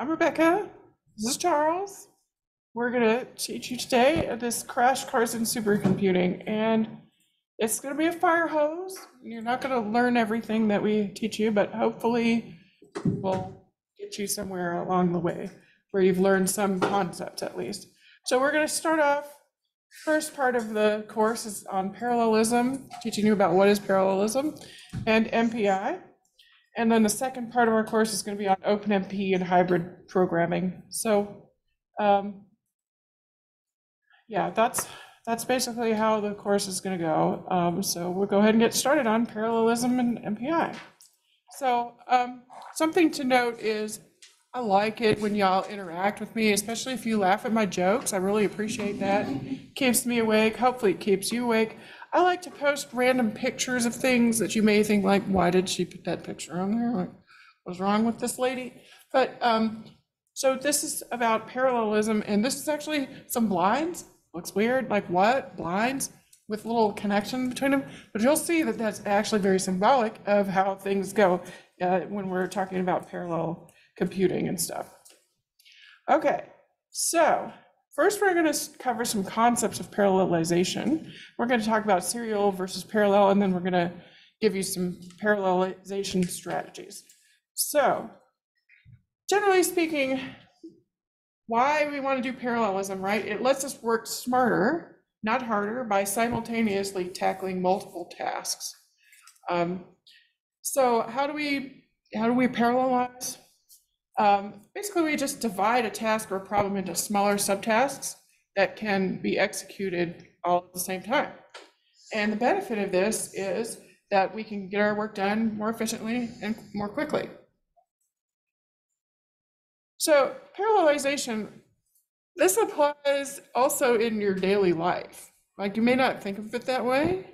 I'm Rebecca. This is Charles. We're gonna teach you today this crash course in supercomputing, and it's gonna be a fire hose. You're not gonna learn everything that we teach you, but hopefully we'll get you somewhere along the way where you've learned some concepts at least. So we're gonna start off. First part of the course is on parallelism, teaching you about what is parallelism and MPI. And then the second part of our course is going to be on OpenMP and hybrid programming. So, um, yeah, that's that's basically how the course is going to go. Um, so we'll go ahead and get started on parallelism and MPI. So um, something to note is I like it when y'all interact with me, especially if you laugh at my jokes. I really appreciate that. Keeps me awake. Hopefully, it keeps you awake. I like to post random pictures of things that you may think like, why did she put that picture on there? Like, what's wrong with this lady? But um, so this is about parallelism, and this is actually some blinds. Looks weird, like what blinds with little connection between them? But you'll see that that's actually very symbolic of how things go uh, when we're talking about parallel computing and stuff. Okay, so First, we're going to cover some concepts of parallelization. We're going to talk about serial versus parallel, and then we're going to give you some parallelization strategies. So, generally speaking, why we want to do parallelism, right? It lets us work smarter, not harder, by simultaneously tackling multiple tasks. Um, so, how do we how do we parallelize? Um, basically, we just divide a task or problem into smaller subtasks that can be executed all at the same time. And the benefit of this is that we can get our work done more efficiently and more quickly. So parallelization, this applies also in your daily life. Like you may not think of it that way,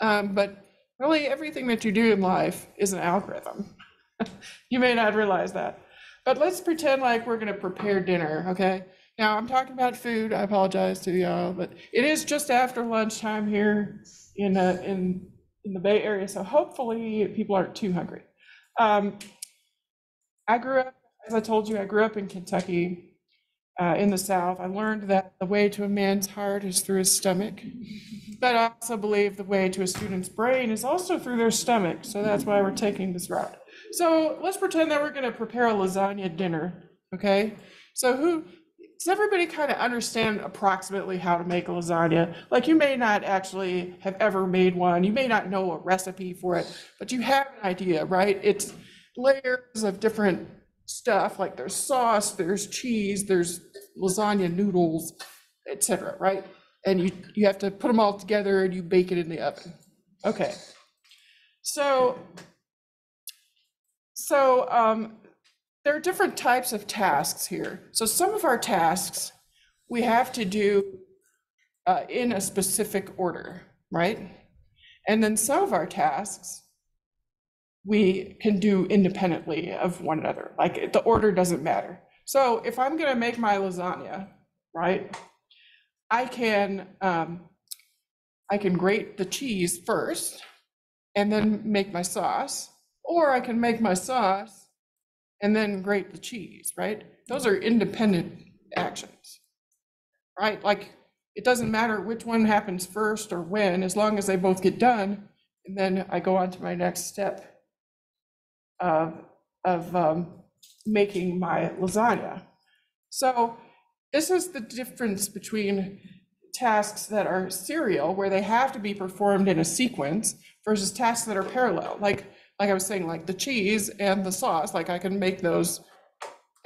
um, but really everything that you do in life is an algorithm. you may not realize that. But let's pretend like we're gonna prepare dinner, okay? Now, I'm talking about food, I apologize to y'all, but it is just after lunchtime here in, uh, in, in the Bay Area, so hopefully people aren't too hungry. Um, I grew up, as I told you, I grew up in Kentucky, uh, in the South. I learned that the way to a man's heart is through his stomach. But I also believe the way to a student's brain is also through their stomach, so that's why we're taking this route. So let's pretend that we're going to prepare a lasagna dinner. Okay. So who does everybody kind of understand approximately how to make a lasagna? Like you may not actually have ever made one. You may not know a recipe for it, but you have an idea, right? It's layers of different stuff. Like there's sauce, there's cheese, there's lasagna noodles, etc. Right? And you you have to put them all together and you bake it in the oven. Okay. So so um, there are different types of tasks here. So some of our tasks we have to do uh, in a specific order, right? And then some of our tasks we can do independently of one another. Like the order doesn't matter. So if I'm going to make my lasagna, right, I can um, I can grate the cheese first, and then make my sauce. Or I can make my sauce and then grate the cheese, right? Those are independent actions, right? Like it doesn't matter which one happens first or when, as long as they both get done. And then I go on to my next step of, of um, making my lasagna. So this is the difference between tasks that are serial, where they have to be performed in a sequence, versus tasks that are parallel. Like like I was saying, like the cheese and the sauce, like I can make those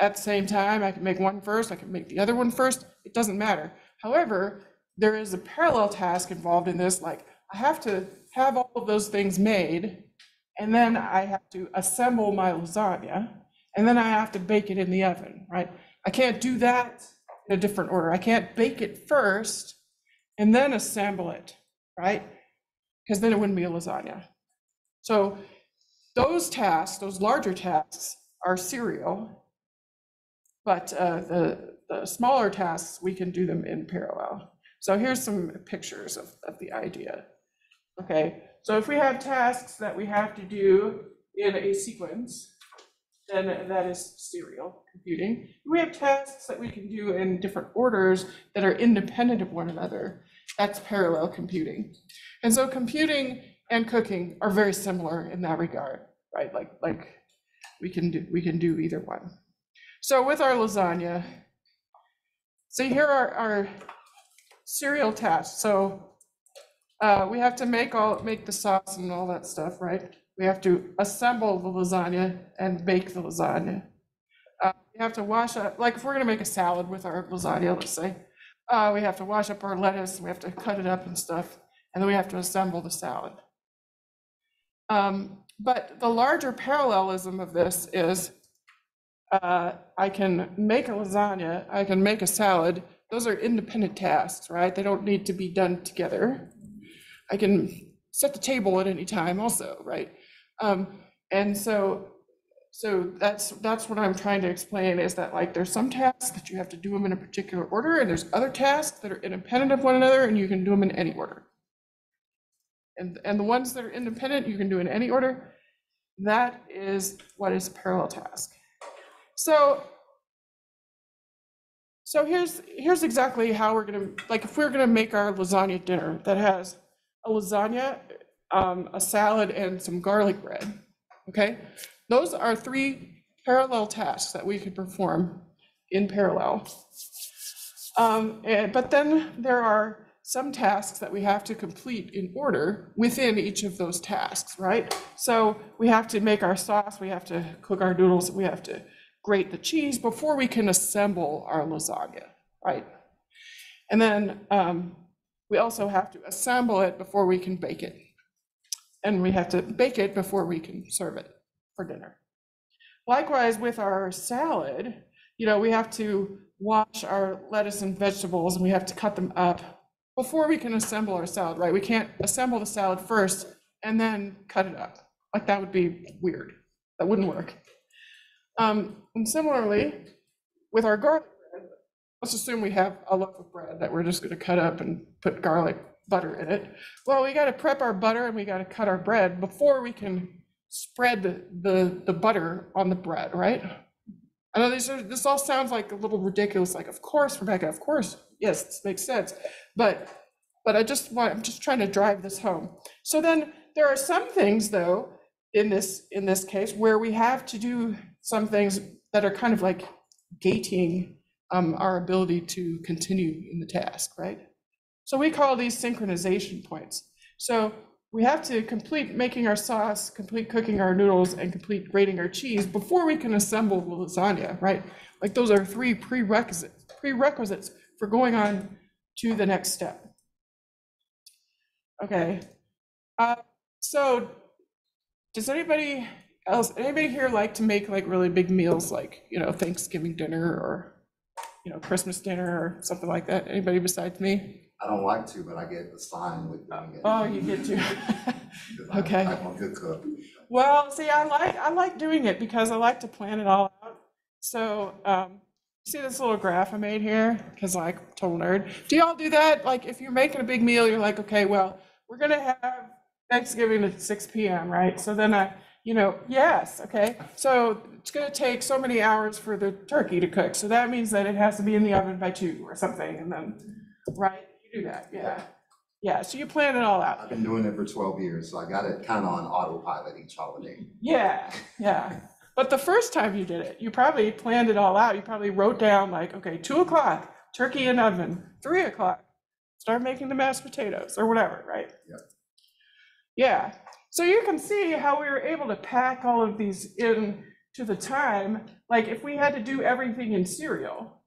at the same time. I can make one first, I can make the other one first. It doesn't matter. However, there is a parallel task involved in this. Like I have to have all of those things made, and then I have to assemble my lasagna, and then I have to bake it in the oven, right? I can't do that in a different order. I can't bake it first and then assemble it, right? Because then it wouldn't be a lasagna. So those tasks, those larger tasks, are serial, but uh, the, the smaller tasks, we can do them in parallel. So here's some pictures of, of the idea. Okay, so if we have tasks that we have to do in a sequence, then that is serial computing. We have tasks that we can do in different orders that are independent of one another. That's parallel computing. And so computing and cooking are very similar in that regard, right? Like, like we can do, we can do either one. So with our lasagna, see here are our serial tasks. So uh, we have to make all, make the sauce and all that stuff, right? We have to assemble the lasagna and bake the lasagna. Uh, we have to wash up, like if we're gonna make a salad with our lasagna, let's say, uh, we have to wash up our lettuce, we have to cut it up and stuff, and then we have to assemble the salad. Um, but the larger parallelism of this is uh, I can make a lasagna, I can make a salad. Those are independent tasks, right? They don't need to be done together. I can set the table at any time also, right? Um, and so, so that's, that's what I'm trying to explain is that like, there's some tasks that you have to do them in a particular order, and there's other tasks that are independent of one another, and you can do them in any order. And, and the ones that are independent, you can do in any order. That is what is parallel task. So, so here's, here's exactly how we're gonna, like, if we're gonna make our lasagna dinner that has a lasagna, um, a salad, and some garlic bread, okay? Those are three parallel tasks that we could perform in parallel. Um, and, but then there are some tasks that we have to complete in order within each of those tasks, right? So we have to make our sauce, we have to cook our noodles, we have to grate the cheese before we can assemble our lasagna, right? And then um, we also have to assemble it before we can bake it. And we have to bake it before we can serve it for dinner. Likewise, with our salad, you know, we have to wash our lettuce and vegetables and we have to cut them up before we can assemble our salad, right? We can't assemble the salad first and then cut it up. Like that would be weird. That wouldn't work. Um, and similarly, with our garlic bread, let's assume we have a loaf of bread that we're just going to cut up and put garlic butter in it. Well, we got to prep our butter and we got to cut our bread before we can spread the, the, the butter on the bread, right? I know these are, this all sounds like a little ridiculous, like, of course, Rebecca, of course, yes, this makes sense. But, but I just want, I'm just trying to drive this home. So then there are some things though, in this, in this case, where we have to do some things that are kind of like gating um, our ability to continue in the task, right? So we call these synchronization points. So we have to complete making our sauce, complete cooking our noodles, and complete grating our cheese before we can assemble the lasagna, right? Like those are three prerequisites, prerequisites for going on to the next step. Okay. Uh, so does anybody else, anybody here like to make like really big meals, like, you know, Thanksgiving dinner or, you know, Christmas dinner or something like that? Anybody besides me? I don't like to, but I get assigned with doing it. Oh, you get to. 'cause I- okay. I'm a good cook. Well, see, I like, I like doing it because I like to plan it all out. So, um, see this little graph I made here? Because like, total nerd. Do y'all do that? Like, if you're making a big meal, you're like, okay, well, we're gonna have Thanksgiving at six PM, right? So then I, you know, yes, okay. So it's gonna take so many hours for the turkey to cook. So that means that it has to be in the oven by two or something, and then, right? Do that, yeah. Yeah, so you plan it all out. I've been doing it for twelve years, so I got it kind of on autopilot each holiday. Yeah, yeah. But the first time you did it, you probably planned it all out. You probably wrote down like, okay, two o'clock, turkey in oven, three o'clock, start making the mashed potatoes or whatever, right? Yeah. Yeah. So you can see how we were able to pack all of these in to the time. Like if we had to do everything in serial,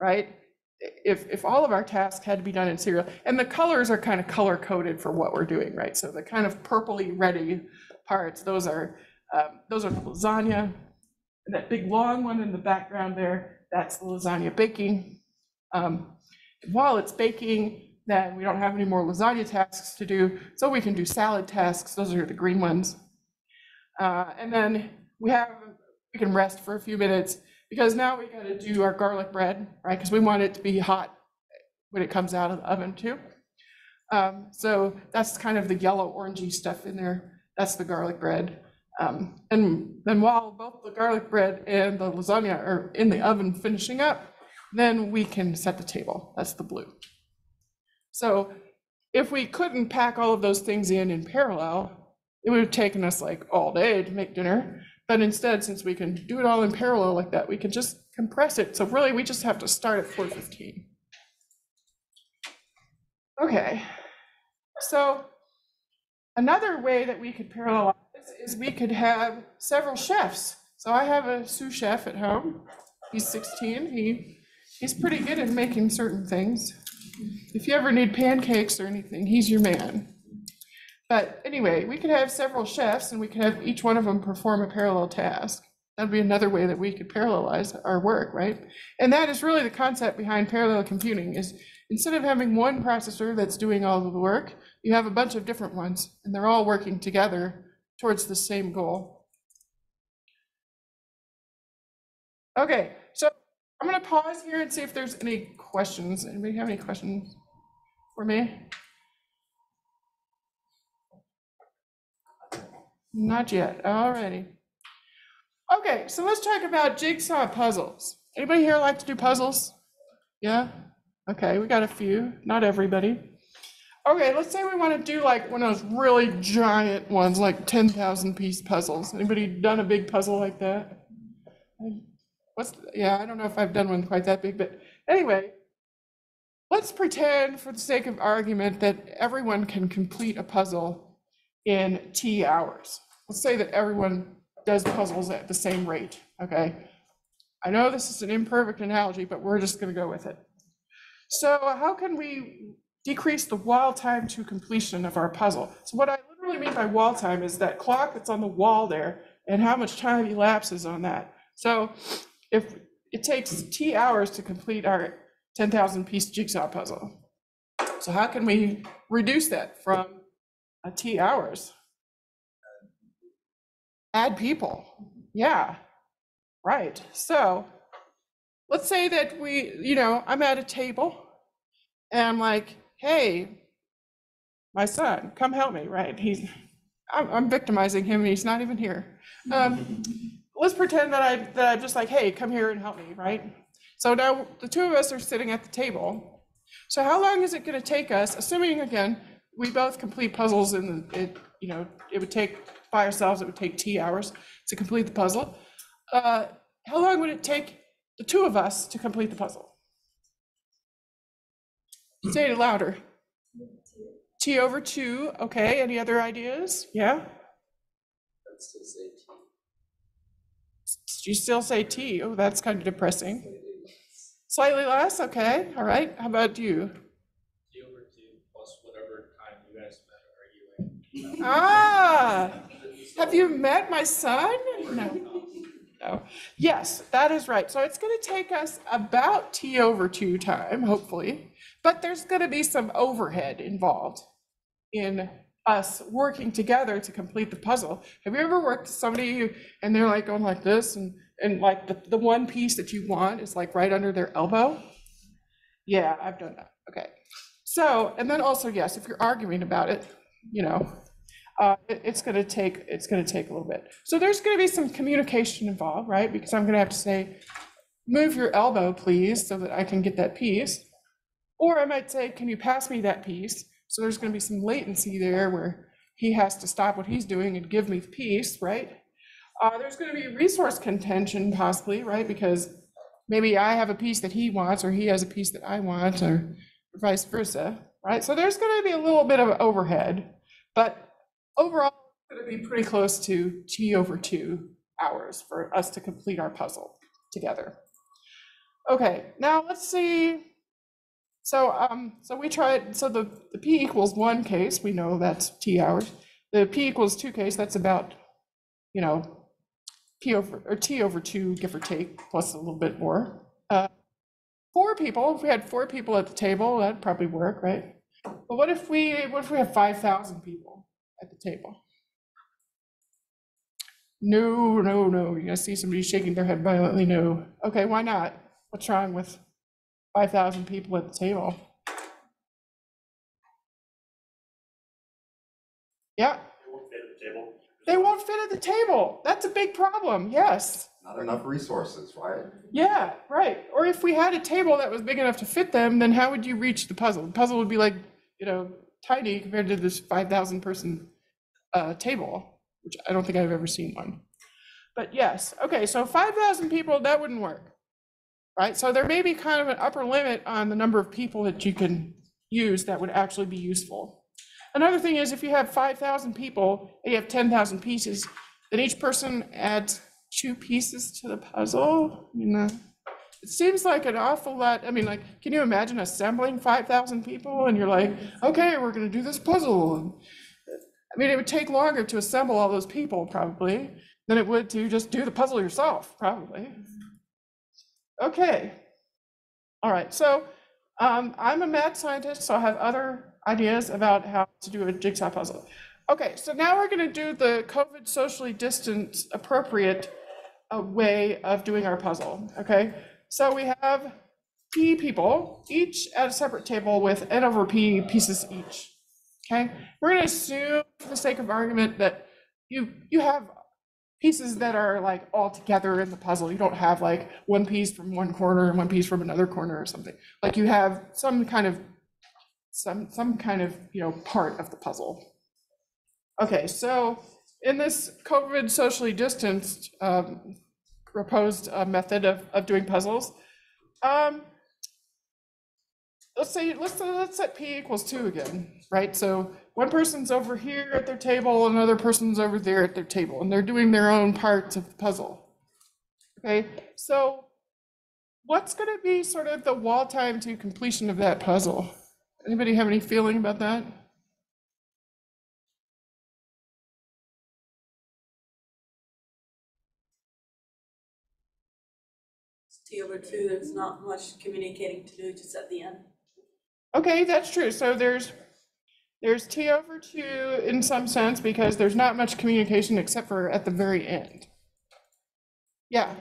right? If, if all of our tasks had to be done in serial, and the colors are kind of color coded for what we're doing, right? So the kind of purpley reddy parts, those are, um, those are the lasagna. And that big long one in the background there, that's the lasagna baking. Um, While it's baking, then we don't have any more lasagna tasks to do, so we can do salad tasks, those are the green ones. Uh, And then we have, we can rest for a few minutes, because now we gotta do our garlic bread, right? Because we want it to be hot when it comes out of the oven too. Um, So that's kind of the yellow orangey stuff in there, that's the garlic bread. Um, and then while both the garlic bread and the lasagna are in the oven finishing up, then we can set the table. That's the blue. So if we couldn't pack all of those things in in parallel, it would have taken us like all day to make dinner. But instead, since we can do it all in parallel like that, we can just compress it. So really, we just have to start at 4:15. Okay, so another way that we could parallelize is we could have several chefs. So I have a sous chef at home. He's 16. He he's pretty good at making certain things. If you ever need pancakes or anything, he's your man. But anyway, we could have several chefs and we could have each one of them perform a parallel task. That'd be another way that we could parallelize our work, right? And that is really the concept behind parallel computing is instead of having one processor that's doing all of the work, you have a bunch of different ones and they're all working together towards the same goal. Okay, so I'm gonna pause here and see if there's any questions. Anybody have any questions for me? Not yet, alrighty. Okay, so let's talk about jigsaw puzzles. Anybody here like to do puzzles? Yeah? Okay, we got a few, not everybody. Okay, let's say we want to do like one of those really giant ones, like 10,000 piece puzzles. Anybody done a big puzzle like that? What's, yeah, I don't know if I've done one quite that big, but anyway, let's pretend for the sake of argument that everyone can complete a puzzle in T hours. Let's say that everyone does puzzles at the same rate, okay? I know this is an imperfect analogy, but we're just gonna go with it. So how can we decrease the wall time to completion of our puzzle? So what I literally mean by wall time is that clock that's on the wall there and how much time elapses on that. So if it takes T hours to complete our 10,000 piece jigsaw puzzle. So how can we reduce that from a T hours? Add people, yeah, right. So let's say that we, you know, I'm at a table and I'm like, hey, my son, come help me, right? He's, I'm, I'm victimizing him and he's not even here. Um, let's pretend that I, that I'm just like, hey, come here and help me, right? So now the two of us are sitting at the table. So how long is it gonna take us, assuming again, we both complete puzzles and it, you know, it would take, by ourselves, it would take T hours to complete the puzzle. Uh, how long would it take the two of us to complete the puzzle? Say it louder. T over two, okay, any other ideas? Yeah? You still say T, oh, that's kind of depressing. Slightly less, okay, all right, how about you? T over two plus whatever time you guys met arguing. Ah, have you met my son? No. No. Yes, that is right. So it's going to take us about T over two time, hopefully, but there's going to be some overhead involved in us working together to complete the puzzle. Have you ever worked with somebody and they're like going like this and, and like the, the one piece that you want is like right under their elbow? Yeah, I've done that. Okay. So, and then also, yes, if you're arguing about it, you know, uh, it- it's gonna take, it's gonna take a little bit. So there's gonna be some communication involved, right? Because I'm gonna have to say, move your elbow, please, so that I can get that piece. Or I might say, can you pass me that piece? So there's gonna be some latency there where he has to stop what he's doing and give me the piece, right? Uh, there's gonna be resource contention possibly, right? Because maybe I have a piece that he wants, or he has a piece that I want, or vice versa, right? So there's gonna be a little bit of overhead, but overall, it's gonna be pretty close to T over two hours for us to complete our puzzle together. Okay, now let's see. So, um, so we tried, so the, the P equals one case, we know that's T hours. The P equals two case, that's about, you know, P over, or T over two, give or take, plus a little bit more. Uh, Four people, if we had four people at the table, that'd probably work, right? But what if we, what if we have five thousand people at the table? No, no, no, you're gonna see somebody shaking their head violently, no. Okay, why not? What's wrong with five thousand people at the table? Yeah, It won't fit at the table. They won't fit at the table. That's a big problem, yes. Not enough resources, right? Yeah, right. Or if we had a table that was big enough to fit them, then how would you reach the puzzle? The puzzle would be like, you know, tiny compared to this five thousand person uh, table, which I don't think I've ever seen one. But yes, okay, so five thousand people, that wouldn't work. Right, so there may be kind of an upper limit on the number of people that you can use that would actually be useful. Another thing is if you have five thousand people and you have ten thousand pieces, then each person adds two pieces to the puzzle, you know? It seems like an awful lot, I mean, like, can you imagine assembling five thousand people and you're like, okay, we're gonna do this puzzle? And, I mean, it would take longer to assemble all those people probably than it would to just do the puzzle yourself, probably. Okay. All right, so um, I'm a mad scientist, so I have other ideas about how to do a jigsaw puzzle. Okay, so now we're gonna do the COVID socially distance appropriate uh, way of doing our puzzle, okay? So we have P people, each at a separate table with N over P pieces each, okay? We're gonna assume, for the sake of argument, that you, you have pieces that are like all together in the puzzle. You don't have like one piece from one corner and one piece from another corner or something. Like you have some kind of, some, some kind of, you know, part of the puzzle. Okay, so in this COVID socially distanced um, proposed uh, method of, of doing puzzles, um, let's say, let's, let's set P equals two again, right? So one person's over here at their table, another person's over there at their table, and they're doing their own parts of the puzzle. Okay, so what's gonna be sort of the wall time to completion of that puzzle? Anybody have any feeling about that? It's T two, there's not much communicating to do just at the end. Okay, that's true. So there's, there's T over two in some sense because there's not much communication except for at the very end. Yeah,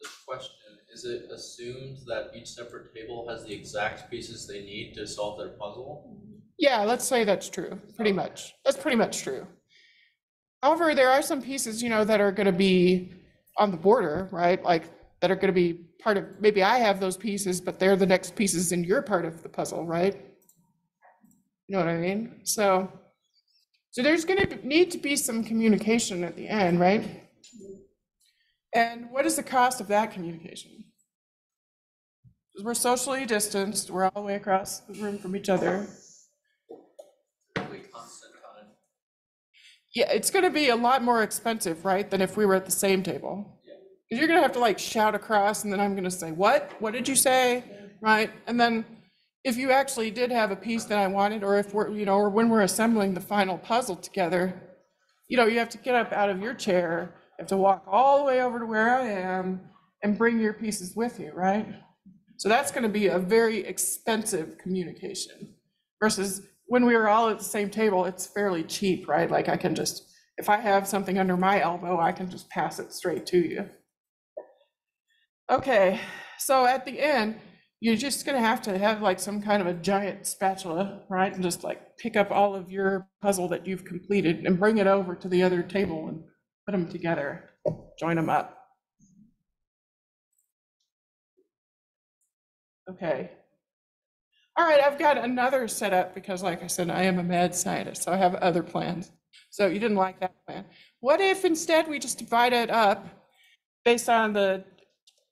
This question, is it assumed that each separate table has the exact pieces they need to solve their puzzle? yeah, let's say that's true, pretty oh. much. That's pretty much true. However, there are some pieces, you know, that are gonna be on the border, right? Like, that are gonna be part of, maybe I have those pieces, but they're the next pieces in your part of the puzzle, right? You know what I mean? So, so there's gonna need to be some communication at the end, right? And what is the cost of that communication? 'Cause we're socially distanced, we're all the way across the room from each other. Really constant time. Yeah, it's gonna be a lot more expensive, right, than if we were at the same table. Because you're gonna have to like shout across and then I'm gonna say, what? What did you say? Right? And then if you actually did have a piece that I wanted, or if we're, you know, or when we're assembling the final puzzle together, you know, you have to get up out of your chair, you have to walk all the way over to where I am and bring your pieces with you, right? So that's gonna be a very expensive communication versus when we were all at the same table, it's fairly cheap, right? Like I can just, if I have something under my elbow, I can just pass it straight to you. Okay, so at the end, you're just gonna have to have like some kind of a giant spatula, right? And just like pick up all of your puzzle that you've completed and bring it over to the other table and put them together, join them up. Okay. All right, I've got another setup because like I said, I am a mad scientist, so I have other plans. So you didn't like that plan. What if instead we just divide it up based on the,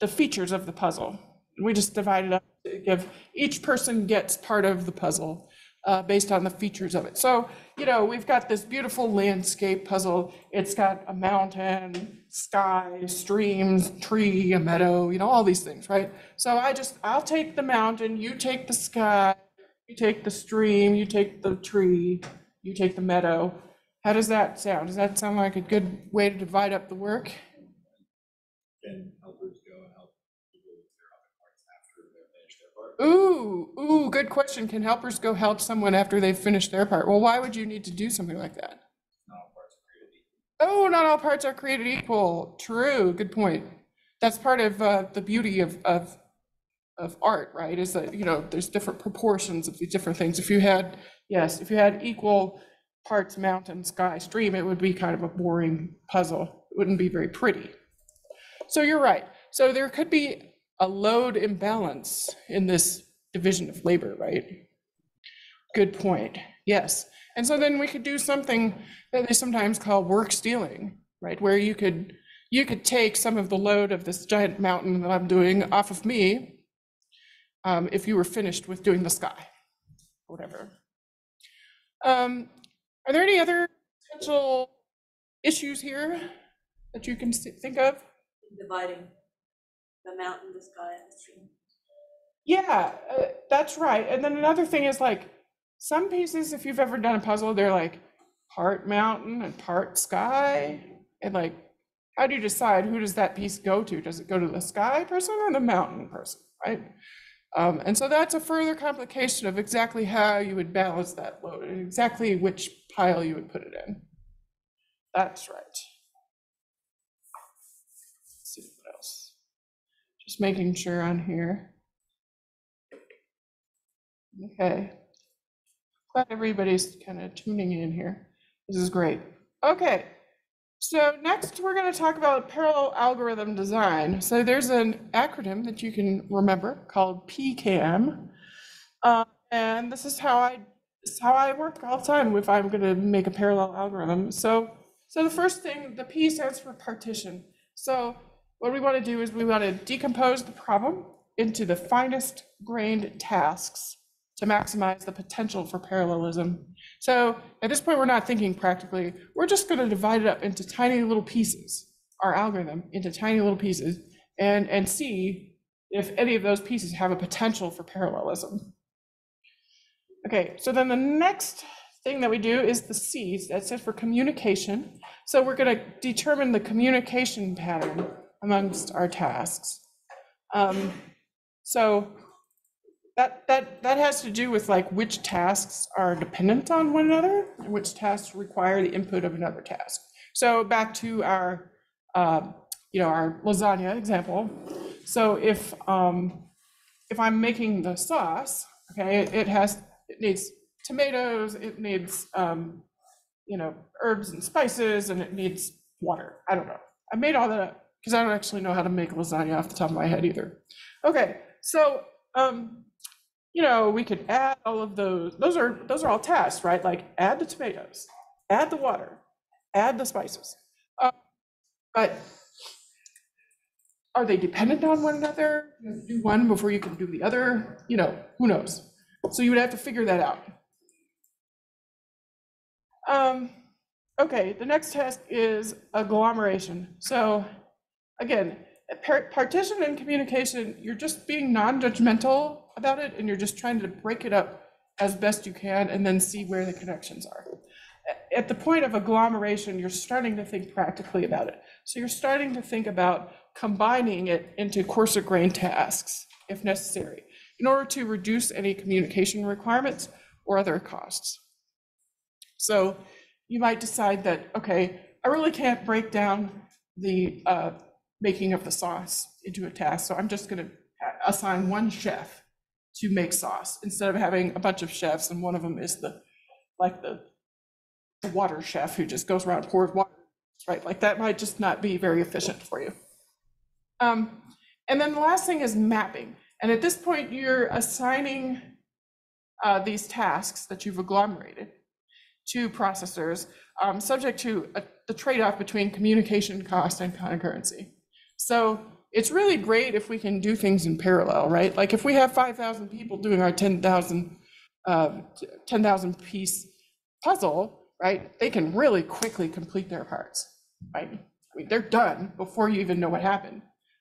the features of the puzzle? We just divide it up, to give, each person gets part of the puzzle uh, based on the features of it. So, you know, we've got this beautiful landscape puzzle. It's got a mountain, sky, streams, tree, a meadow, you know, all these things, right? So I just, I'll take the mountain, you take the sky, you take the stream, you take the tree, you take the meadow. How does that sound? Does that sound like a good way to divide up the work? Can helpers go and help people with their other parts after they finish their part? Ooh, ooh, good question. Can helpers go help someone after they've finished their part? Well, why would you need to do something like that? Not all parts are. Oh, not all parts are created equal. True, good point. That's part of uh, the beauty of, of, of art, right? Is that, you know, there's different proportions of these different things. If you had, yes, if you had equal parts mountain, sky, stream, it would be kind of a boring puzzle. It wouldn't be very pretty. So you're right. So there could be a load imbalance in this division of labor, right? Good point. Yes. And so then we could do something that they sometimes call work stealing, right? Where you could you could take some of the load of this giant mountain that I'm doing off of me um, if you were finished with doing the sky, whatever. Um, are there any other potential issues here that you can think of? Dividing the mountain, the sky, and the stream. Yeah, uh, that's right. And then another thing is like some pieces, if you've ever done a puzzle, they're like part mountain and part sky. And like, how do you decide who does that piece go to? Does it go to the sky person or the mountain person, right? Um, and so that's a further complication of exactly how you would balance that load and exactly which pile you would put it in. That's right. Let's see what else. Just making sure on here. Okay. Glad everybody's kind of tuning in here. This is great. Okay. So next, we're going to talk about parallel algorithm design. So there's an acronym that you can remember called PCAM. Uh, and this is how I is how I work all the time if I'm going to make a parallel algorithm. So so the first thing, the P stands for partition. So what we want to do is we want to decompose the problem into the finest grained tasks to maximize the potential for parallelism. So at this point, we're not thinking practically. We're just going to divide it up into tiny little pieces, our algorithm into tiny little pieces, and, and see if any of those pieces have a potential for parallelism. Okay, so then the next thing that we do is the C, that stands for communication. So we're going to determine the communication pattern amongst our tasks. Um, so that, that, that has to do with like which tasks are dependent on one another and which tasks require the input of another task. So back to our, um, you know, our lasagna example. So if, um, if I'm making the sauce, okay, it- it has, it needs tomatoes, it needs, um, you know, herbs and spices, and it needs water. I don't know. I made all that up because I don't actually know how to make lasagna off the top of my head either. Okay, so, um, you know, we could add all of those, those are, those are all tasks, right? Like add the tomatoes, add the water, add the spices. Uh, But are they dependent on one another? Do one before you can do the other, you know, who knows? So you would have to figure that out. Um, okay, the next task is agglomeration. So again, par- partition and communication, you're just being non-judgmental about it and you're just trying to break it up as best you can and then see where the connections are. At the point of agglomeration, you're starting to think practically about it. So you're starting to think about combining it into coarser grained tasks if necessary in order to reduce any communication requirements or other costs. So you might decide that, okay, I really can't break down the uh, making of the sauce into a task, so I'm just gonna assign one chef to make sauce instead of having a bunch of chefs and one of them is the, like the, the water chef who just goes around and pours water, right? Like that might just not be very efficient for you. Um, and then the last thing is mapping. And at this point, you're assigning uh, these tasks that you've agglomerated to processors, um, subject to a- the trade-off between communication cost and concurrency. So it's really great if we can do things in parallel, right? Like if we have 5,000 people doing our 10,000 um, 10,000 piece puzzle, right? They can really quickly complete their parts, right? I mean, they're done before you even know what happened.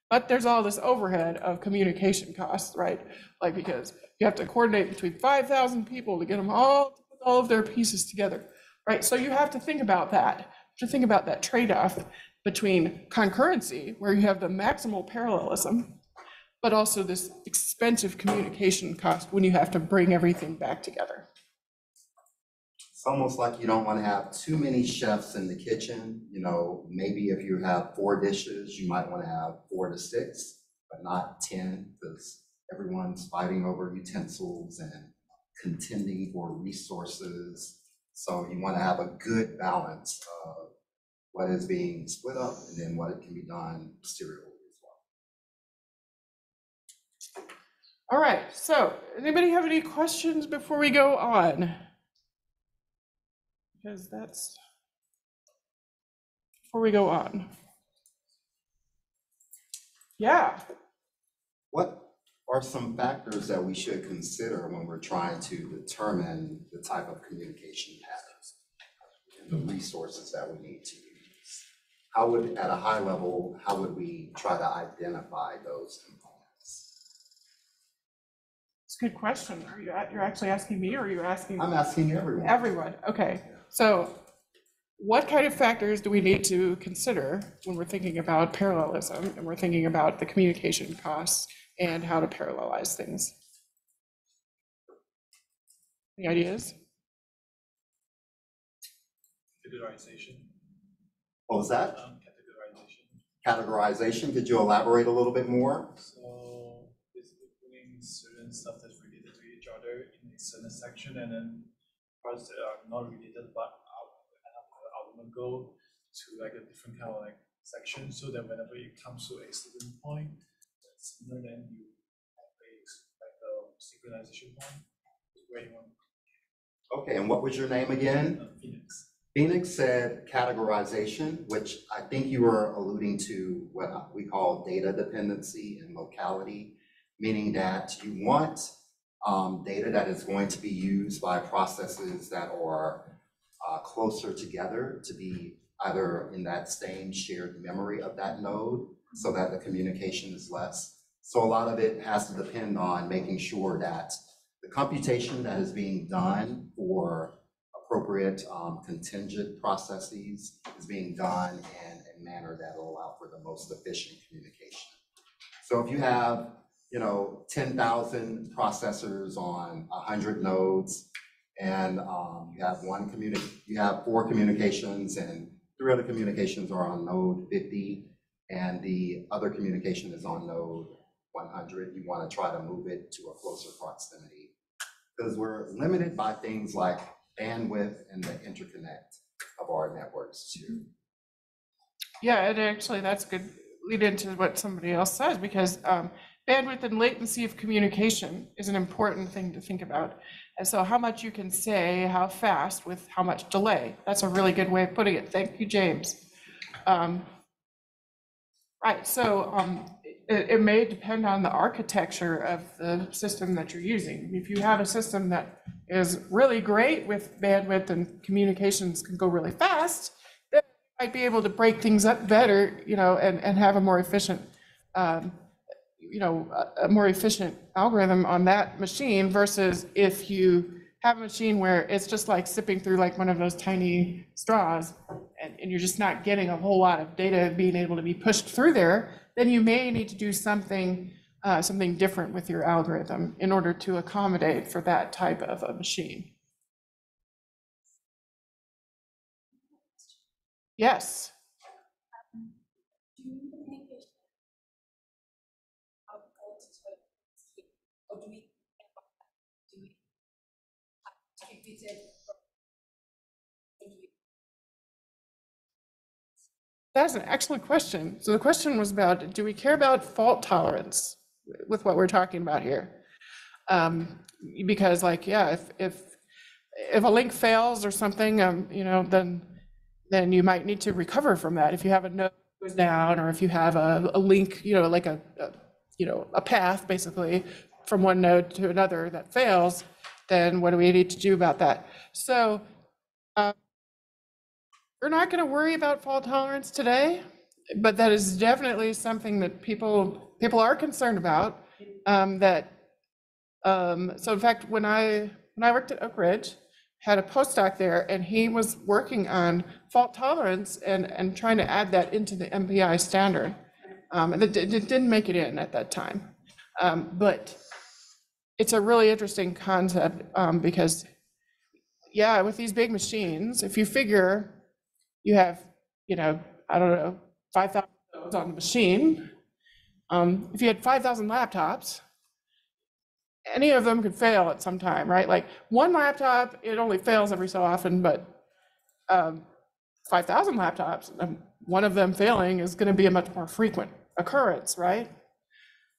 But there's all this overhead of communication costs, right? Like because you have to coordinate between 5,000 people to get them all, to put all of their pieces together, right? So you have to think about that, to think about that trade-off between concurrency, where you have the maximal parallelism, but also this expensive communication cost when you have to bring everything back together. It's almost like you don't want to have too many chefs in the kitchen, you know, maybe if you have four dishes, you might want to have four to six, but not ten, because everyone's fighting over utensils and contending for resources. So you want to have a good balance of what is being split up and then what it can be done serially as well. All right, so anybody have any questions before we go on? Because that's, before we go on. Yeah, What are some factors that we should consider when we're trying to determine the type of communication patterns? and The resources that we need to? How would, at a high level, how would we try to identify those components? it's a good question. Are you, a- you're actually asking me or are you asking? I'm asking everyone. Everyone, okay. So what kind of factors do we need to consider when we're thinking about parallelism and we're thinking about the communication costs and how to parallelize things? Any ideas? Categorization, What was that? um, categorization. Categorization, could you elaborate a little bit more? So basically putting certain stuff that's related to each other in a certain section and then parts that are not related but are will go to like a different kind of like section so that whenever it comes to a certain point, that's similar then you have a like a synchronization point where you want Okay, and what was your name again? uh, Phoenix. Phoenix said categorization, which I think you were alluding to what we call data dependency and locality, meaning that you want um, data that is going to be used by processes that are uh, closer together to be either in that same shared memory of that node so that the communication is less. So a lot of it has to depend on making sure that the computation that is being done for appropriate um, contingent processes is being done in a manner that will allow for the most efficient communication. So if you have, you know, ten thousand processors on hundred nodes, and um, you have one communi, you have four communications, and three other communications are on node fifty, and the other communication is on node one hundred, you want to try to move it to a closer proximity. Because we're limited by things like bandwidth and the interconnect of our networks too. Yeah, and actually, that's good lead into what somebody else says, because um, bandwidth and latency of communication is an important thing to think about. And so how much you can say, how fast with how much delay, that's a really good way of putting it. Thank you, James. Um, Right, so um, it, it may depend on the architecture of the system that you're using. If you have a system that is really great with bandwidth and communications can go really fast, then you might be able to break things up better, you know, and, and have a more efficient, um, you know, a, a more efficient algorithm on that machine versus if you have a machine where it's just like sipping through like one of those tiny straws and, and you're just not getting a whole lot of data being able to be pushed through there, then you may need to do something, uh, something different with your algorithm in order to accommodate for that type of a machine. Yes, Do you need the communication? How old is it? Or do we, do we distribute it? Thank you. That's an excellent question. So the question was about, do we care about fault tolerance with what we're talking about here? Um, because like, yeah, if, if, if a link fails or something, um, you know, then, then you might need to recover from that. If you have a node goes down, or if you have a, a link, you know, like a, a, you know, a path basically from one node to another that fails, then what do we need to do about that? So, um, we're not going to worry about fault tolerance today, but that is definitely something that people, people are concerned about. Um, that, um, so in fact, when I, when I worked at Oak Ridge, had a postdoc there and he was working on fault tolerance and, and trying to add that into the MPI standard. Um, and it, it didn't make it in at that time. Um, but it's a really interesting concept, um, because yeah, with these big machines, if you figure you have, you know, I don't know, five thousand on the machine. Um, if you had five thousand laptops, any of them could fail at some time, right? Like one laptop, it only fails every so often, but um, 5,000 laptops, um, one of them failing is going to be a much more frequent occurrence, right?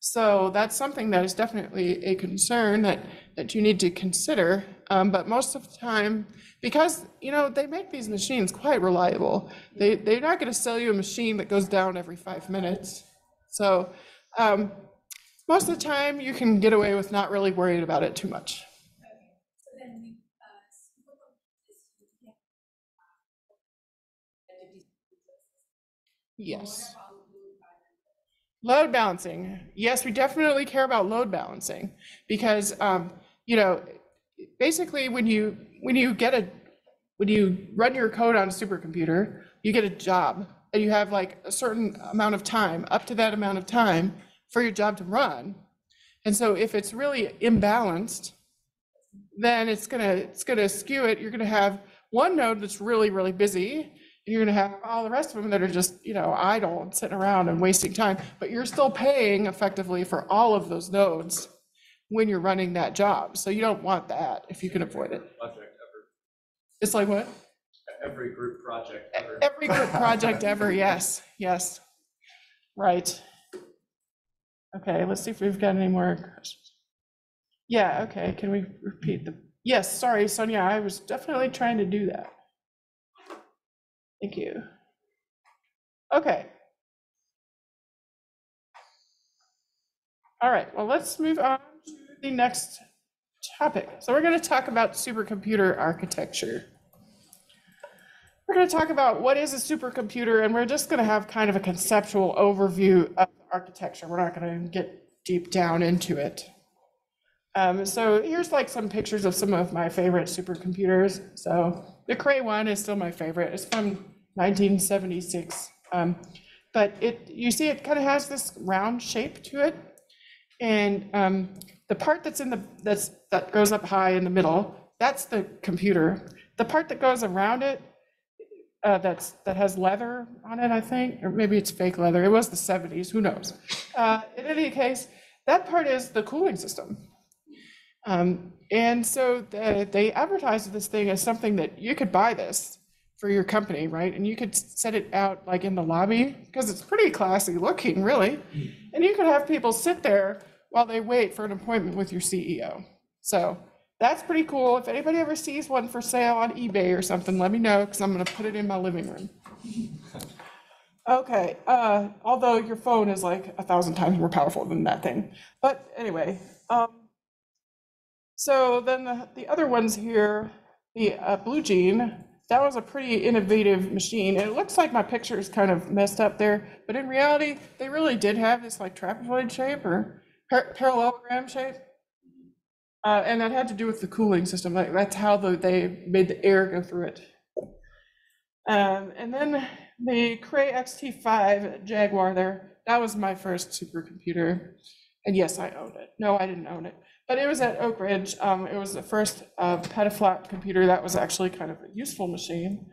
So that's something that is definitely a concern that, that you need to consider. Um, but most of the time, because, you know, they make these machines quite reliable. They, they're not going to sell you a machine that goes down every five minutes. So um, most of the time, you can get away with not really worrying about it too much. Yes. Load balancing. Yes, we definitely care about load balancing because, um, you know, basically when you, when you get a, when you run your code on a supercomputer, you get a job and you have like a certain amount of time, up to that amount of time for your job to run. And so if it's really imbalanced, then it's gonna, it's gonna skew it. You're gonna have one node that's really, really busy you're gonna have all the rest of them that are just, you know, idle and sitting around and wasting time, but you're still paying effectively for all of those nodes when you're running that job. So you don't want that if you can avoid it. Project ever, It's like what? every group project ever. Every group project ever, yes, yes. Right. Okay, let's see if we've got any more questions. Yeah, okay, can we repeat the, yes, sorry, Sonia, I was definitely trying to do that. Thank you. Okay. All right, well, let's move on to the next topic. So we're going to talk about supercomputer architecture. We're going to talk about what is a supercomputer, and we're just going to have kind of a conceptual overview of architecture. We're not going to get deep down into it. Um, so here's like some pictures of some of my favorite supercomputers. So the Cray one is still my favorite. It's from 1976. Um, but it, you see, it kind of has this round shape to it. And um, the part that's in the, that's, that goes up high in the middle, that's the computer. The part that goes around it, uh, that's, that has leather on it, I think, or maybe it's fake leather. It was the 70s, who knows? Uh, in any case, that part is the cooling system. Um, and so the, they advertised this thing as something that you could buy this for your company, right? And you could set it out like in the lobby because it's pretty classy looking, really. And you could have people sit there while they wait for an appointment with your CEO. So that's pretty cool. If anybody ever sees one for sale on eBay or something, let me know because I'm going to put it in my living room. Okay, uh, although your phone is like a thousand times more powerful than that thing. But anyway, um, so then the, the other ones here, the uh, Blue Gene, that was a pretty innovative machine. It looks like my picture is kind of messed up there, but in reality, they really did have this like trapezoid shape or par- parallelogram shape. Uh, and that had to do with the cooling system. Like that's how the, they made the air go through it. Um, and then the Cray XT5 Jaguar there, that was my first supercomputer. And yes, I owned it. No, I didn't own it. But it was at Oak Ridge. Um, it was the first uh, petaflop computer that was actually kind of a useful machine.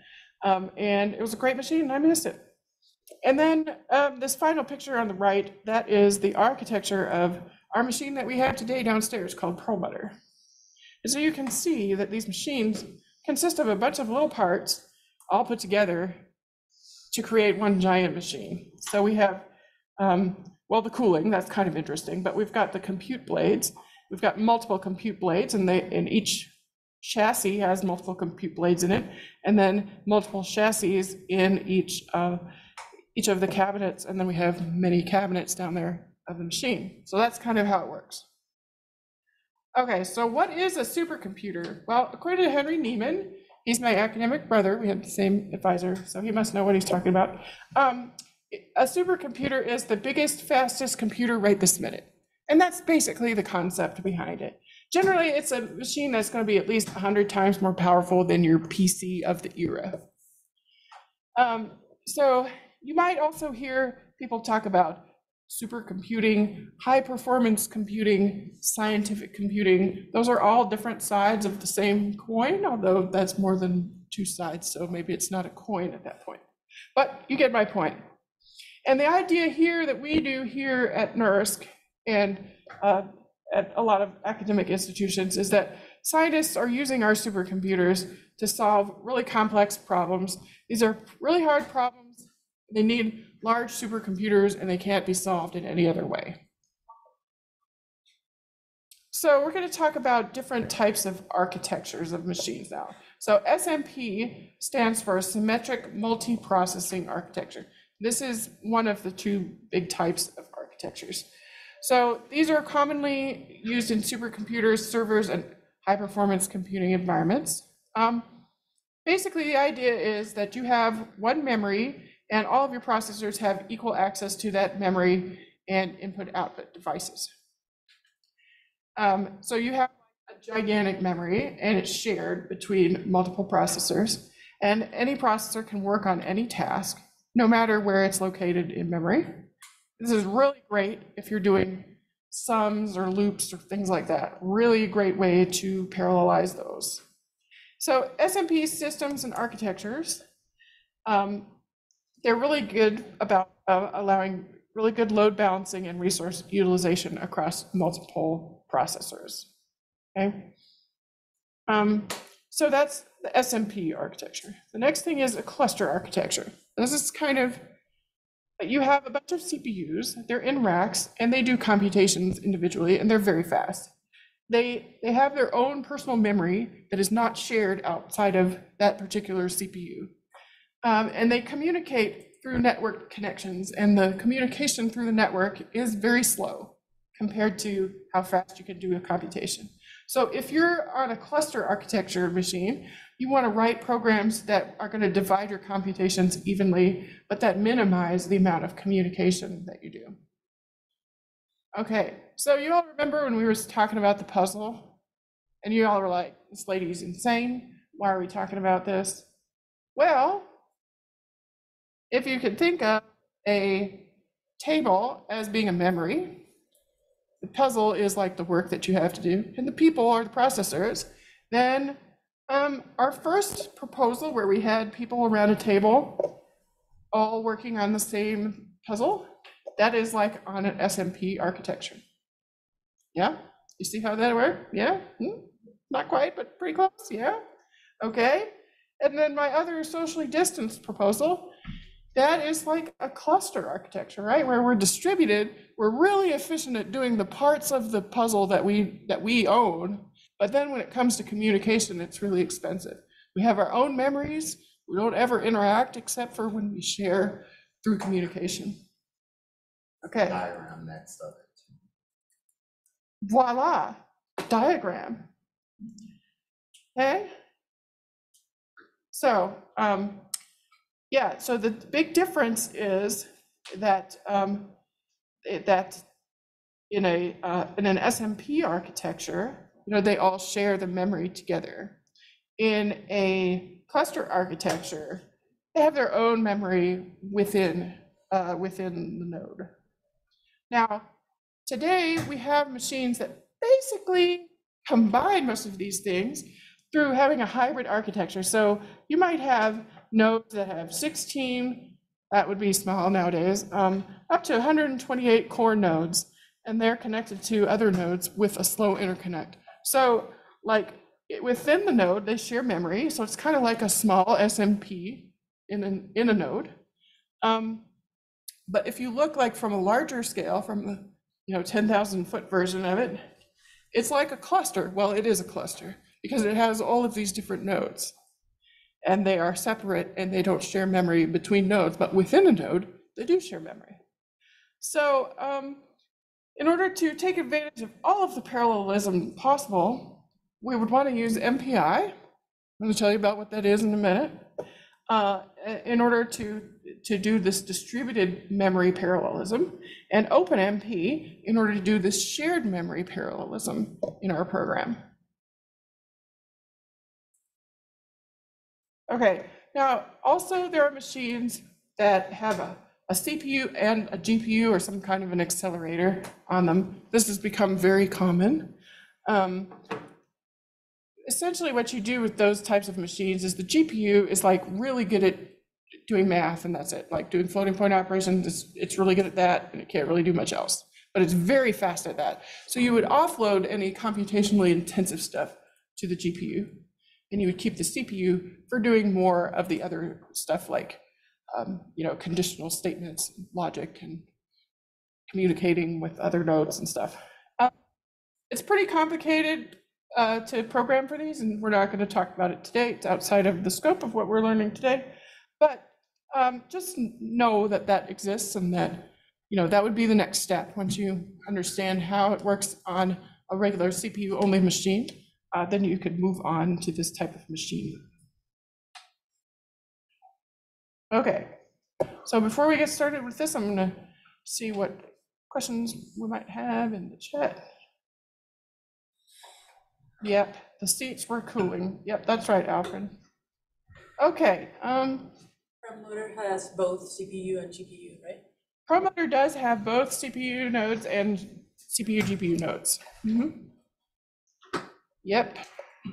Um, and it was a great machine, and I missed it. And then um, this final picture on the right, that is the architecture of our machine that we have today downstairs called Perlmutter. And so you can see that these machines consist of a bunch of little parts all put together to create one giant machine. So we have, um, well, the cooling, that's kind of interesting, but we've got the compute blades. We've got multiple compute blades and they, each chassis has multiple compute blades in it, and then multiple chassis in each, uh, each of the cabinets, and then we have many cabinets down there of the machine. So that's kind of how it works. Okay, so what is a supercomputer? Well, according to Henry Neeman, he's my academic brother, we have the same advisor, so he must know what he's talking about. Um, a supercomputer is the biggest, fastest computer right this minute. And that's basically the concept behind it. Generally, it's a machine that's going to be at least 100 times more powerful than your PC of the era. Um, so you might also hear people talk about supercomputing, high performance computing, scientific computing. Those are all different sides of the same coin, although that's more than two sides, so maybe it's not a coin at that point. But you get my point. And the idea here that we do here at NERSC and uh, at a lot of academic institutions is that scientists are using our supercomputers to solve really complex problems. These are really hard problems. They need large supercomputers and they can't be solved in any other way. So we're going to talk about different types of architectures of machines now. So SMP stands for Symmetric Multiprocessing Architecture. This is one of the two big types of architectures. So these are commonly used in supercomputers, servers, and high-performance computing environments. Um, basically, the idea is that you have one memory, and all of your processors have equal access to that memory and input-output devices. Um, so you have a gigantic memory, and it's shared between multiple processors. And any processor can work on any task, no matter where it's located in memory. This is really great if you're doing sums or loops or things like that. Really great way to parallelize those. So SMP systems and architectures, um, they're really good about uh, allowing really good load balancing and resource utilization across multiple processors. Okay. Um, so that's the SMP architecture. The next thing is a cluster architecture. This is kind of you have a bunch of CPUs, they're in racks, and they do computations individually, and they're very fast. They, they have their own personal memory that is not shared outside of that particular CPU. Um, and they communicate through network connections, and the communication through the network is very slow compared to how fast you can do a computation. So if you're on a cluster architecture machine, you want to write programs that are going to divide your computations evenly, but that minimize the amount of communication that you do. Okay, so you all remember when we were talking about the puzzle? And you all were like, this lady's insane. Why are we talking about this? Well, if you could think of a table as being a memory, the puzzle is like the work that you have to do, and the people are the processors, then um, our first proposal where we had people around a table all working on the same puzzle, that is like on an SMP architecture. Yeah, you see how that worked? Yeah, Hmm? not quite, but pretty close. Yeah, okay. And then my other socially distanced proposal, that is like a cluster architecture, right? Where we're distributed, we're really efficient at doing the parts of the puzzle that we that we own, but then when it comes to communication, it's really expensive. We have our own memories. We don't ever interact except for when we share through communication. Okay, Diagram next of it. voila, diagram. Okay? So, um, yeah, so the big difference is that, um, that in a, uh, in an SMP architecture, you know, they all share the memory together. In a cluster architecture, they have their own memory within, uh, within the node. Now, today we have machines that basically combine most of these things through having a hybrid architecture. So you might have nodes that have 16, that would be small nowadays, um, up to 128 core nodes, and they're connected to other nodes with a slow interconnect. So like within the node, they share memory, so it's kind of like a small SMP in an, in a node. Um, but if you look like from a larger scale, from the you know 10,000 foot version of it, it's like a cluster. Well, it is a cluster because it has all of these different nodes. And they are separate and they don't share memory between nodes, but within a node, they do share memory. So um, in order to take advantage of all of the parallelism possible, we would want to use MPI. I'm going to tell you about what that is in a minute. Uh, in order to, to do this distributed memory parallelism, and OpenMP in order to do this shared memory parallelism in our program. Okay, now also there are machines that have a, a CPU and a GPU or some kind of an accelerator on them. This has become very common. Um, essentially what you do with those types of machines is the GPU is like really good at doing math and that's it, like doing floating point operations, it's, it's really good at that and it can't really do much else. but it's very fast at that. So you would offload any computationally intensive stuff to the GPU, and you would keep the CPU for doing more of the other stuff like, um, you know, conditional statements, logic, and communicating with other nodes and stuff. Uh, It's pretty complicated uh, to program for these, and we're not going to talk about it today. It's outside of the scope of what we're learning today. But um, just know that that exists and that, you know, that would be the next step. Once you understand how it works on a regular CPU-only machine, uh, then you could move on to this type of machine. Okay, so before we get started with this, I'm gonna see what questions we might have in the chat. Yep, the seats were cooling. Yep, that's right, Alfred. Okay, um, Perlmutter has both CPU and GPU, right? Perlmutter does have both CPU nodes and CPU GPU nodes. Mhm. Yep,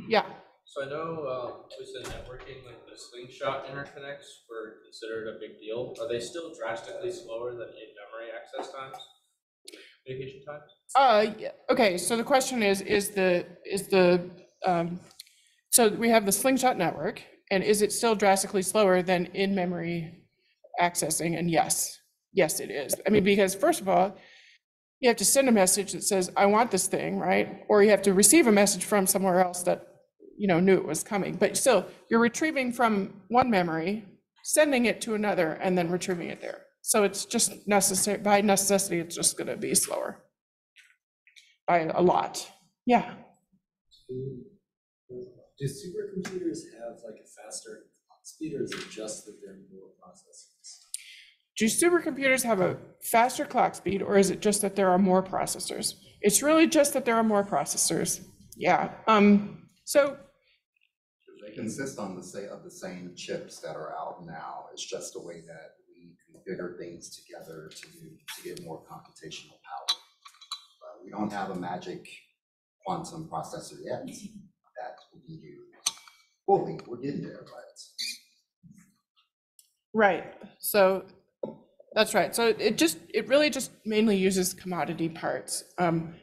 yeah, So I know, with the networking, like the slingshot interconnects were considered a big deal. Are they still drastically slower than in-memory access times? Communication times? uh, yeah, okay, so the question is, is the, is the, um, so we have the slingshot network, and is it still drastically slower than in-memory accessing? And yes, yes, it is. I mean, because first of all, you have to send a message that says, I want this thing, right? Or you have to receive a message from somewhere else that, you know, knew it was coming. But still, you're retrieving from one memory, sending it to another, and then retrieving it there. So it's just necessary, by necessity, it's just gonna be slower. By a lot, yeah. Do supercomputers have like a faster clock speed or is it just that they're more processors? Do supercomputers have a faster clock speed, or is it just that there are more processors? It's really just that there are more processors, yeah. Um, so, They consist on the say, of the same chips that are out now. It's just a way that we configure things together to do, to get more computational power. But we don't have a magic quantum processor yet that we can use fully. We're getting there, but right, so, that's right. So it just, it really just mainly uses commodity parts. Um,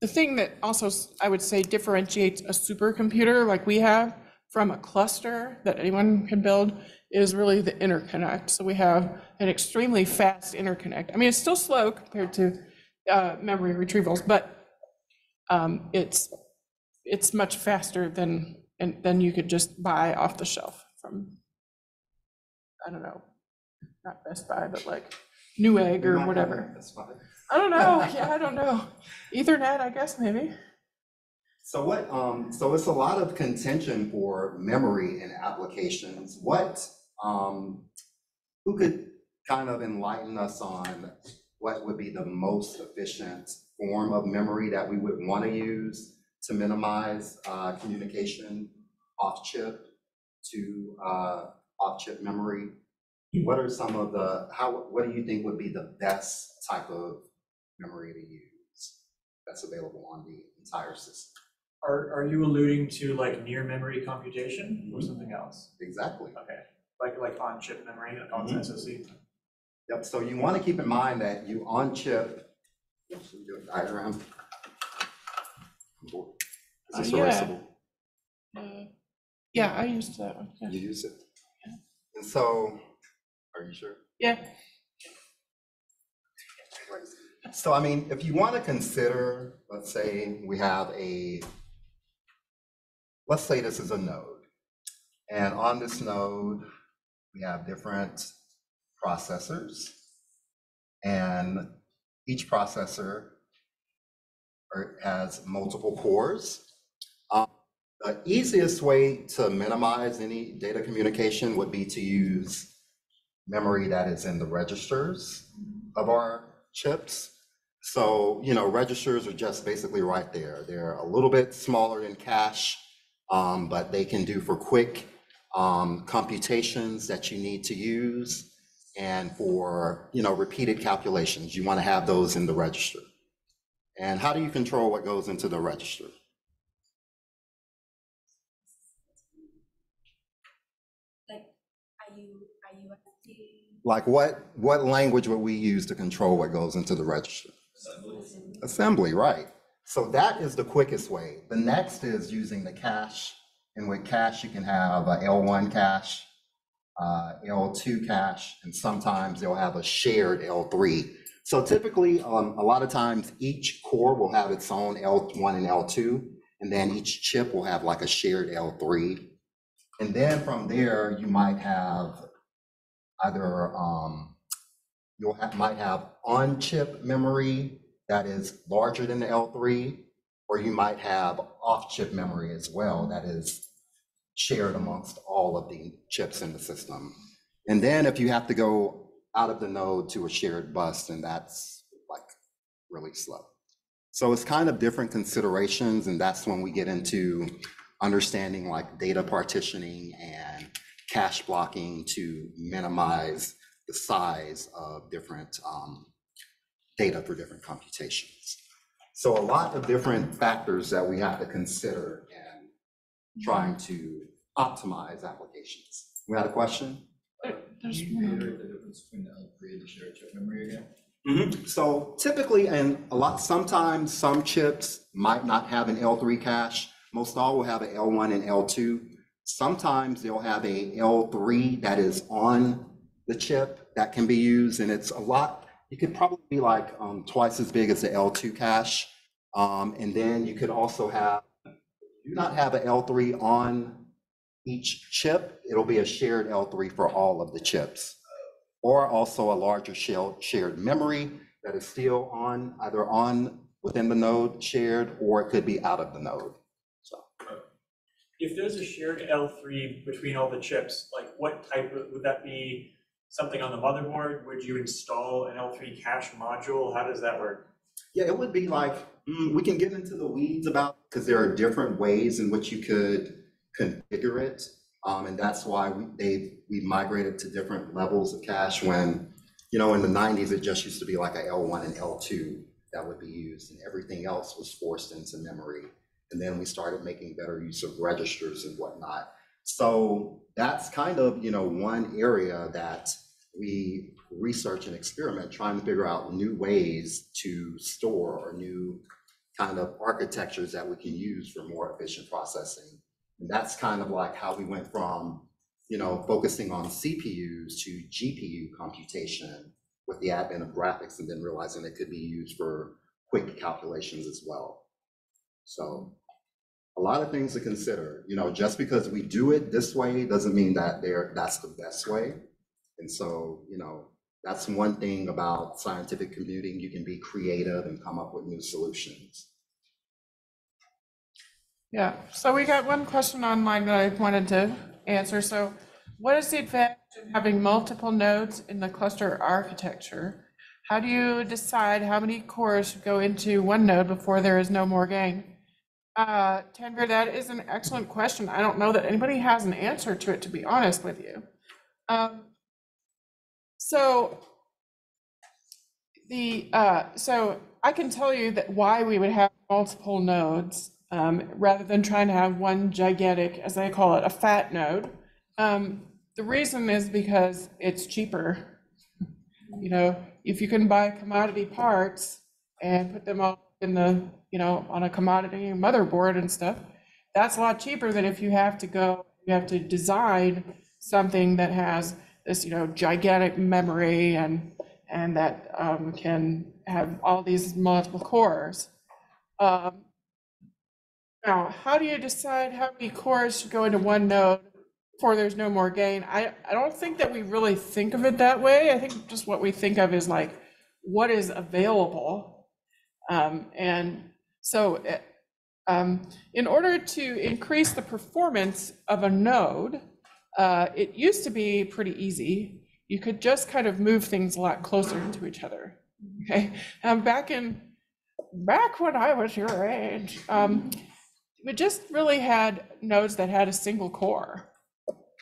the thing that also, I would say differentiates a supercomputer like we have from a cluster that anyone can build is really the interconnect. So we have an extremely fast interconnect. I mean, it's still slow compared to uh, memory retrievals, but um, it's, it's much faster than, and than you could just buy off the shelf from, I don't know, not Best Buy, but like Newegg we or whatever. It, That's fine. I don't know, yeah, I don't know. Ethernet, I guess, maybe. So what, um, so it's a lot of contention for memory and applications. What, um, who could kind of enlighten us on what would be the most efficient form of memory that we would want to use to minimize, uh, communication off chip to, uh, off chip memory? What are some of the, how, what do you think would be the best type of memory to use that's available on the entire system? Are, are you alluding to like near memory computation or something else? Exactly. Okay, like, like on chip memory, like on Mhm. SoC? Yep, so you want to keep in mind that you on chip, should we do a diagram? Is this Uh, yeah. erasable? Uh, Yeah, I used that one, yeah. You use it. And so, are you sure? Yeah, So I mean, if you want to consider, let's say we have a, let's say this is a node. And on this node, we have different processors. And each processor has multiple cores. Um, The easiest way to minimize any data communication would be to use memory that is in the registers of our chips. So, you know, registers are just basically right there. They're a little bit smaller than cache, um, but they can do for quick um, computations that you need to use and for, you know, repeated calculations. You want to have those in the register. And how do you control what goes into the register? Like, are you, are you? Like what, what language would we use to control what goes into the register? Assembly, right. So that is the quickest way. The next is using the cache. And with cache, you can have a L1 cache, uh, L2 cache, and sometimes they'll have a shared L3. So typically, um, a lot of times, each core will have its own L1 and L2, and then each chip will have like a shared L3. And then from there, you might have either, um, you'll might have on-chip memory that is larger than the L3, or you might have off-chip memory as well that is shared amongst all of the chips in the system. And then if you have to go out of the node to a shared bus, then that's like really slow. So it's kind of different considerations, and that's when we get into understanding like data partitioning and cache blocking to minimize the size of different um, data for different computations. So a lot of different factors that we have to consider in trying to optimize applications. We had a question? There- Can there's you one. reiterate the difference between the L three and the shared chip memory again? Mhm. So typically, and a lot, sometimes some chips might not have an L3 cache. Most all will have an L1 and L2. Sometimes they'll have a L3 that is on the chip that can be used, and it's a lot, you could probably be like um, twice as big as the L2 cache. Um, And then you could also have, do not have an L3 on each chip, it'll be a shared L3 for all of the chips or also a larger shell, shared memory that is still on, either on within the node shared, or it could be out of the node. So, If there's a shared L three between all the chips, like what type of, would that be something on the motherboard? Would you install an L three cache module? How does that work? yeah, it would be like, mm, we can get into the weeds about, because there are different ways in which you could configure it. Um, and that's why we, they, we migrated to different levels of cache when, you know, in the nineties, it just used to be like a L one and L two that would be used, and everything else was forced into memory. And then we started making better use of registers and whatnot. So that's kind of, you know, one area that we research and experiment, trying to figure out new ways to store or new kind of architectures that we can use for more efficient processing. And that's kind of like how we went from, you know, focusing on CPUs to GPU computation with the advent of graphics and then realizing it could be used for quick calculations as well. So a lot of things to consider, you know, just because we do it this way doesn't mean that there, that's the best way. And so, you know, that's one thing about scientific computing. You can be creative and come up with new solutions. Yeah, so we got one question online that I wanted to answer. So what is the advantage of having multiple nodes in the cluster architecture? How do you decide how many cores go into one node before there is no more gain? Uh, Tanvir, that is an excellent question. I don't know that anybody has an answer to it, to be honest with you. Um, So the, uh, so I can tell you that why we would have multiple nodes um, rather than trying to have one gigantic, as they call it, a fat node. Um, the reason is because it's cheaper. You know, if you can buy commodity parts and put them all in the, you know, on a commodity motherboard and stuff, that's a lot cheaper than if you have to go, you have to design something that has this, you know, gigantic memory and, and that um, can have all these multiple cores. Um, now, how do you decide how many cores should go into one node before there's no more gain? I, I don't think that we really think of it that way. I think just what we think of is like, what is available? Um, and so, eh, um, in order to increase the performance of a node, uh, it used to be pretty easy. You could just kind of move things a lot closer to each other. Okay, um, back in back when I was your age, um, we just really had nodes that had a single core.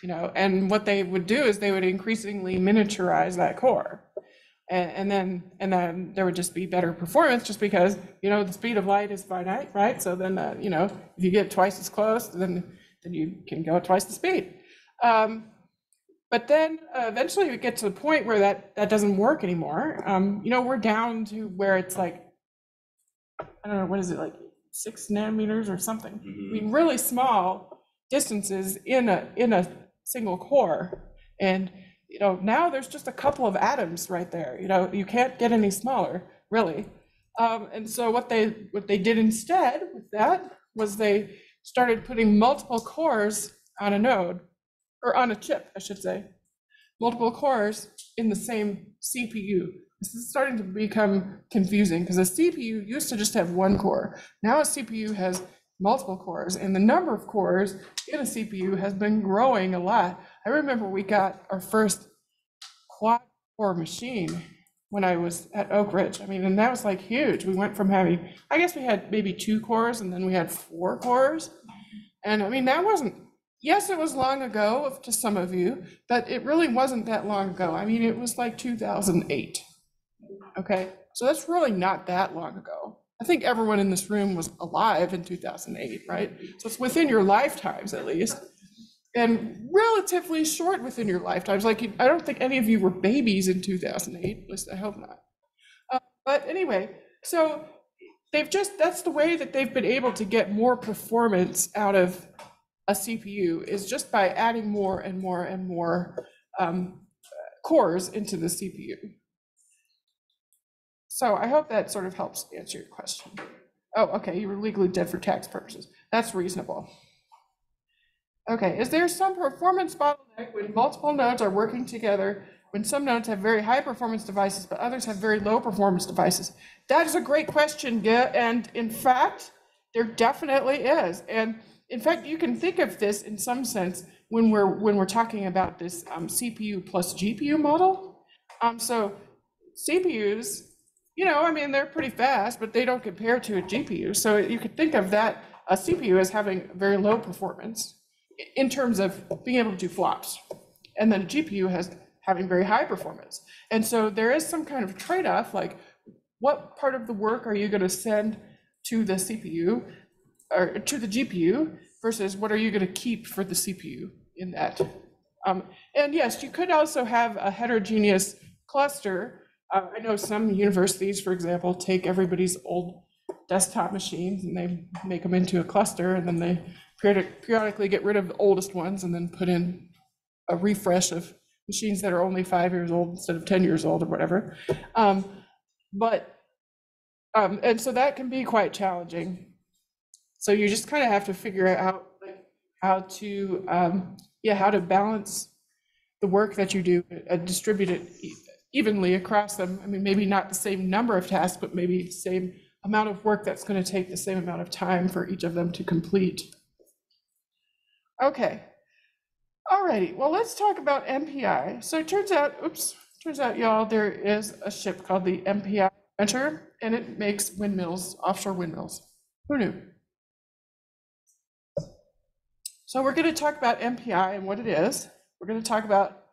You know, and what they would do is they would increasingly miniaturize that core. And, and then and then there would just be better performance just because you know the speed of light is finite, right? So then uh, you know if you get twice as close, then then you can go at twice the speed. Um, but then uh, eventually we get to the point where that that doesn't work anymore. Um, you know, we're down to where it's like I don't know, what is it, like six nanometers or something? I Mhm. mean, really small distances in a, in a single core. And, you know, now there's just a couple of atoms right there, you know, you can't get any smaller, really. Um, and so what they, what they did instead with that was they started putting multiple cores on a node, or on a chip, I should say. Multiple cores in the same CPU. This is starting to become confusing because a CPU used to just have one core. Now a CPU has multiple cores, and the number of cores in a CPU has been growing a lot. I remember we got our first quad core machine when I was at Oak Ridge. I mean, and that was like huge. We went from having, I guess we had maybe two cores and then we had four cores. And I mean, that wasn't, yes, it was long ago to some of you, but it really wasn't that long ago. I mean, it was like 2008. Okay, so that's really not that long ago. I think everyone in this room was alive in 2008, right? So it's within your lifetimes at least. And relatively short within your lifetimes. Like, I don't think any of you were babies in 2008, at least I hope not. Uh, But anyway, so they've just, that's the way that they've been able to get more performance out of a CPU is just by adding more and more and more um, cores into the CPU. So I hope that sort of helps answer your question. Oh, okay, you were legally dead for tax purposes. That's reasonable. Okay, is there some performance bottleneck when multiple nodes are working together, when some nodes have very high performance devices, but others have very low performance devices? That is a great question, and in fact, there definitely is. And in fact, you can think of this in some sense when we're, when we're talking about this um, CPU plus GPU model. Um, so CPUs, you know, I mean, they're pretty fast, but they don't compare to a GPU. So you could think of that, a CPU as having very low performance in terms of being able to do flops. And then a GPU has having very high performance. And so there is some kind of trade-off, like what part of the work are you going to send to the CPU or to the GPU versus what are you going to keep for the CPU in that? Um, and yes, you could also have a heterogeneous cluster. Uh, I know some universities, for example, take everybody's old desktop machines and they make them into a cluster and then they periodically get rid of the oldest ones and then put in a refresh of machines that are only five years old instead of 10 years old or whatever. Um, but, um, and so that can be quite challenging. So you just kind of have to figure out like how to, um, yeah, how to balance the work that you do, uh, distribute it evenly across them. I mean, maybe not the same number of tasks, but maybe the same amount of work that's going to take the same amount of time for each of them to complete. Okay. Alrighty, well, let's talk about MPI. So it turns out, oops, turns out, y'all, there is a ship called the MPI Venture, and it makes windmills, offshore windmills. Who knew? So we're going to talk about MPI and what it is. We're going to talk about,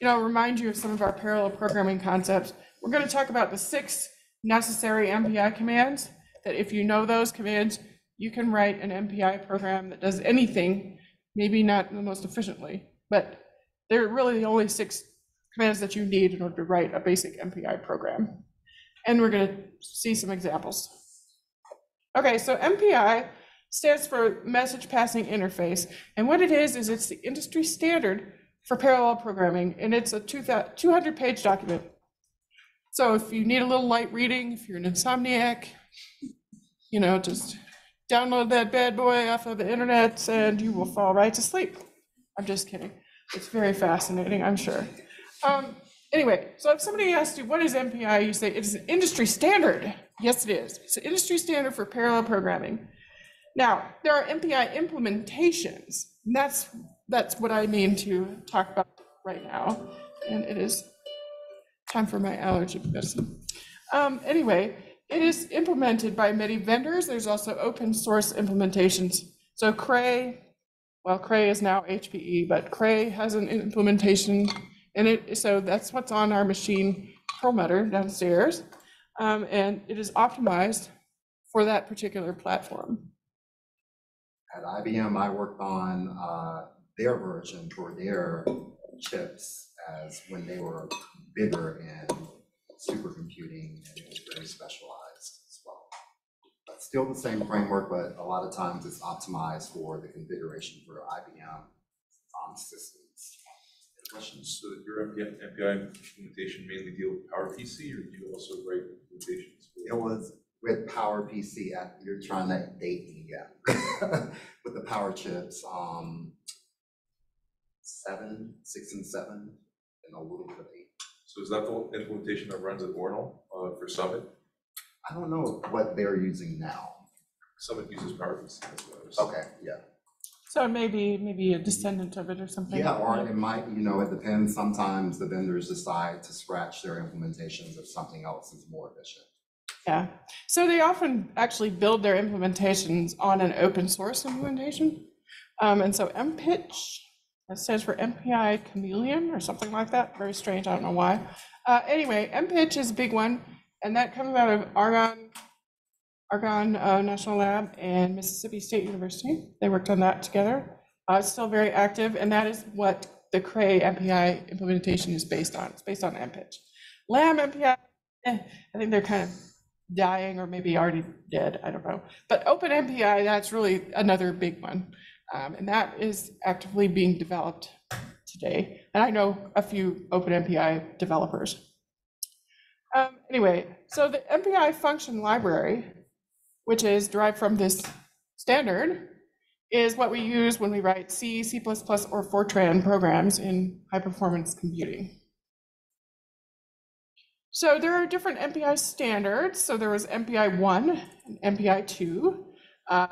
you know, remind you of some of our parallel programming concepts. We're going to talk about the six necessary MPI commands, that if you know those commands, you can write an MPI program that does anything, maybe not the most efficiently, but they're really the only six commands that you need in order to write a basic MPI program. And we're going to see some examples. Okay, so MPI stands for Message Passing Interface. And what it is, is it's the industry standard for parallel programming, and it's a 200-page document. So if you need a little light reading, if you're an insomniac, you know, just download that bad boy off of the internet and you will fall right to sleep. I'm just kidding. It's very fascinating, I'm sure. Um, anyway, so if somebody asks you, what is MPI? You say, it's an industry standard. Yes, it is. It's an industry standard for parallel programming. Now, there are MPI implementations. and That's, that's what I mean to talk about right now. And it is time for my allergy medicine. Um, anyway, it is implemented by many vendors. There's also open source implementations. So Cray, well, Cray is now HPE, but Cray has an implementation and it, so that's what's on our machine Perlmutter downstairs. Um, and it is optimized for that particular platform. At IBM, I worked on uh, their version for their chips as when they were bigger in supercomputing and it was very specialized as well. But still the same framework, but a lot of times it's optimized for the configuration for IBM um, systems. Questions? So your MPI, implementation mainly deal with PowerPC, or do you also write implementations? for- It was with PowerPC, at- you're trying to date me, yeah. With the power chips, um, seven, six and seven, and a little bit of eight. So is that the implementation that runs at ORNL, uh, for Summit? I don't know what they're using now. Summit uses PowerPC, that's what I was. Okay, yeah. So maybe, maybe a descendant of it or something. Yeah, or it might, you know, it depends. Sometimes the vendors decide to scratch their implementations if something else is more efficient. Yeah, so they often actually build their implementations on an open source implementation. Um, and so MPICH, that stands for MPI Chameleon or something like that, very strange, I don't know why. Uh, anyway, MPICH is a big one, and that comes out of Argonne, Argonne uh, National Lab and Mississippi State University. They worked on that together. Uh, it's still very active, and that is what the Cray MPI implementation is based on. It's based on MPICH. LAM MPI, eh, I think they're kind of dying or maybe already dead, I don't know. But OpenMPI, that's really another big one. Um, and that is actively being developed today. And I know a few OpenMPI developers. Um, anyway, so the MPI function library, which is derived from this standard, is what we use when we write C, C++, or Fortran programs in high-performance computing. So there are different MPI standards. So there was MPI 1 and MPI 2. Uh,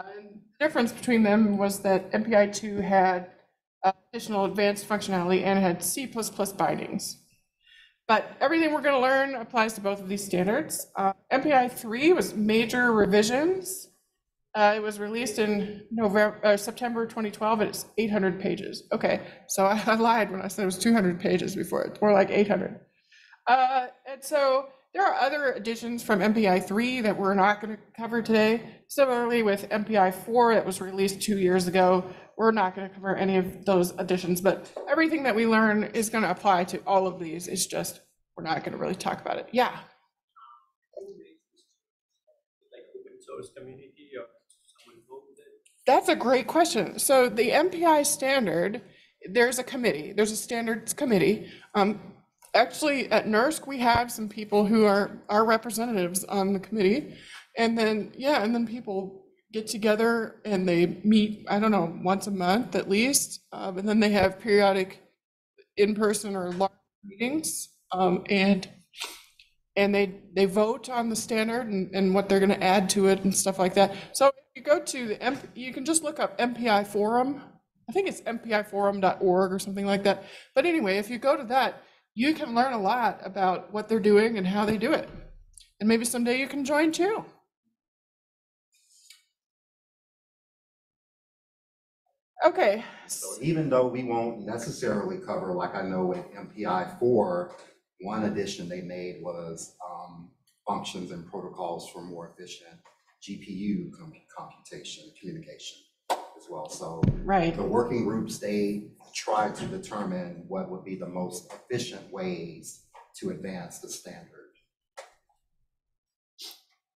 difference between them was that MPI 2 had uh, additional advanced functionality and had C++ bindings. But everything we're going to learn applies to both of these standards. Uh, MPI 3 was major revisions. Uh, it was released in November, uh, September 2012, and it's 800 pages. Okay, so I, I lied when I said it was 200 pages before. It's more like 800. Uh, and so there are other additions from MPI 3 that we're not going to cover today. Similarly with MPI 4 that was released two years ago, we're not going to cover any of those additions, but everything that we learn is going to apply to all of these. It's just, we're not going to really talk about it. Yeah. That's a great question. So the MPI standard, there's a committee, there's a standards committee. Um, actually, at NERSC, we have some people who are our representatives on the committee. And then, yeah, and then people get together and they meet, I don't know, once a month at least. Um, and then they have periodic in-person or large meetings. Um, and and they they vote on the standard and, and what they're going to add to it and stuff like that. So if you go to the MP, you can just look up MPI forum. I think it's mpiforum.org or something like that. But anyway, if you go to that, you can learn a lot about what they're doing and how they do it. And maybe someday you can join too. Okay. So even though we won't necessarily cover, like I know with MPI four, one addition they made was um, functions and protocols for more efficient GPU com- computation, communication as well. So Right. the working groups, they try to determine what would be the most efficient ways to advance the standard.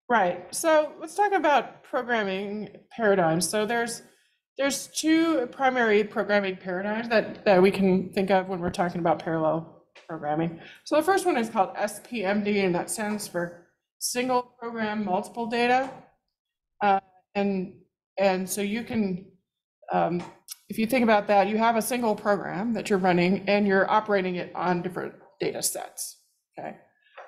Right. So let's talk about programming paradigms. So there's there's two primary programming paradigms that, that we can think of when we're talking about parallel programming. So the first one is called SPMD, and that stands for Single Program Multiple Data. Uh, and and so you can, um, if you think about that, you have a single program that you're running, and you're operating it on different data sets. Okay.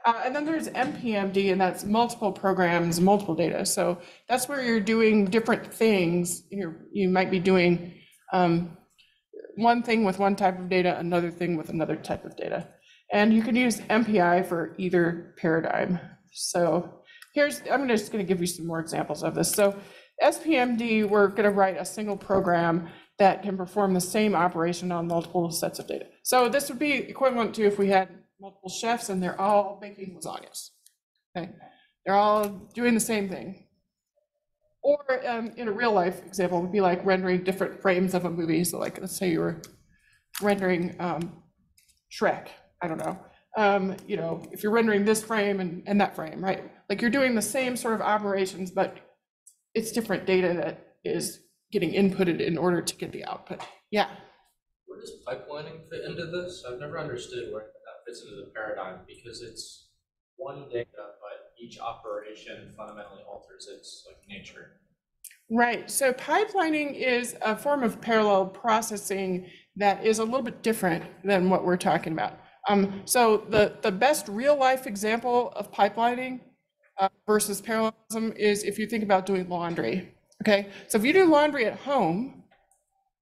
Uh, and then there's MPMD, and that's multiple programs, multiple data. So that's where you're doing different things. You're, you might be doing um, one thing with one type of data, another thing with another type of data. And you can use MPI for either paradigm. So here's, I'm just going to give you some more examples of this. So SPMD, we're going to write a single program that can perform the same operation on multiple sets of data. So this would be equivalent to if we had multiple chefs and they're all making lasagnas. Okay, they're all doing the same thing. Or um, in a real life example, would be like rendering different frames of a movie. So like, let's say you were rendering um, Shrek. I don't know. Um, you know, if you're rendering this frame and, and that frame, right? Like you're doing the same sort of operations, but it's different data that is getting inputted in order to get the output. Yeah, Where does pipelining fit into this? I've never understood where that fits into the paradigm because it's one data, but each operation fundamentally alters its like nature. right. So pipelining is a form of parallel processing that is a little bit different than what we're talking about. Um, so the, the best real life example of pipelining uh, versus parallelism is if you think about doing laundry. Okay, so if you do laundry at home,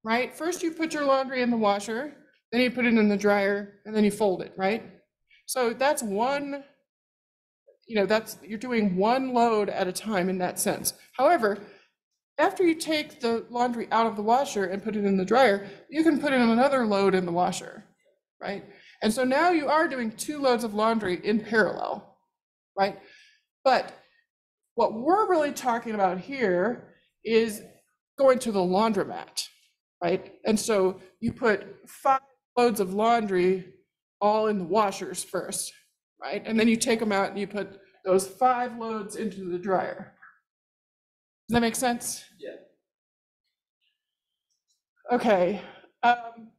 right? First you put your laundry in the washer, then you put it in the dryer, and then you fold it, right? So that's one, you know, that's, you're doing one load at a time in that sense. However, after you take the laundry out of the washer and put it in the dryer, you can put in another load in the washer, right? And so now you are doing two loads of laundry in parallel, right? But what we're really talking about here is going to the laundromat, right? And so you put five loads of laundry all in the washers first, right? And then you take them out and you put those five loads into the dryer. Does that make sense? Yeah. Okay. um,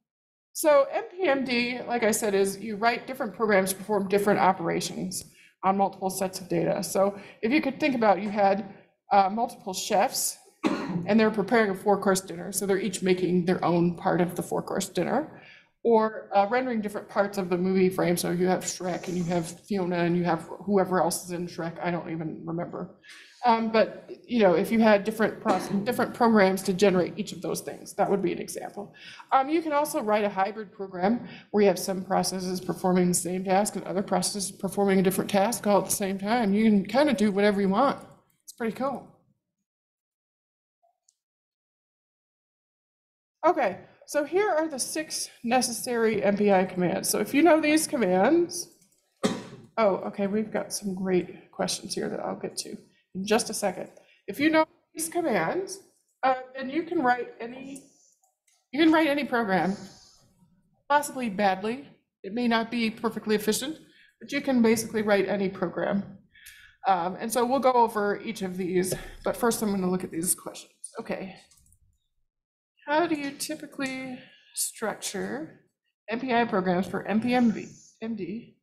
So MPMD, like I said, is you write different programs to perform different operations on multiple sets of data. So if you could think about, you had uh, multiple chefs and they're preparing a four-course dinner, so they're each making their own part of the four-course dinner. Or uh, rendering different parts of the movie frame, so you have Shrek and you have Fiona and you have whoever else is in Shrek, I don't even remember. Um, But, you know, if you had different, proc- different programs to generate each of those things, that would be an example. Um, You can also write a hybrid program where you have some processes performing the same task and other processes performing a different task all at the same time. You can kind of do whatever you want. It's pretty cool. Okay, so here are the six necessary MPI commands. So if you know these commands, oh, okay, we've got some great questions here that I'll get to in just a second. If you know these commands, uh, then you can write any, you can write any program, possibly badly. It may not be perfectly efficient, but you can basically write any program. Um, and so we'll go over each of these, but first I'm to look at these questions. Okay. How do you typically structure MPI programs for MPMD, MD,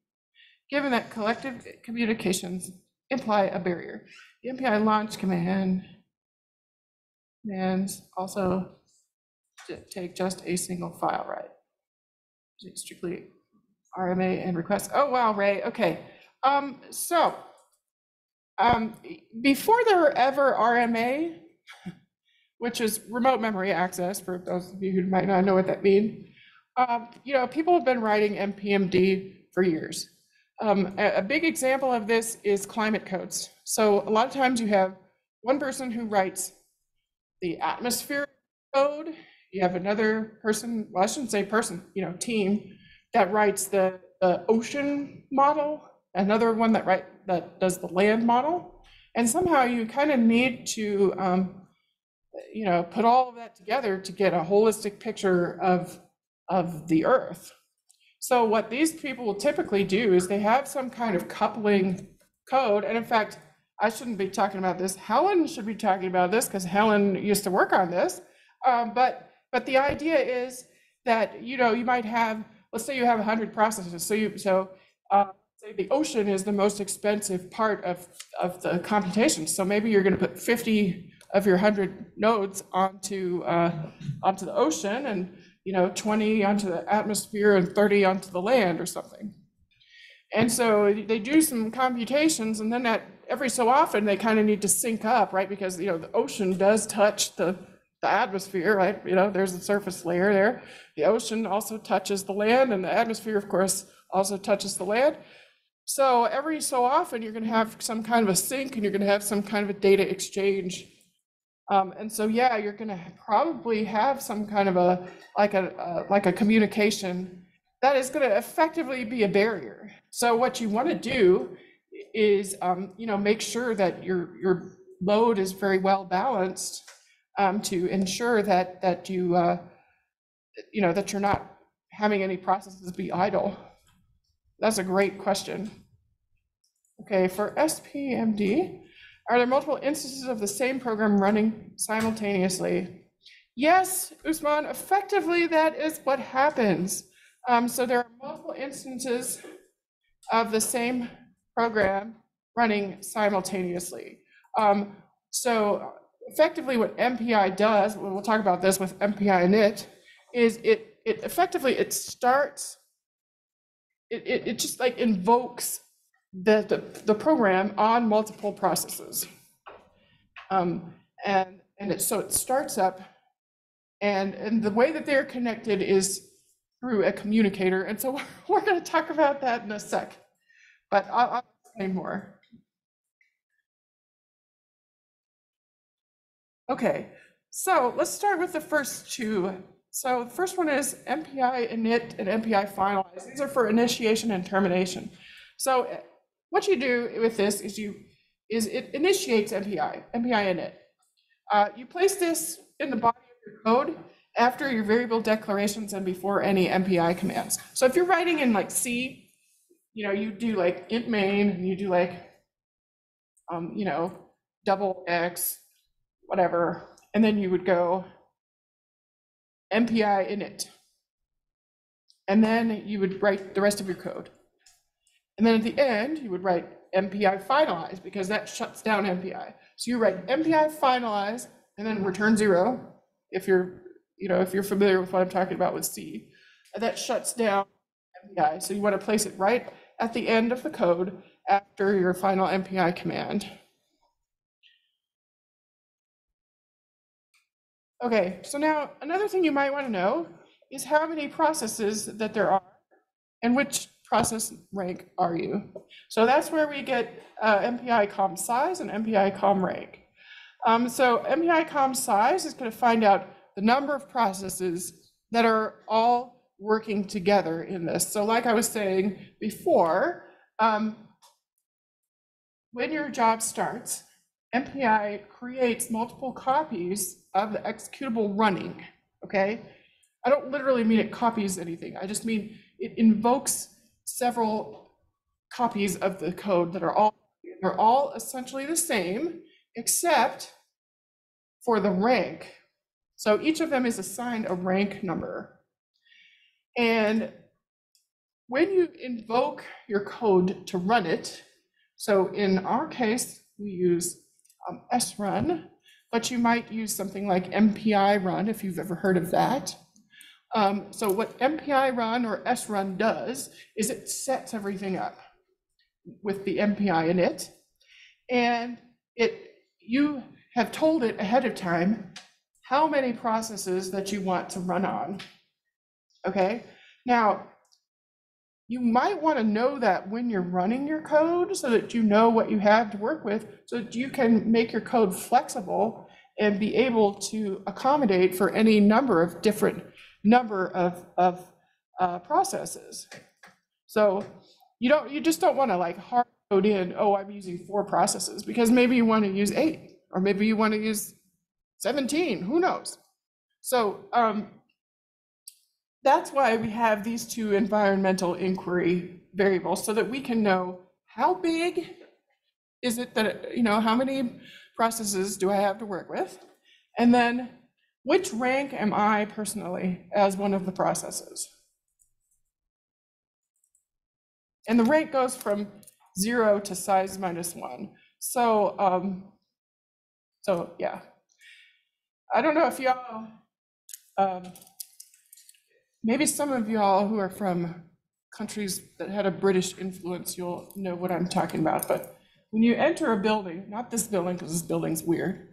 given that collective communications imply a barrier? The MPI launch command commands also take just a single file, right? Strictly RMA and request. Oh, wow, Ray, okay. Um, so, um, before there were ever RMA, which is remote memory access, for those of you who might not know what that means. Um, you know, people have been writing MPMD for years. Um, a, a big example of this is climate codes. So a lot of times you have one person who writes the atmosphere code. You have another person, well, I shouldn't say person, you know, team that writes the, the ocean model, another one that write that does the land model. And somehow you kind of need to um, you know, put all of that together to get a holistic picture of, of the earth. So what these people will typically do is they have some kind of coupling code. And in fact, I shouldn't be talking about this. Helen should be talking about this because Helen used to work on this. Um, but, but the idea is that, you know, you might have, let's say you have 100 processes. So you, so uh, say the ocean is the most expensive part of, of the computation. So maybe you're going to put 50 of your 100 nodes onto, uh, onto the ocean and, you know, 20 onto the atmosphere and 30 onto the land or something. And so they do some computations and then that every so often they kind of need to sync up, right? Because, you know, the ocean does touch the, the atmosphere, right? You know, there's a surface layer there. The ocean also touches the land and the atmosphere, of course, also touches the land. So every so often you're going to have some kind of a sync and you're going to have some kind of a data exchange um, and so, yeah, you're gonna probably have some kind of a, like a, uh, like a communication that is gonna effectively be a barrier. So what you wanna do is, um, you know, make sure that your, your load is very well balanced um, to ensure that, that you, uh, you know, that you're not having any processes be idle. That's a great question. Okay, for SPMD, Are there multiple instances of the same program running simultaneously? Yes, Usman, effectively, that is what happens. Um, so there are multiple instances of the same program running simultaneously. Um, so effectively what MPI does, we'll talk about this with MPI init, is it, it effectively, it starts, it, it, it just like invokes the, the, the program on multiple processes. Um, and, and it, so it starts up and, and the way that they're connected is through a communicator. And so we're going to talk about that in a sec, but I'll, I'll explain more. Okay, so let's start with the first two. So the first one is MPI init and MPI finalize. These are for initiation and termination. So what you do with this is you is it initiates MPI, MPI init. Uh, you place this in the body of your code after your variable declarations and before any MPI commands. So if you're writing in like C, you know, you do like int main, and you do like, um, you know, double X, whatever, and then you would go MPI init. And then you would write the rest of your code. And then at the end, you would write MPI finalize because that shuts down MPI. So you write MPI finalize and then return zero if you're, you know, if you're familiar with what I'm talking about with C. And that shuts down MPI. So you want to place it right at the end of the code after your final MPI command. Okay, so now another thing you might want to know is how many processes that there are and which process rank are you? So that's where we get uh, MPI com size and MPI com rank. Um, so MPI com size is going to find out the number of processes that are all working together in this. So like I was saying before, um, when your job starts, MPI creates multiple copies of the executable running, okay? I don't literally mean it copies anything. I just mean it invokes several copies of the code that are all, they're all essentially the same, except for the rank. So each of them is assigned a rank number. And when you invoke your code to run it, so in our case, we use um, srun, but you might use something like MPI run if you've ever heard of that. Um, so what MPI run or srun does is it sets everything up with the MPI init. And it you have told it ahead of time how many processes that you want to run on. Okay, now you might want to know that when you're running your code so that you know what you have to work with so that you can make your code flexible and be able to accommodate for any number of different number of, of uh, processes. So you don't, you just don't want to like hard code in, oh, I'm using four processes because maybe you want to use eight or maybe you want to use 17, who knows? So um, that's why we have these two environmental inquiry variables so that we can know how big is it that, you know, how many processes do I have to work with? And then which rank am I personally as one of the processes? And the rank goes from zero to size minus one. So, um, so yeah. I don't know if y'all, um, maybe some of y'all who are from countries that had a British influence, you'll know what I'm talking about. But when you enter a building, not this building because this building's weird,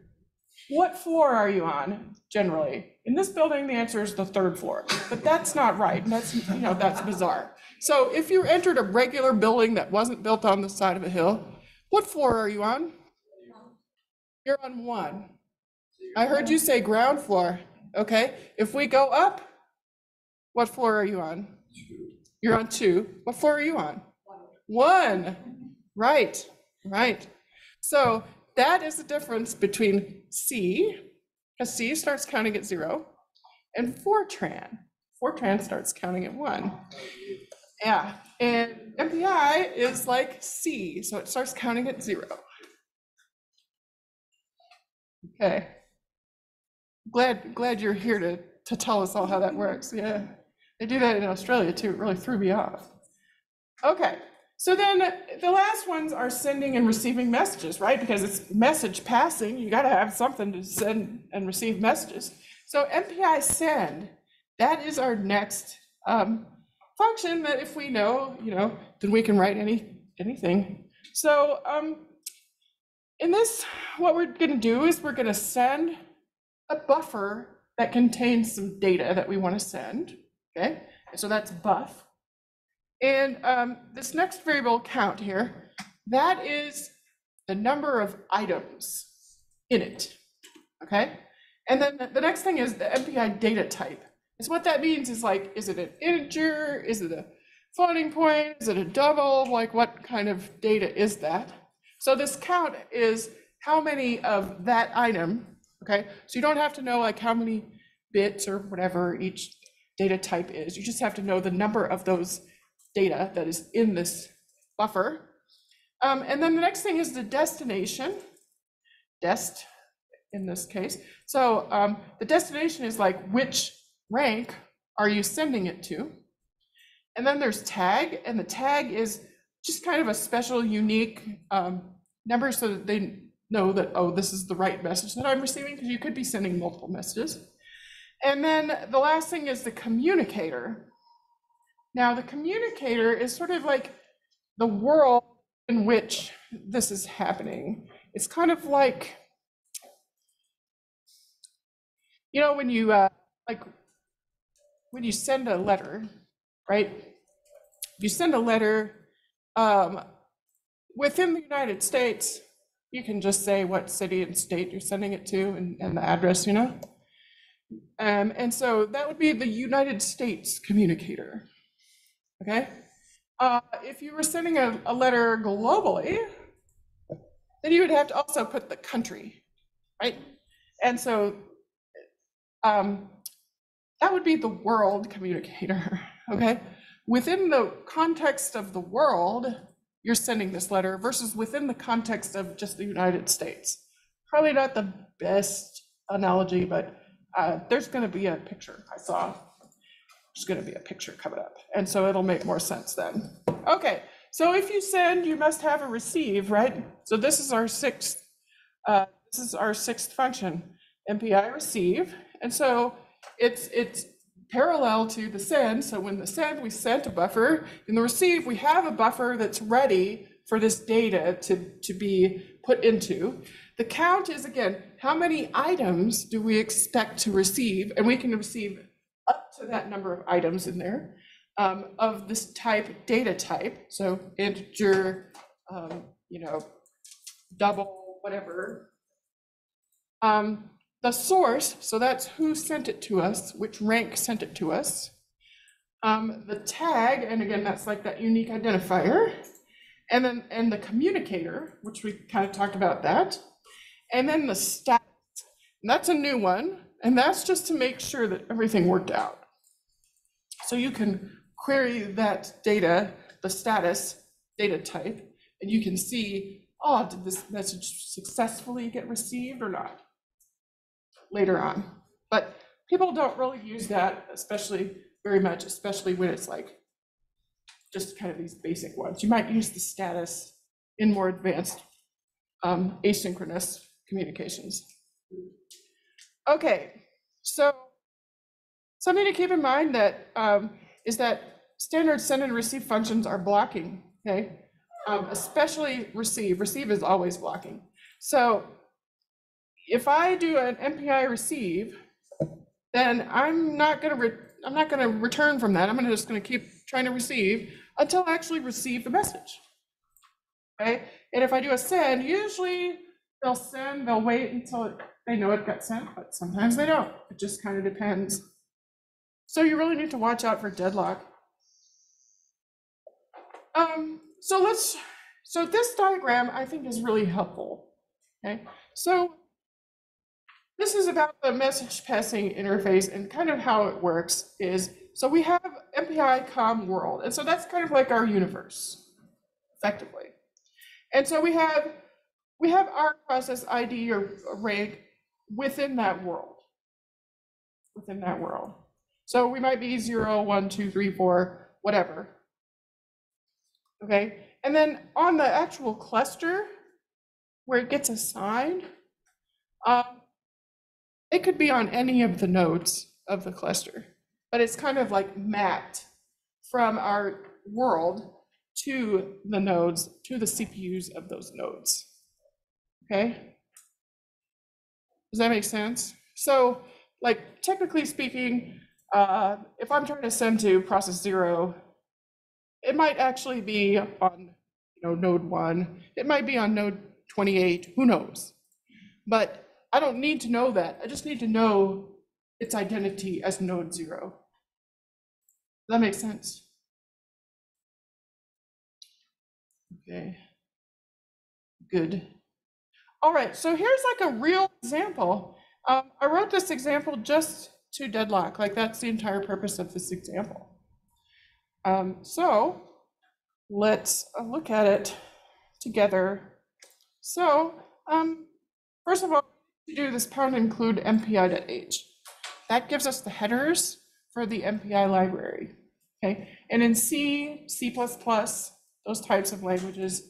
what floor are you on generally? In this building, the answer is the third floor, but that's not right. That's, you know, that's bizarre. So if you entered a regular building that wasn't built on the side of a hill, what floor are you on? You're on one. I heard you say ground floor. Okay, if we go up, what floor are you on? You're on two. What floor are you on? One. Right, right. So that is the difference between C, because C starts counting at zero, and Fortran. Fortran starts counting at one. Yeah, and MPI is like C, so it starts counting at zero. Okay. Glad, glad you're here to, to tell us all how that works, yeah. They do that in Australia too, it really threw me off. Okay, so then the last ones are sending and receiving messages, right? Because it's message passing, you gotta have something to send and receive messages. So MPI send, that is our next um, function that if we know, you know, then we can write any, anything. So um, in this, what we're gonna do is we're gonna send a buffer that contains some data that we want to send, okay? So that's buff. And um, this next variable count here, that is the number of items in it, okay? And then the- next thing is the MPI data type. Is what that means is like, is it an integer? Is it a floating point? Is it a double? Like what kind of data is that? So this count is how many of that item, okay? So you don't have to know like how many bits or whatever each data type is. You just have to know the number of those data that is in this buffer. Um, and then the next thing is the destination, dest in this case. So um, the destination is like which rank are you sending it to? And then there's tag, and the tag is just kind of a special, unique um, number so that they know that, oh, this is the right message that I'm receiving, because you could be sending multiple messages. And then the last thing is the communicator. Now, the communicator is sort of like the world in which this is happening. It's kind of like, you know, when you, uh, like, when you send a letter, right? You send a letter um, within the United States, you can just say what city and state you're sending it to and, and the address, you know? Um, and so that would be the United States communicator. Okay? Uh, if you were sending a, a letter globally, then you would have to also put the country, right? And so um, that would be the world communicator, okay? Within the context of the world, you're sending this letter versus within the context of just the United States. Probably not the best analogy, but uh, there's going to be a picture I saw. There's going to be a picture coming up, and so it'll make more sense then. Okay, so if you send, you must have a receive, right? So this is our sixth. Uh, this is our sixth function, MPI receive, and so it's it's parallel to the send. So when the send, we sent a buffer. In the receive, we have a buffer that's ready for this data to, to be put into. The count is again, how many items do we expect to receive? And we can receive to that number of items in there um, of this type, data type. So integer, um, you know, double, whatever. Um, the source, so that's who sent it to us, which rank sent it to us. Um, the tag, and again, that's like that unique identifier. And then, and the communicator, which we kind of talked about that. And then the status, and that's a new one, and that's just to make sure that everything worked out. So you can query that data, the status data type, and you can see, oh, did this message successfully get received or not? later on. But people don't really use that, especially very much, especially when it's like just kind of these basic ones. You might use the status in more advanced um, asynchronous communications. Okay, so something to keep in mind that um, is that standard send and receive functions are blocking, okay? Um, especially receive. Receive is always blocking. So if I do an MPI receive, then I'm not gonna, I'm not gonna return from that. I'm gonna just gonna keep trying to receive until I actually receive the message. Okay, and if I do a send, usually they'll send, they'll wait until they know it got sent, but sometimes they don't. It just kind of depends. So you really need to watch out for deadlock. Um, so let's, so this diagram I think is really helpful. Okay, so this is about the message passing interface and kind of how it works is, so we have MPI com world, and so that's kind of like our universe, effectively. And so we have, we have our process ID or rank, within that world. Within that world. So we might be zero, one, two, three, four, whatever. Okay, and then on the actual cluster, where it gets assigned, um, it could be on any of the nodes of the cluster, but it's kind of like mapped from our world to the nodes, to the CPUs of those nodes. Okay? Does that make sense? So, like, technically speaking, uh, if I'm trying to send to process zero, it might actually be on, you know, node one. It might be on node 28, who knows? But I don't need to know that. I just need to know its identity as node zero. That makes sense? Okay. Good. All right, so here's like a real example. Um, I wrote this example just to deadlock, like that's the entire purpose of this example. Um, so let's look at it together. So um, first of all, to do this pound include MPI.h. That gives us the headers for the MPI library. Okay, and in C, C++, those types of languages,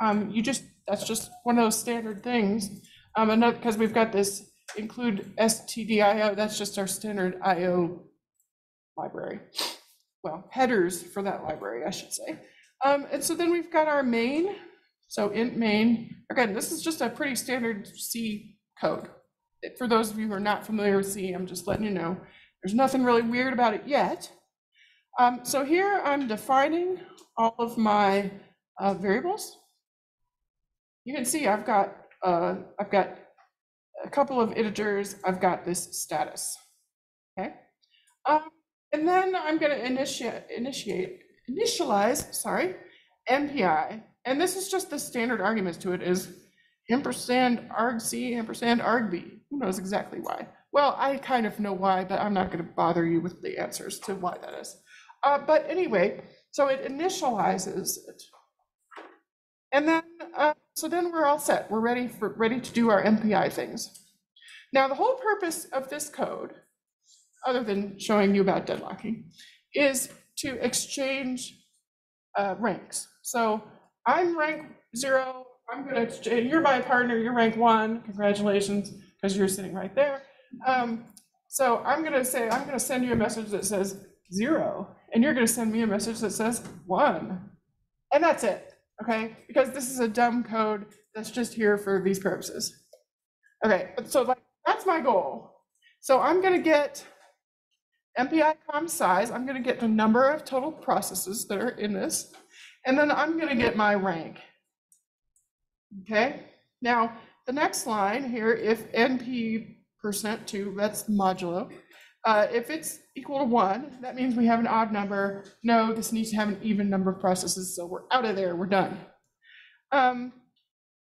um, you just that's just one of those standard things. Um, and because we've got this include stdio, that's just our standard IO library. Well, headers for that library, I should say. Um, and so then we've got our main. So int main. Again, this is just a pretty standard C code. For those of you who are not familiar with C, I'm just letting you know. There's nothing really weird about it yet. Um, so here I'm defining all of my uh, variables. You can see I've got uh, I've got a couple of integers. I've got this status. Okay, um, and then I'm going to initiate initiate initialize. Sorry, MPI, and this is just the standard arguments to it is ampersand argc ampersand argv. Who knows exactly why? Well, I kind of know why, but I'm not going to bother you with the answers to why that is. Uh, but anyway, so it initializes it. And then, uh, so then we're all set. We're ready for ready to do our MPI things. Now, the whole purpose of this code, other than showing you about deadlocking, is to exchange uh, ranks. So I'm rank zero. I'm going to exchange. You're my partner. You're rank one. Congratulations, because you're sitting right there. Um, so I'm going to say I'm going to send you a message that says zero, and you're going to send me a message that says one, and that's it okay? Because this is a dumb code that's just here for these purposes. Okay, so like that's my goal. So I'm gonna get MPI com size, I'm gonna get the number of total processes that are in this, and then I'm gonna get my rank. Okay, now the next line here, if NP percent two, that's modulo. Uh, if it's equal to one, that means we have an odd number. No, this needs to have an even number of processes, so we're out of there, we're done. Um,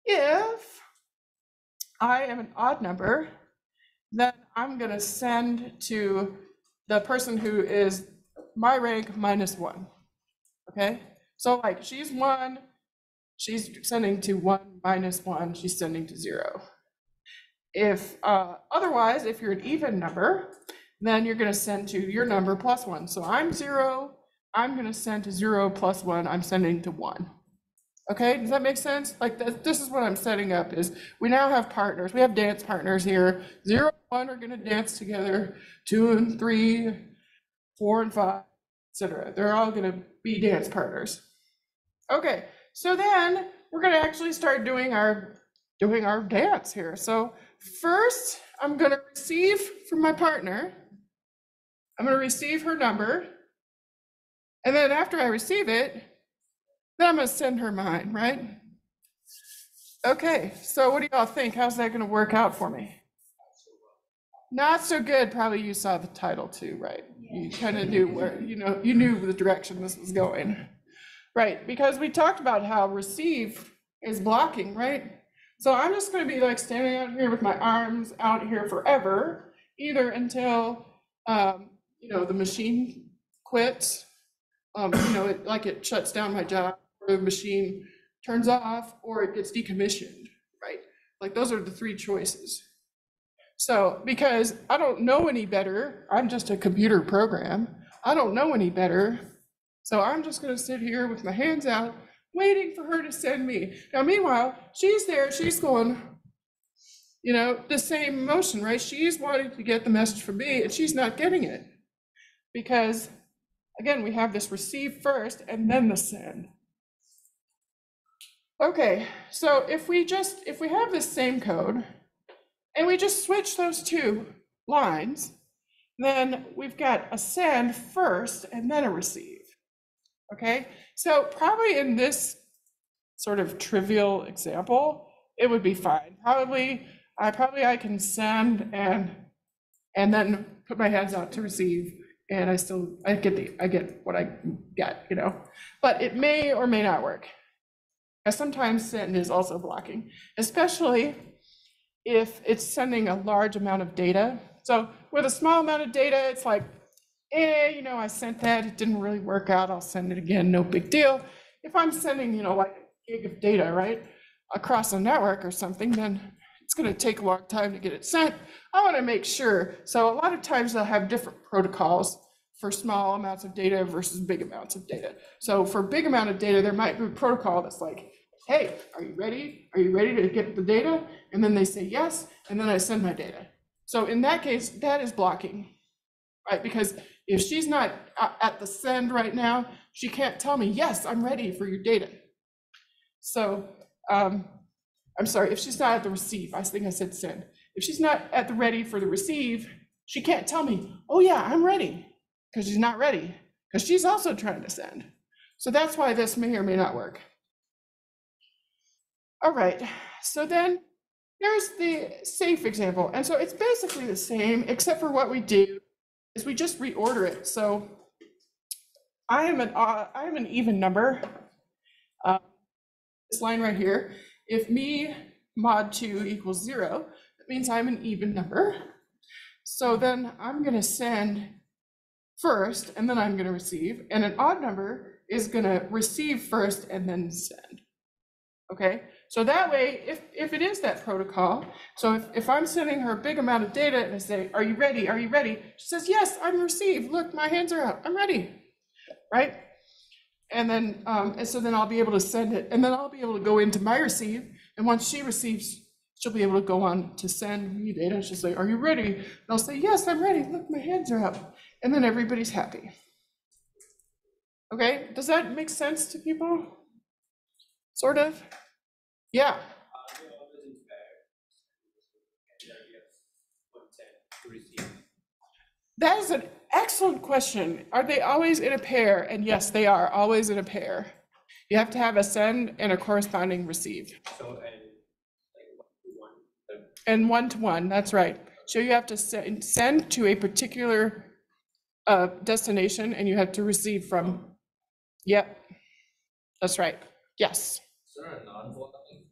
if I am an odd number, then I'm gonna send to the person who is my rank minus one, okay? So like, she's one, she's sending to one minus one, she's sending to zero. If, uh, otherwise, if you're an even number, then you're gonna send to your number plus one. So I'm zero, I'm gonna send to zero plus one, I'm sending to one. Okay, does that make sense? Like, th- this is what I'm setting up is, we now have partners, we have dance partners here. Zero, and one are gonna dance together, two and three, four and five, et cetera. They're all gonna be dance partners. Okay, so then, we're gonna actually start doing our, doing our dance here. So first, I'm gonna receive from my partner, I'm gonna receive her number. And then after I receive it, then I'm gonna send her mine, right? Okay, so what do y'all think? How's that gonna work out for me? Not so good. Probably you saw the title too, right? You kind of knew where, you know, you knew the direction this was going. Right, because we talked about how receive is blocking, right? So I'm just gonna be like standing out here with my arms out here forever, either until, um, you know, the machine quits, um, you know, it, like it shuts down my job, or the machine turns off, or it gets decommissioned, right? Like those are the three choices. So, because I don't know any better, I'm just a computer program. I don't know any better. So I'm just gonna sit here with my hands out, waiting for her to send me. Now meanwhile, she's there, she's going, you know, the same motion, right? She's wanting to get the message from me and she's not getting it. Because, again, we have this receive first and then the send. Okay, so if we just, if we have this same code and we just switch those two lines, then we've got a send first and then a receive. Okay, so probably in this sort of trivial example, it would be fine. Probably, I probably I can send and and then put my hands out to receive, and I still I get the I get what I get, you know. But it may or may not work. And sometimes send is also blocking, especially if it's sending a large amount of data. So with a small amount of data, it's like, eh, you know, I sent that, it didn't really work out, I'll send it again, no big deal. If I'm sending, you know, like a gig of data, right, across a network or something, then it's gonna take a long time to get it sent. I wanna make sure, so a lot of times they'll have different protocols for small amounts of data versus big amounts of data. So for big amount of data, there might be a protocol that's like, hey, are you ready? Are you ready to get the data? And then they say yes, and then I send my data. So in that case, that is blocking, right? Because if she's not at the send right now, she can't tell me, yes, I'm ready for your data. So, um, I'm sorry, if she's not at the receive, I think I said send. If she's not at the ready for the receive, she can't tell me, oh yeah, I'm ready, because she's not ready, because she's also trying to send. So that's why this may or may not work. All right, so then there's the safe example. And so it's basically the same, except for what we do is we just reorder it. So I am an, uh, I am an even number. Uh, This line right here, if me mod two equals zero, that means I'm an even number. So then I'm gonna send first, and then I'm gonna receive, and an odd number is gonna receive first and then send. Okay, so that way, if, if it is that protocol, so if, if I'm sending her a big amount of data and I say, are you ready? Are you ready? She says, yes, I'm received. Look, my hands are up. I'm ready. Right? And then, um, and so then I'll be able to send it, and then I'll be able to go into my receive, and once she receives, she'll be able to go on to send me data. She'll say, are you ready? And I'll say, yes, I'm ready. Look, my hands are up. And then everybody's happy. Okay, does that make sense to people? Sort of? Yeah, that is an excellent question. Are they always in a pair? And yes, they are always in a pair. You have to have a send and a corresponding receive. So, and like one, one, And one to one, that's right. So you have to send to a particular uh, destination and you have to receive from. Yep, that's right. Yes. is there a non-blocking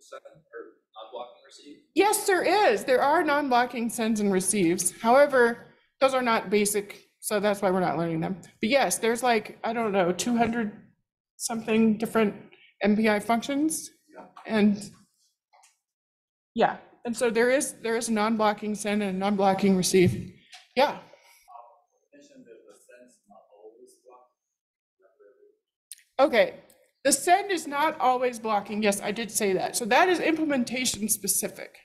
send or non-blocking receive? Yes, there is. There are non-blocking sends and receives. However, those are not basic, so that's why we're not learning them. But yes, there's like, I don't know, 200 something different MPI functions. And yeah, and so there is, there is a non-blocking send and a non-blocking receive. Yeah, Mentioned that the send's not always blocked. Okay. The send is not always blocking. Yes, I did say that. So that is implementation specific.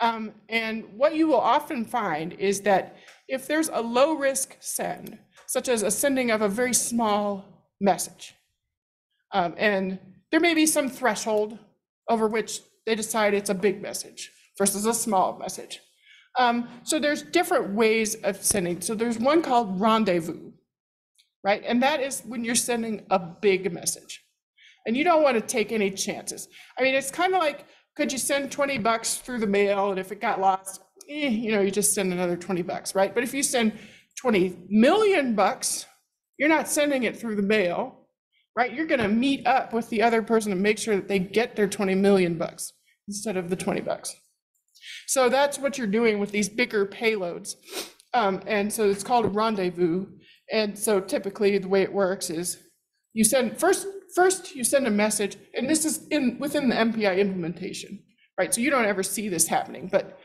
Um, and what you will often find is that if there's a low risk send, such as a sending of a very small message, um, and there may be some threshold over which they decide it's a big message versus a small message. Um, so there's different ways of sending. So there's one called rendezvous, right? And that is when you're sending a big message. And you don't want to take any chances. I mean, it's kind of like, could you send 20 bucks through the mail and if it got lost, eh, you know, you just send another 20 bucks, right? But if you send 20 million bucks, you're not sending it through the mail, right? You're going to meet up with the other person and make sure that they get their 20 million bucks instead of the 20 bucks. So that's what you're doing with these bigger payloads. Um, and so it's called a rendezvous. And so typically the way it works is you send first first you send a message, and this is in within the MPI implementation, right? So you don't ever see this happening, but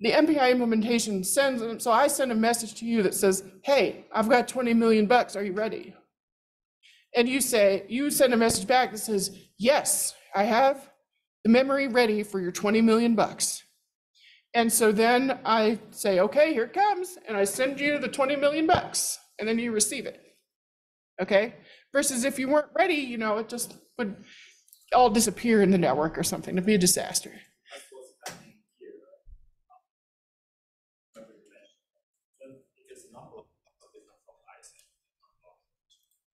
the MPI implementation sends, them- so I send a message to you that says, hey, I've got 20 million bucks, are you ready? And you say, you send a message back that says, yes, I have the memory ready for your 20 million bucks. And so then I say, okay, here it comes, and I send you the 20 million bucks, and then you receive it. Okay? Versus if you weren't ready, you know, it just would all disappear in the network or something. It'd be a disaster.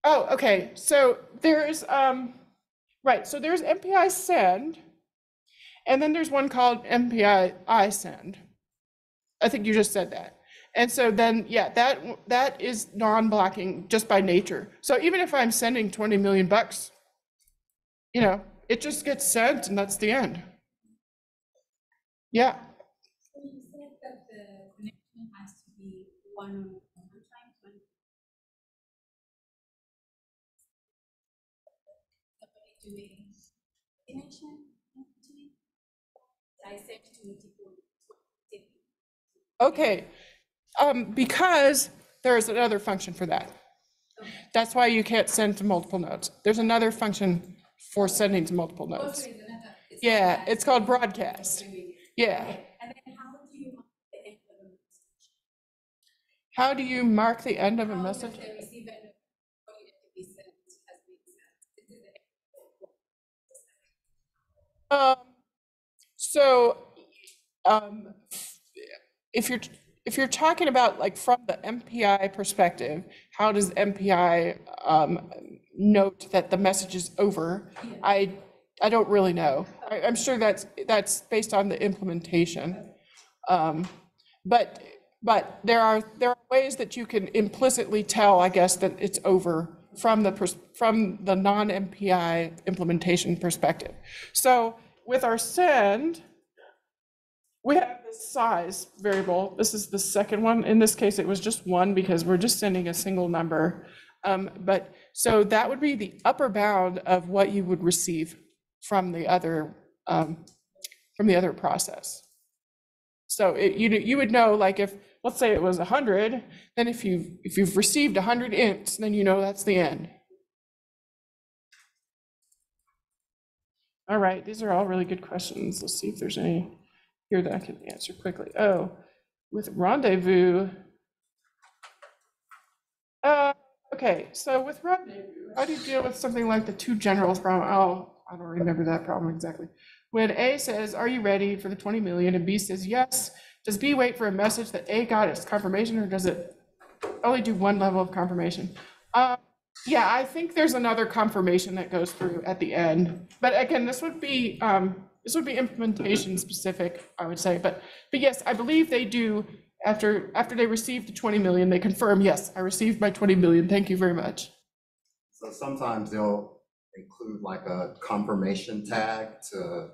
Oh, okay, so there's, um, right, so there's MPI send, and then there's one called MPI I send. I think you just said that. And so then, yeah, that, that is non-blocking just by nature. So even if I'm sending 20 million bucks, you know, it just gets sent and that's the end. Yeah, you said that the connection has to be one on one time, one. Somebody doing connection in between. I said to multiple. Okay. Um, because there's another function for that. That's why you can't send to multiple nodes. There's another function for sending to multiple Oh, nodes. so it's another- it's Yeah, it's called broadcast. Yeah. How do you mark the end of a message? How do you mark the end of a How does message? the receiver know what needed to be sent has been sent? This is the end of the- Um, so, um, if you're, if you're talking about like from the MPI perspective, how does MPI, um, note that the message is over? I, I don't really know. I, I'm sure that's, that's based on the implementation. Um, but, but there are, there are ways that you can implicitly tell, I guess, that it's over from the, from the non-MPI implementation perspective. So with our send, we have this size variable. This is the second one. In this case, it was just one because we're just sending a single number. Um, but, so that would be the upper bound of what you would receive from the other, um, from the other process. So it, you, you would know, like, if, let's say it was hundred, then if you, if you've received hundred ints, then you know that's the end. All right, these are all really good questions. Let's see if there's any here that I can answer quickly. Oh, with rendezvous. Uh, okay, so with rendezvous, how do you deal with something like the two generals problem? Oh, I don't remember that problem exactly. When A says, are you ready for the 20 million? And B says, yes. Does B wait for a message that A got its confirmation or does it only do one level of confirmation? Uh, yeah, I think there's another confirmation that goes through at the end. But again, this would be, um, this would be implementation specific, I would say. But, but yes, I believe they do, after, after they receive the 20 million, they confirm, yes, I received my 20 million. Thank you very much. So sometimes they'll include like a confirmation tag to,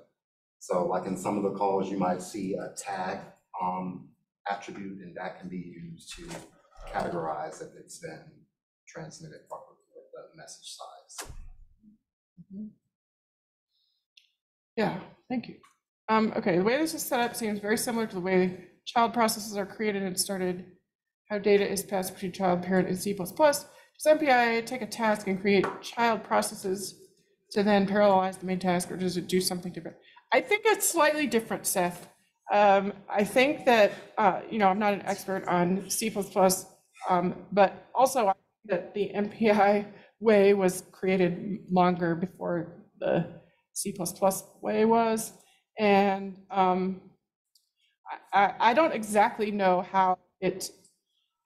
so like in some of the calls, you might see a tag um, attribute, and that can be used to categorize if it's been transmitted message size. Yeah, thank you. Um, okay, the way this is set up seems very similar to the way child processes are created and started, how data is passed between child, parent, and C++. Does MPI take a task and create child processes to then parallelize the main task, or does it do something different? I think it's slightly different, Seth. Um, I think that, uh, you know, I'm not an expert on C++, um, but also I think that the MPI way was created longer before the C++ way was. And um, I, I- don't exactly know how it,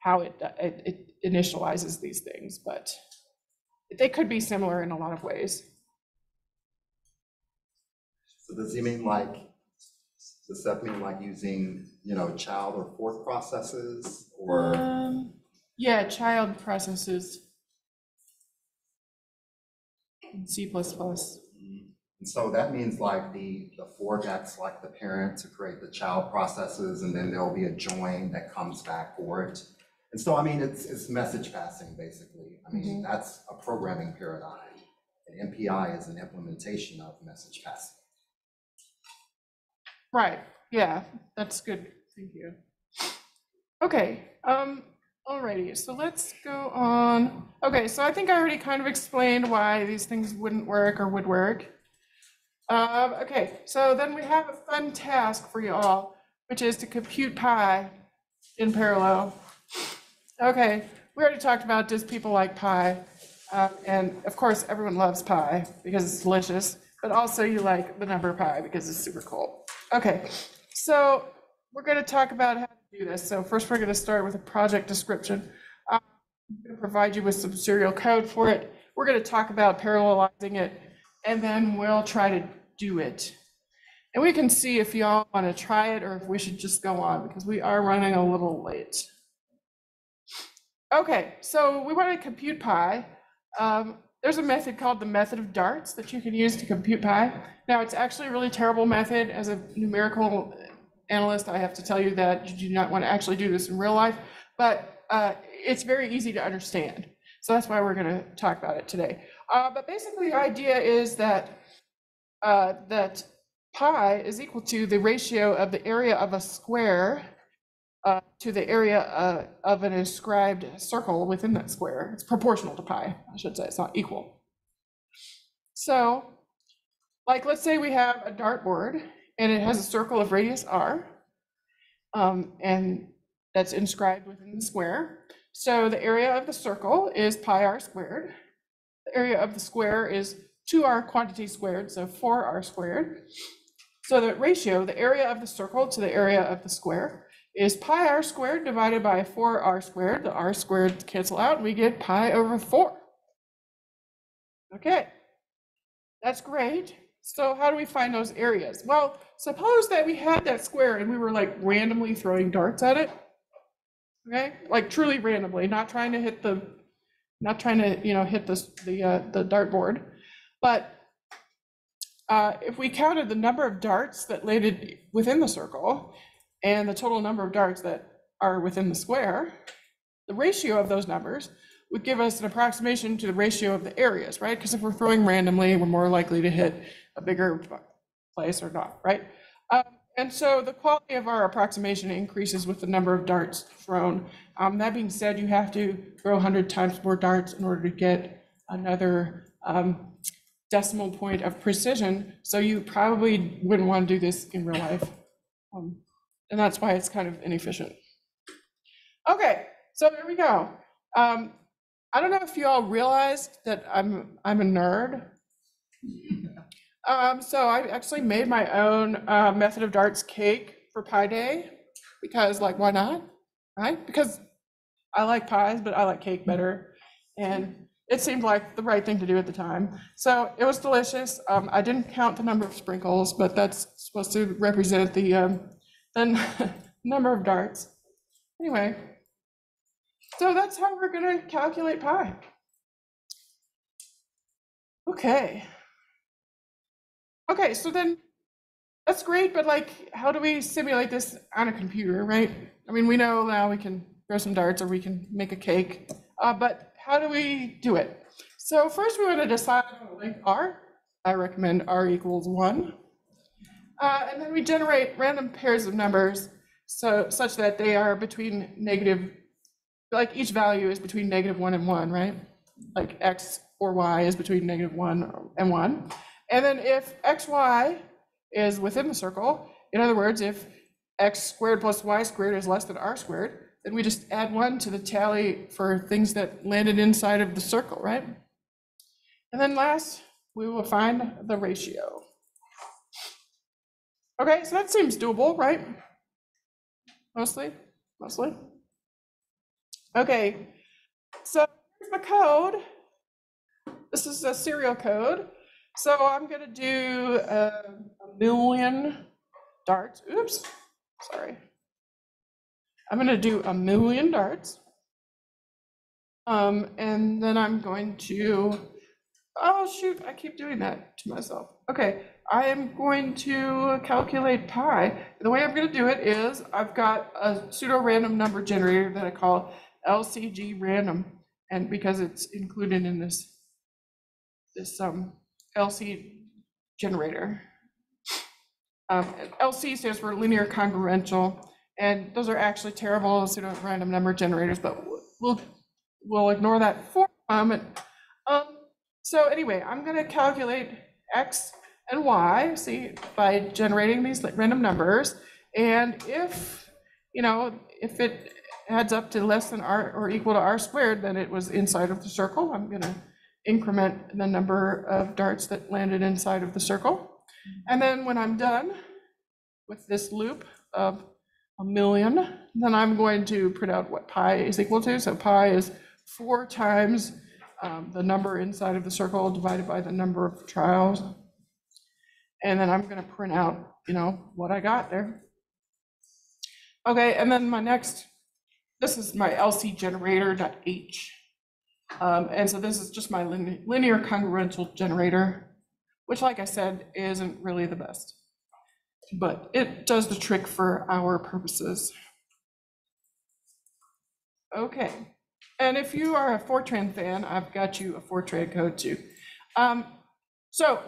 how it, it it initializes these things, but they could be similar in a lot of ways. So does he mean like, does that mean like using, you know, child or forth processes or? Um, Yeah, child processes. C++. And so that means like the, the fork acts like the parent to create the child processes, and then there'll be a join that comes back for it. And so, I mean, it's, it's message passing, basically. I mean, that's a programming paradigm. And MPI is an implementation of message passing. Right, yeah, that's good. thank you. Okay, um, alrighty, so let's go on. Okay, so I think I already kind of explained why these things wouldn't work or would work. Um, okay, so then we have a fun task for you all, which is to compute pi in parallel. Okay, we already talked about does people like pie? Um, and of course, everyone loves pie because it's delicious, but also you like the number pi because it's super cool. Okay, so we're going to talk about how to do this. So first, we're going to start with a project description. Um, I'm going to provide you with some serial code for it. We're going to talk about parallelizing it, and then we'll try to do it. And we can see if y'all want to try it or if we should just go on because we are running a little late. Okay, so we want to compute pi. Um, there's a method called the method of darts that you can use to compute pi. Now, it's actually a really terrible method. As a numerical analyst, I have to tell you that you do not want to actually do this in real life, but uh, it's very easy to understand. So that's why we're going to talk about it today. Uh, but basically, the idea is that uh, that pi is equal to the ratio of the area of a square uh, to the area uh, of an inscribed circle within that square. It's proportional to pi, I should say. It's not equal. So, like, let's say we have a dartboard and it has a circle of radius r, um, and that's inscribed within the square. So the area of the circle is pi r squared. The area of the square is 2r quantity squared, so 4r squared. So the ratio, the area of the circle to the area of the square, is pi r squared divided by 4r squared. The r squared cancel out, and we get pi over 4. Okay, that's great. So how do we find those areas? Well, suppose that we had that square and we were like randomly throwing darts at it. Okay, like truly randomly, not trying to hit the, not trying to, you know, hit the, the, uh, the dartboard. But uh, if we counted the number of darts that landed within the circle and the total number of darts that are within the square, the ratio of those numbers would give us an approximation to the ratio of the areas, right? Because if we're throwing randomly, we're more likely to hit a bigger place or not, right? Um, and so the quality of our approximation increases with the number of darts thrown. Um, that being said, you have to throw 100 times more darts in order to get another um, decimal point of precision. So you probably wouldn't want to do this in real life. Um, and that's why it's kind of inefficient. Okay, so there we go. Um, I don't know if you all realized that I'm I'm a nerd. Um, so I actually made my own uh, method of darts cake for Pi Day because, like, why not? Right? Because I like pies, but I like cake better, and it seemed like the right thing to do at the time. So it was delicious. Um, I didn't count the number of sprinkles, but that's supposed to represent the um, the number of darts. Anyway, so that's how we're going to calculate pi. Okay. Okay, so then that's great, but like, how do we simulate this on a computer, right? I mean, we know now we can throw some darts or we can make a cake, uh, but how do we do it? So first we want to decide on length r. I recommend r equals one. Uh, and then we generate random pairs of numbers so such that they are between negative, like each value is between negative one and one, right? Like x or y is between negative one and one. And then if xy is within the circle, in other words, if x squared plus y squared is less than r squared, then we just add one to the tally for things that landed inside of the circle, right? And then last, we will find the ratio. Okay, so that seems doable, right? Mostly, mostly. Okay, so here's the code. This is a serial code. So I'm gonna do uh, a million darts. Oops, sorry. I'm gonna do a million darts. Um, and then I'm going to, oh shoot, I keep doing that to myself. Okay, I am going to calculate pi. The way I'm gonna do it is I've got a pseudo-random number generator that I call LCG random. And because it's included in this, this um, LC generator. Um, LC stands for linear congruential, And those are actually terrible pseudo random number generators, but we'll, we'll ignore that for a moment. Um, so anyway, I'm gonna calculate X and Y, see, by generating these random numbers. And if, you know, if it adds up to less than R or equal to R squared, then it was inside of the circle. I'm gonna increment the number of darts that landed inside of the circle. And then when I'm done with this loop of a million, then I'm going to print out what pi is equal to. So pi is four times um, the number inside of the circle divided by the number of trials. And then I'm gonna print out, you know, what I got there. Okay, and then my next, this is my LC generator.h. Um, and so this is just my lin- linear congruential generator, which like I said, isn't really the best. But it does the trick for our purposes. Okay, and if you are a Fortran fan, I've got you a Fortran code too. Um, so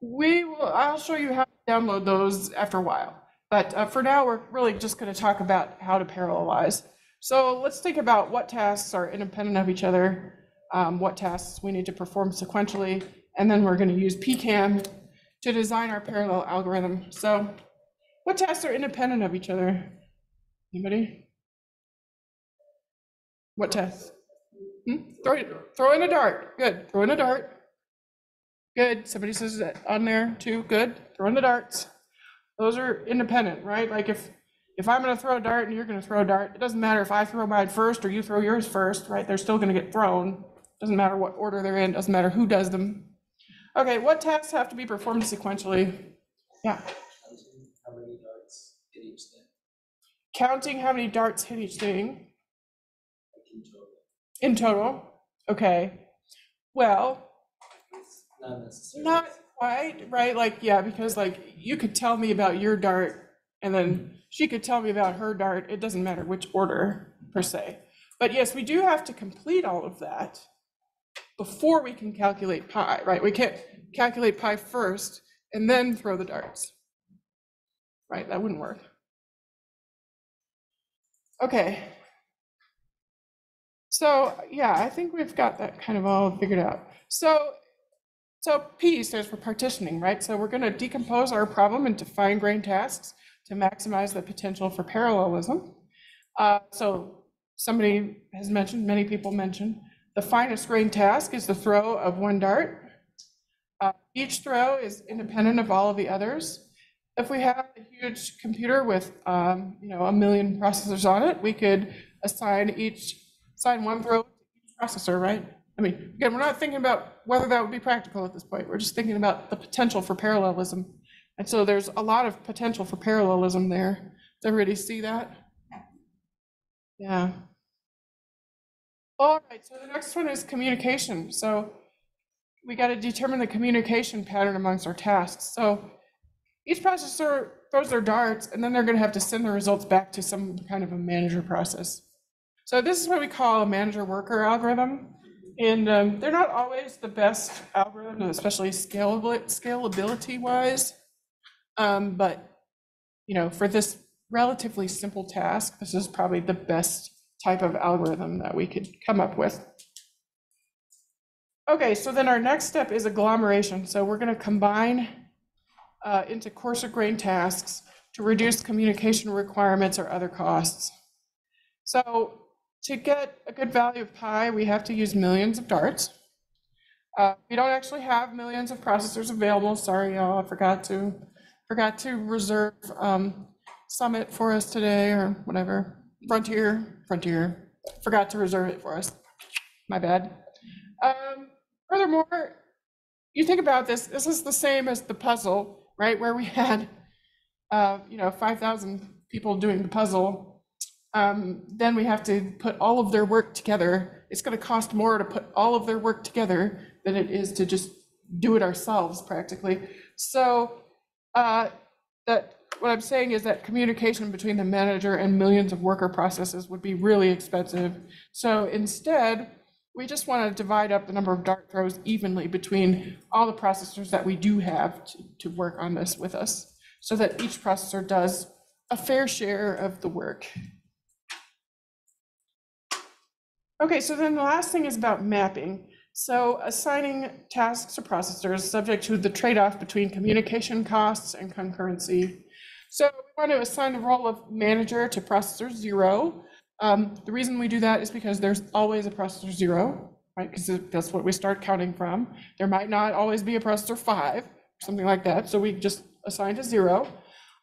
we will, I'll show you how to download those after a while. But uh, for now, we're really just going to talk about how to parallelize. So let's think about what tasks are independent of each other, um, what tasks we need to perform sequentially, and then we're going to use PCAM to design our parallel algorithm. So what tasks are independent of each other? Anybody? What tasks? Hmm? Throw, throw in a dart. Good. Throw in a dart. Good. Somebody says that on there too. Good. Throw in the darts. Those are independent, right? Like if, if I'm gonna throw a dart and you're gonna throw a dart, it doesn't matter if I throw mine first or you throw yours first, right? They're still gonna get thrown. Doesn't matter what order they're in, doesn't matter who does them. Okay, what tasks have to be performed sequentially? Yeah, How many darts hit each thing, counting how many darts hit each thing in total? in total. Okay, well, not. Not quite, right? Like, yeah, because like you could tell me about your dart and then she could tell me about her dart. It doesn't matter which order per se. But yes, we do have to complete all of that before we can calculate pi, right? We can't calculate pi first and then throw the darts. Right, that wouldn't work. Okay. So, yeah, I think we've got that kind of all figured out. So so P stands for partitioning, right? So we're going to decompose our problem into fine-grained tasks to maximize the potential for parallelism. Uh, so somebody has mentioned, many people mentioned, the finest grain task is the throw of one dart. Uh, each throw is independent of all of the others. If we have a huge computer with, um, you know, a million processors on it, we could assign each, assign one throw to each processor, right? I mean, again, we're not thinking about whether that would be practical at this point. We're just thinking about the potential for parallelism. And so there's a lot of potential for parallelism there. Does everybody see that? Yeah. All right, so the next one is communication. So we got to determine the communication pattern amongst our tasks. So each processor throws their darts, and then they're going to have to send the results back to some kind of a manager process. So this is what we call a manager worker algorithm. And um, they're not always the best algorithm, especially scalability, wise. Um, but, you know, for this relatively simple task, this is probably the best type of algorithm that we could come up with. Okay, so then our next step is agglomeration. So we're going to combine uh, into coarser grain tasks to reduce communication requirements or other costs. So to get a good value of pi, we have to use millions of darts. Uh, we don't actually have millions of processors available. Sorry, y'all, I forgot to forgot to reserve um, Summit for us today or whatever. Frontier, Frontier, forgot to reserve it for us. My bad. Um, furthermore, you think about this. This is the same as the puzzle, right? Where we had, uh, you know, five thousand people doing the puzzle um, then we have to put all of their work together. It's going to cost more to put all of their work together than it is to just do it ourselves practically. So uh, that what I'm saying is that communication between the manager and millions of worker processes would be really expensive. So instead, we just want to divide up the number of dart throws evenly between all the processors that we do have to, to work on this with us, so that each processor does a fair share of the work. Okay, so then the last thing is about mapping. So assigning tasks to processors subject to the trade-off between communication costs and concurrency. So we want to assign the role of manager to processor zero. Um, the reason we do that is because there's always a processor zero, right? Because that's what we start counting from. There might not always be a processor five, something like that. So we just assign to zero.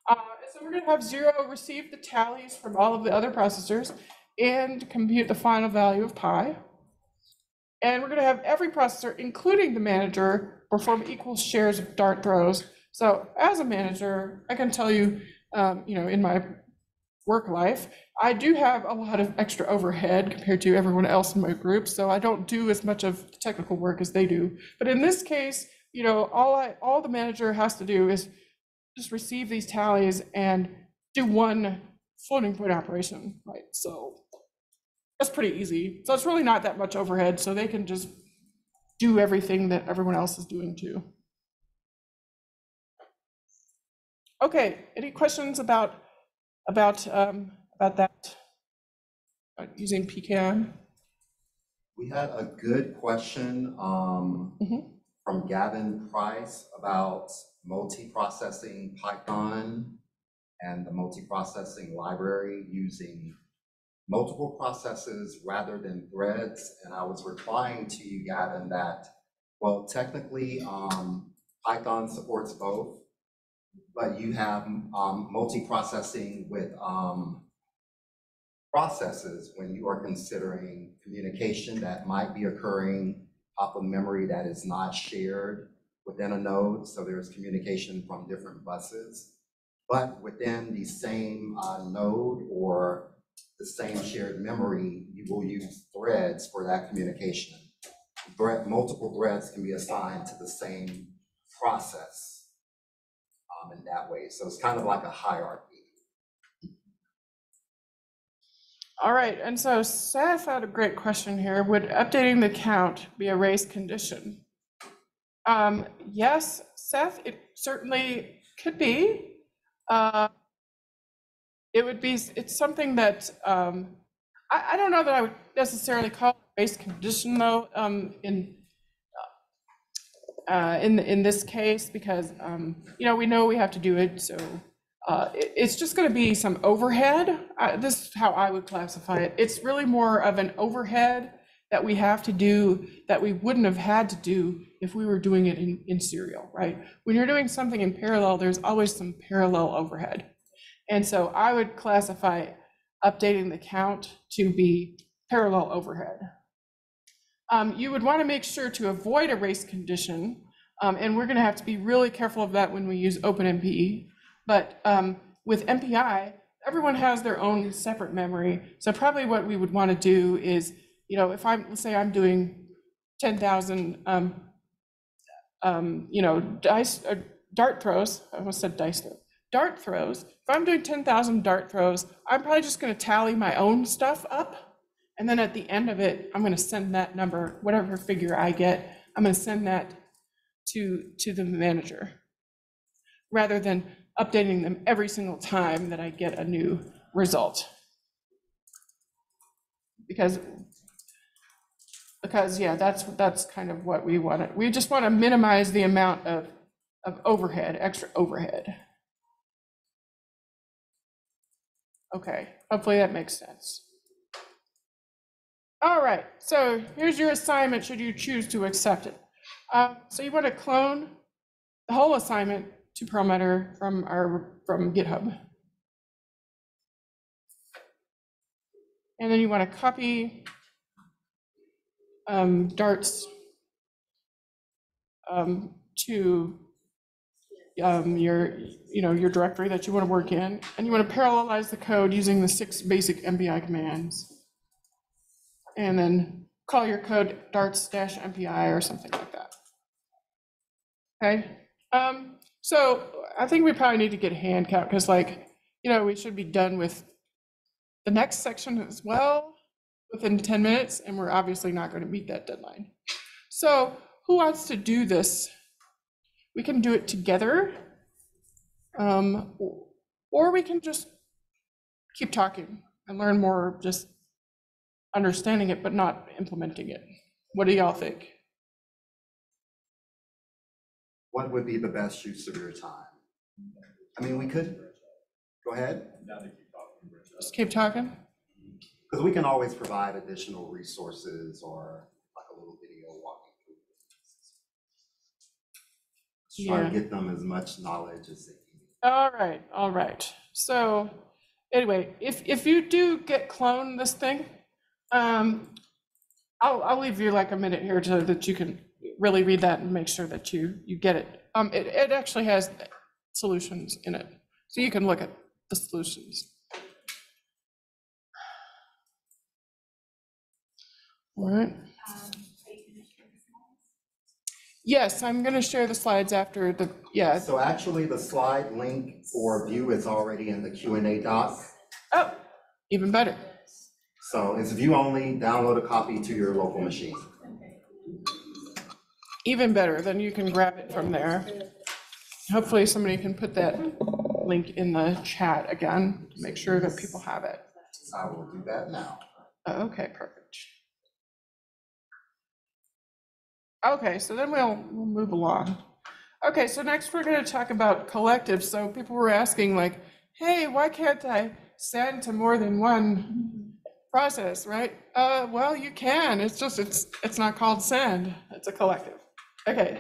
Uh, so we're going to have zero receive the tallies from all of the other processors and compute the final value of pi. And we're going to have every processor, including the manager, perform equal shares of dart throws. So as a manager, I can tell you, um, you know, in my work life, I do have a lot of extra overhead compared to everyone else in my group. So I don't do as much of the technical work as they do. But in this case, you know, all I, all the manager has to do is just receive these tallies and do one floating point operation, right? So that's pretty easy. So it's really not that much overhead, so they can just do everything that everyone else is doing too. Okay, any questions about, about, um, about that? About Using PCAM? We had a good question, um, Mhm. from Gavin Price about multi-processing Python and the multi-processing library using multiple processes rather than threads. And I was replying to you, Gavin, that, well, technically, um, Python supports both, but you have, um, multi-processing with, um, processes when you are considering communication that might be occurring off of memory that is not shared within a node. So there's communication from different buses. But within the same uh, node or the same shared memory, you will use threads for that communication. Thread, multiple threads can be assigned to the same process um, in that way. So it's kind of like a hierarchy. All right, and so Seth had a great question here. Would updating the count be a race condition? Um, yes, Seth, it certainly could be. Uh, It would be, it's something that, um, I, I don't know that I would necessarily call a race condition though, um, in, uh, in, in this case, because, um, you know, we know we have to do it, so uh, it- it's just going to be some overhead. This is how I would classify it. It's really more of an overhead that we have to do that we wouldn't have had to do if we were doing it in, in serial, right? When you're doing something in parallel, there's always some parallel overhead. And so I would classify updating the count to be parallel overhead. Um, You would want to make sure to avoid a race condition, um, and we're going to have to be really careful of that when we use OpenMP. But um, with MPI, everyone has their own separate memory. So probably what we would want to do is, you know, if I'm, let's say I'm doing 10,000, um, um, you know, dice, uh, dart throws, I almost said dice throw, dart throws. If I'm doing 10,000 dart throws, I'm probably just going to tally my own stuff up. And then at the end of it, I'm going to send that number, whatever figure I get, I'm going to send that to, to the manager. Rather than updating them every single time that I get a new result. Because, because, yeah, that's, that's kind of what we want we just want to minimize the amount of, of overhead, extra overhead. Okay, hopefully that makes sense. All right, so here's your assignment, should you choose to accept it. Uh, So you want to clone the whole assignment to Perlmutter from our, from GitHub. And then you want to copy um, darts um, to um, your, you know, your directory that you want to work in, and you want to parallelize the code using the six basic MPI commands. And then call your code darts dash MPI or something like that. Okay, um, so I think we probably need to get a hand count, because like, you know, we should be done with the next section as well within 10 minutes, and we're obviously not going to meet that deadline. So who wants to do this? We can do it together. Um, or we can just keep talking and learn more just understanding it, but not implementing it. What do y'all think? What would be the best use of your time? I mean, we could, go ahead, Just keep talking? because we can always provide additional resources or like a little video walking through. Just Try Yeah. to get them as much knowledge as they can. All right, all right. So anyway, if, if you do git clone this thing, um, I'll, I'll leave you like a minute here so that you can really read that and make sure that you, you get it. Um, it, it actually has solutions in it, so you can look at the solutions. All right. Are you gonna share the slides? Yes, I'm gonna share the slides after the, yeah. So actually, the slide link for view is already in the Q and A doc. Oh, even better. So it's view only, download a copy to your local machine. Even better, then you can grab it from there. Hopefully, somebody can put that link in the chat again, to make sure that people have it. I will do that now. Oh, Okay, perfect. Okay, so then we'll, we'll move along. Okay, so next we're gonna talk about collectives. So people were asking like, hey, why can't I send to more than one process, right? Uh, well, you can, it's just, it's, it's not called send, it's a collective. Okay.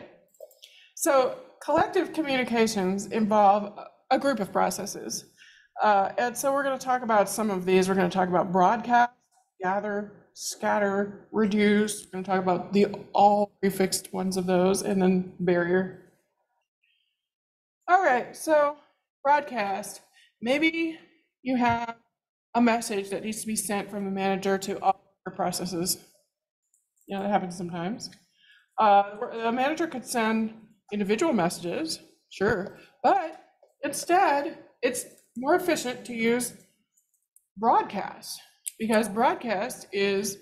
So collective communications involve a- group of processes. Uh, and so we're gonna talk about some of these. We're gonna talk about broadcast, gather, scatter, reduce. We're gonna talk about the all prefixed ones of those, and then barrier. All right, so broadcast. Maybe you have a message that needs to be sent from the manager to all your processes. You know, that happens sometimes. Uh, manager could send individual messages, sure, but instead, it's more efficient to use broadcast because broadcast is,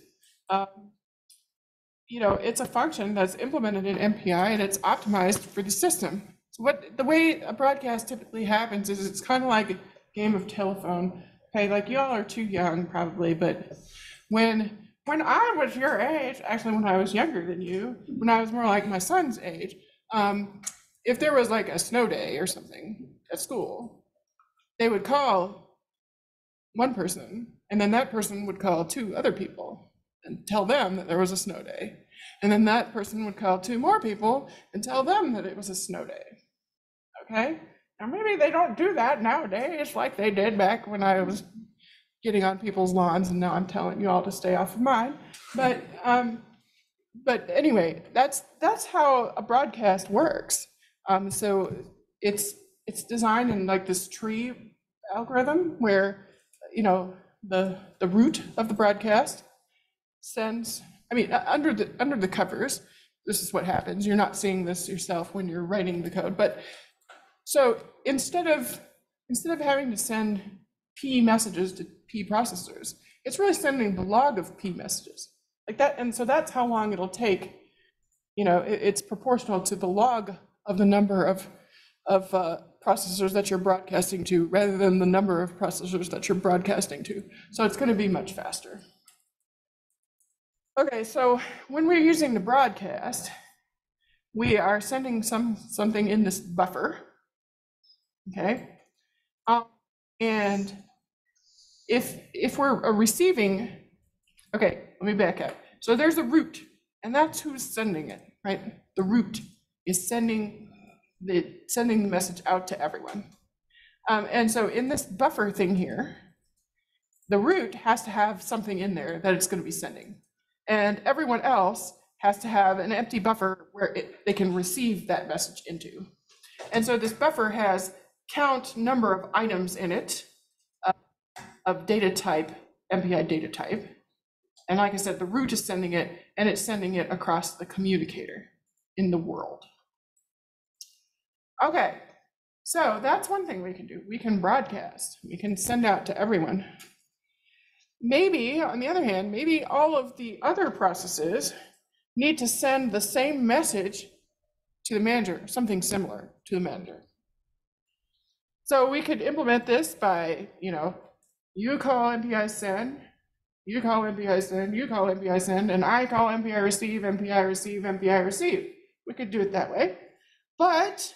um, you know, it's a function that's implemented in MPI and it's optimized for the system. So what the way a broadcast typically happens is it's kind of like a game of telephone. Okay, like y'all are too young probably, but when when I was your age, actually when I was younger than you, when I was more like my son's age, um, if there was like a snow day or something at school, they would call one person, and then that person would call two other people and tell them that there was a snow day. And then that person would call two more people and tell them that it was a snow day. Okay? Now, maybe they don't do that nowadays like they did back when I was getting on people's lawns, and now I'm telling you all to stay off of mine. But, um, but anyway, that's, that's how a broadcast works. Um, so it's, it's designed in like this tree algorithm where, you know, the, the root of the broadcast sends, I mean, under the, under the covers, this is what happens. You're not seeing this yourself when you're writing the code, but so instead of, instead of having to send P messages to P processors, it's really sending the log of P messages. Like that, and so that's how long it'll take. You know, it, it's proportional to the log of the number of, of uh, processors that you're broadcasting to rather than the number of processors that you're broadcasting to. So it's gonna be much faster. Okay, so when we're using the broadcast, we are sending some, something in this buffer. Okay? Um, and if, if we're uh, receiving, okay, let me back up. So there's a root, and that's who's sending it, right? The root is sending the, sending the message out to everyone. Um, and so in this buffer thing here, the root has to have something in there that it's gonna be sending. And everyone else has to have an empty buffer where it, they can receive that message into. And so this buffer has count number of items in it uh, of data type, MPI data type. And like I said, the root is sending it, and it's sending it across the communicator in the world. Okay, so that's one thing we can do. We can broadcast, we can send out to everyone. Maybe, on the other hand, maybe all of the other processes need to send the same message to the manager, something similar to the manager. So we could implement this by, you know, you call MPI send, you call MPI send, you call MPI send, and I call MPI receive, MPI receive, MPI receive. We could do it that way. But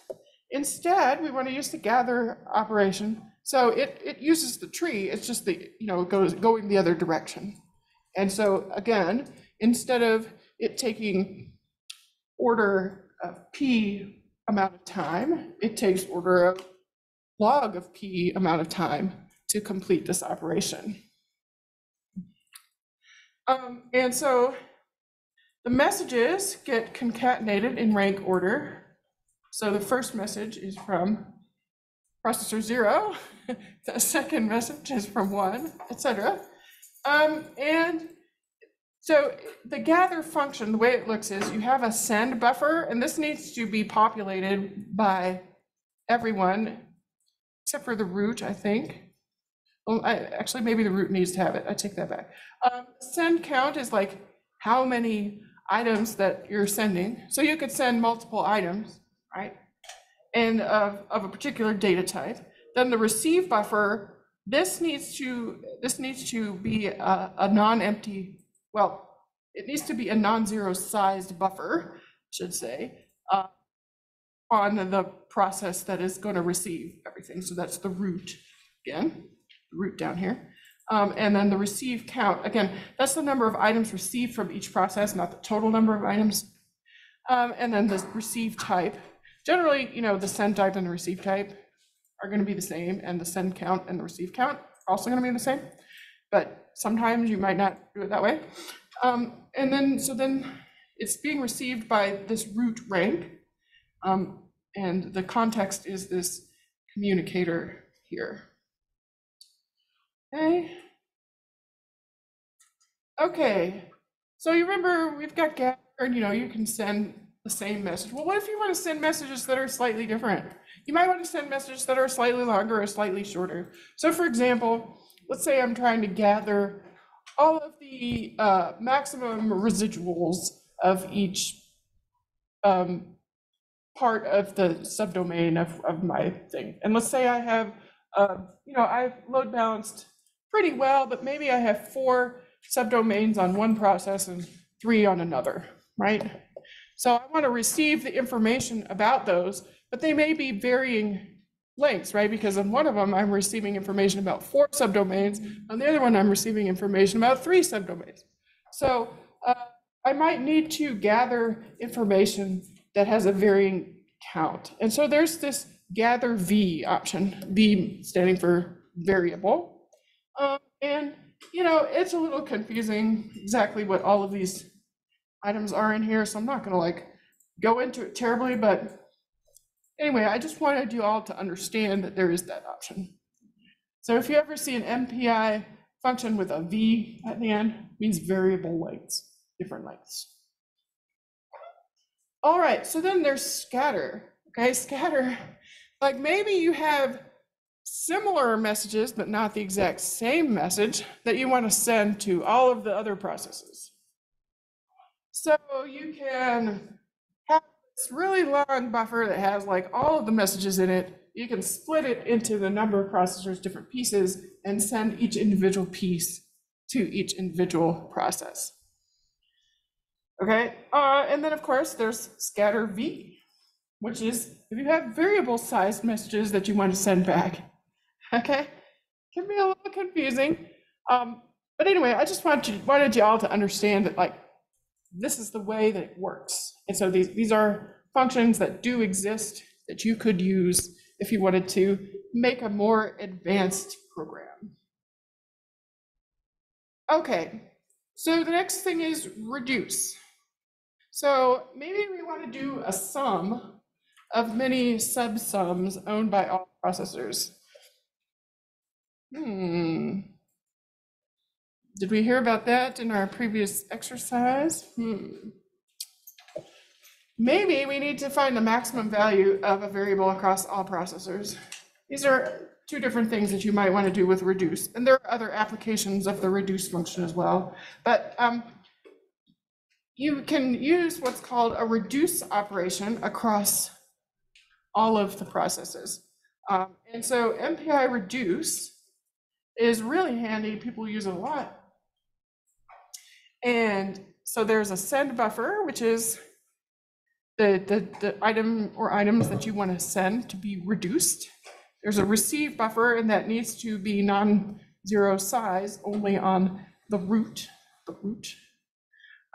instead, we want to use the gather operation. So it, it uses the tree, it's just the, you know, goes, going the other direction. And so again, instead of it taking order of p amount of time, it takes order of log of p amount of time to complete this operation. Um, and so the messages get concatenated in rank order. So the first message is from processor zero, the second message is from one, etc. Um, and so the gather function, the way it looks is you have a send buffer, and this needs to be populated by everyone except for the root, I think. Well, I, actually, maybe the root needs to have it. I take that back. Um, send count is like how many items that you're sending. So you could send multiple items, right? And of, of a particular data type. Then the receive buffer, this needs to, this needs to be a, a non-empty, well, it needs to be a non-zero sized buffer, should say, uh, on the process that is going to receive everything. So that's the root again, the root down here. Um, and then the receive count, again, that's the number of items received from each process, not the total number of items. Um, and then the receive type. Generally, you know, the send type and the receive type are going to be the same, and the send count and the receive count are also going to be the same. But sometimes you might not do it that way. Um, and then, so then it's being received by this root rank. Um, and the context is this communicator here. Okay. Okay, so you remember we've got gather, you know, you can send the same message. Well, what if you want to send messages that are slightly different? You might want to send messages that are slightly longer or slightly shorter. So for example, let's say I'm trying to gather all of the uh, maximum residuals of each um, part of the subdomain of, of my thing. And let's say I have, uh, you know, I've load balanced pretty well, but maybe I have four subdomains on one process and three on another, right? So I want to receive the information about those, but they may be varying lengths, right? Because on one of them, I'm receiving information about four subdomains. On the other one, I'm receiving information about three subdomains. So uh, I might need to gather information that has a varying count. And so there's this gather V option, V standing for variable. Um, and, you know, it's a little confusing exactly what all of these items are in here, so I'm not gonna like go into it terribly, but anyway, I just wanted you all to understand that there is that option. So if you ever see an MPI function with a V at the end, means variable lengths, different lengths. All right, so then there's scatter. Okay, scatter, like maybe you have similar messages, but not the exact same message that you want to send to all of the other processes. So you can have this really long buffer that has like all of the messages in it. You can split it into the number of processors, different pieces, and send each individual piece to each individual process. Okay, uh, and then of course there's scatter V, which is if you have variable sized messages that you want to send back. Okay, can be a little confusing. Um, but anyway, I just wanted you, wanted you all to understand that like this is the way that it works. And so these, these are functions that do exist that you could use if you wanted to make a more advanced program. Okay, so the next thing is reduce. So maybe we want to do a sum of many subsums owned by all processors. Hmm. Did we hear about that in our previous exercise? Hmm. Maybe we need to find the maximum value of a variable across all processors. These are two different things that you might want to do with reduce, and there are other applications of the reduce function as well. But um, you can use what's called a reduce operation across all of the processes. Um, and so MPI reduce is really handy. People use it a lot. And so there's a send buffer, which is the, the, the item or items that you want to send to be reduced. There's a receive buffer, and that needs to be non-zero size only on the root, the root.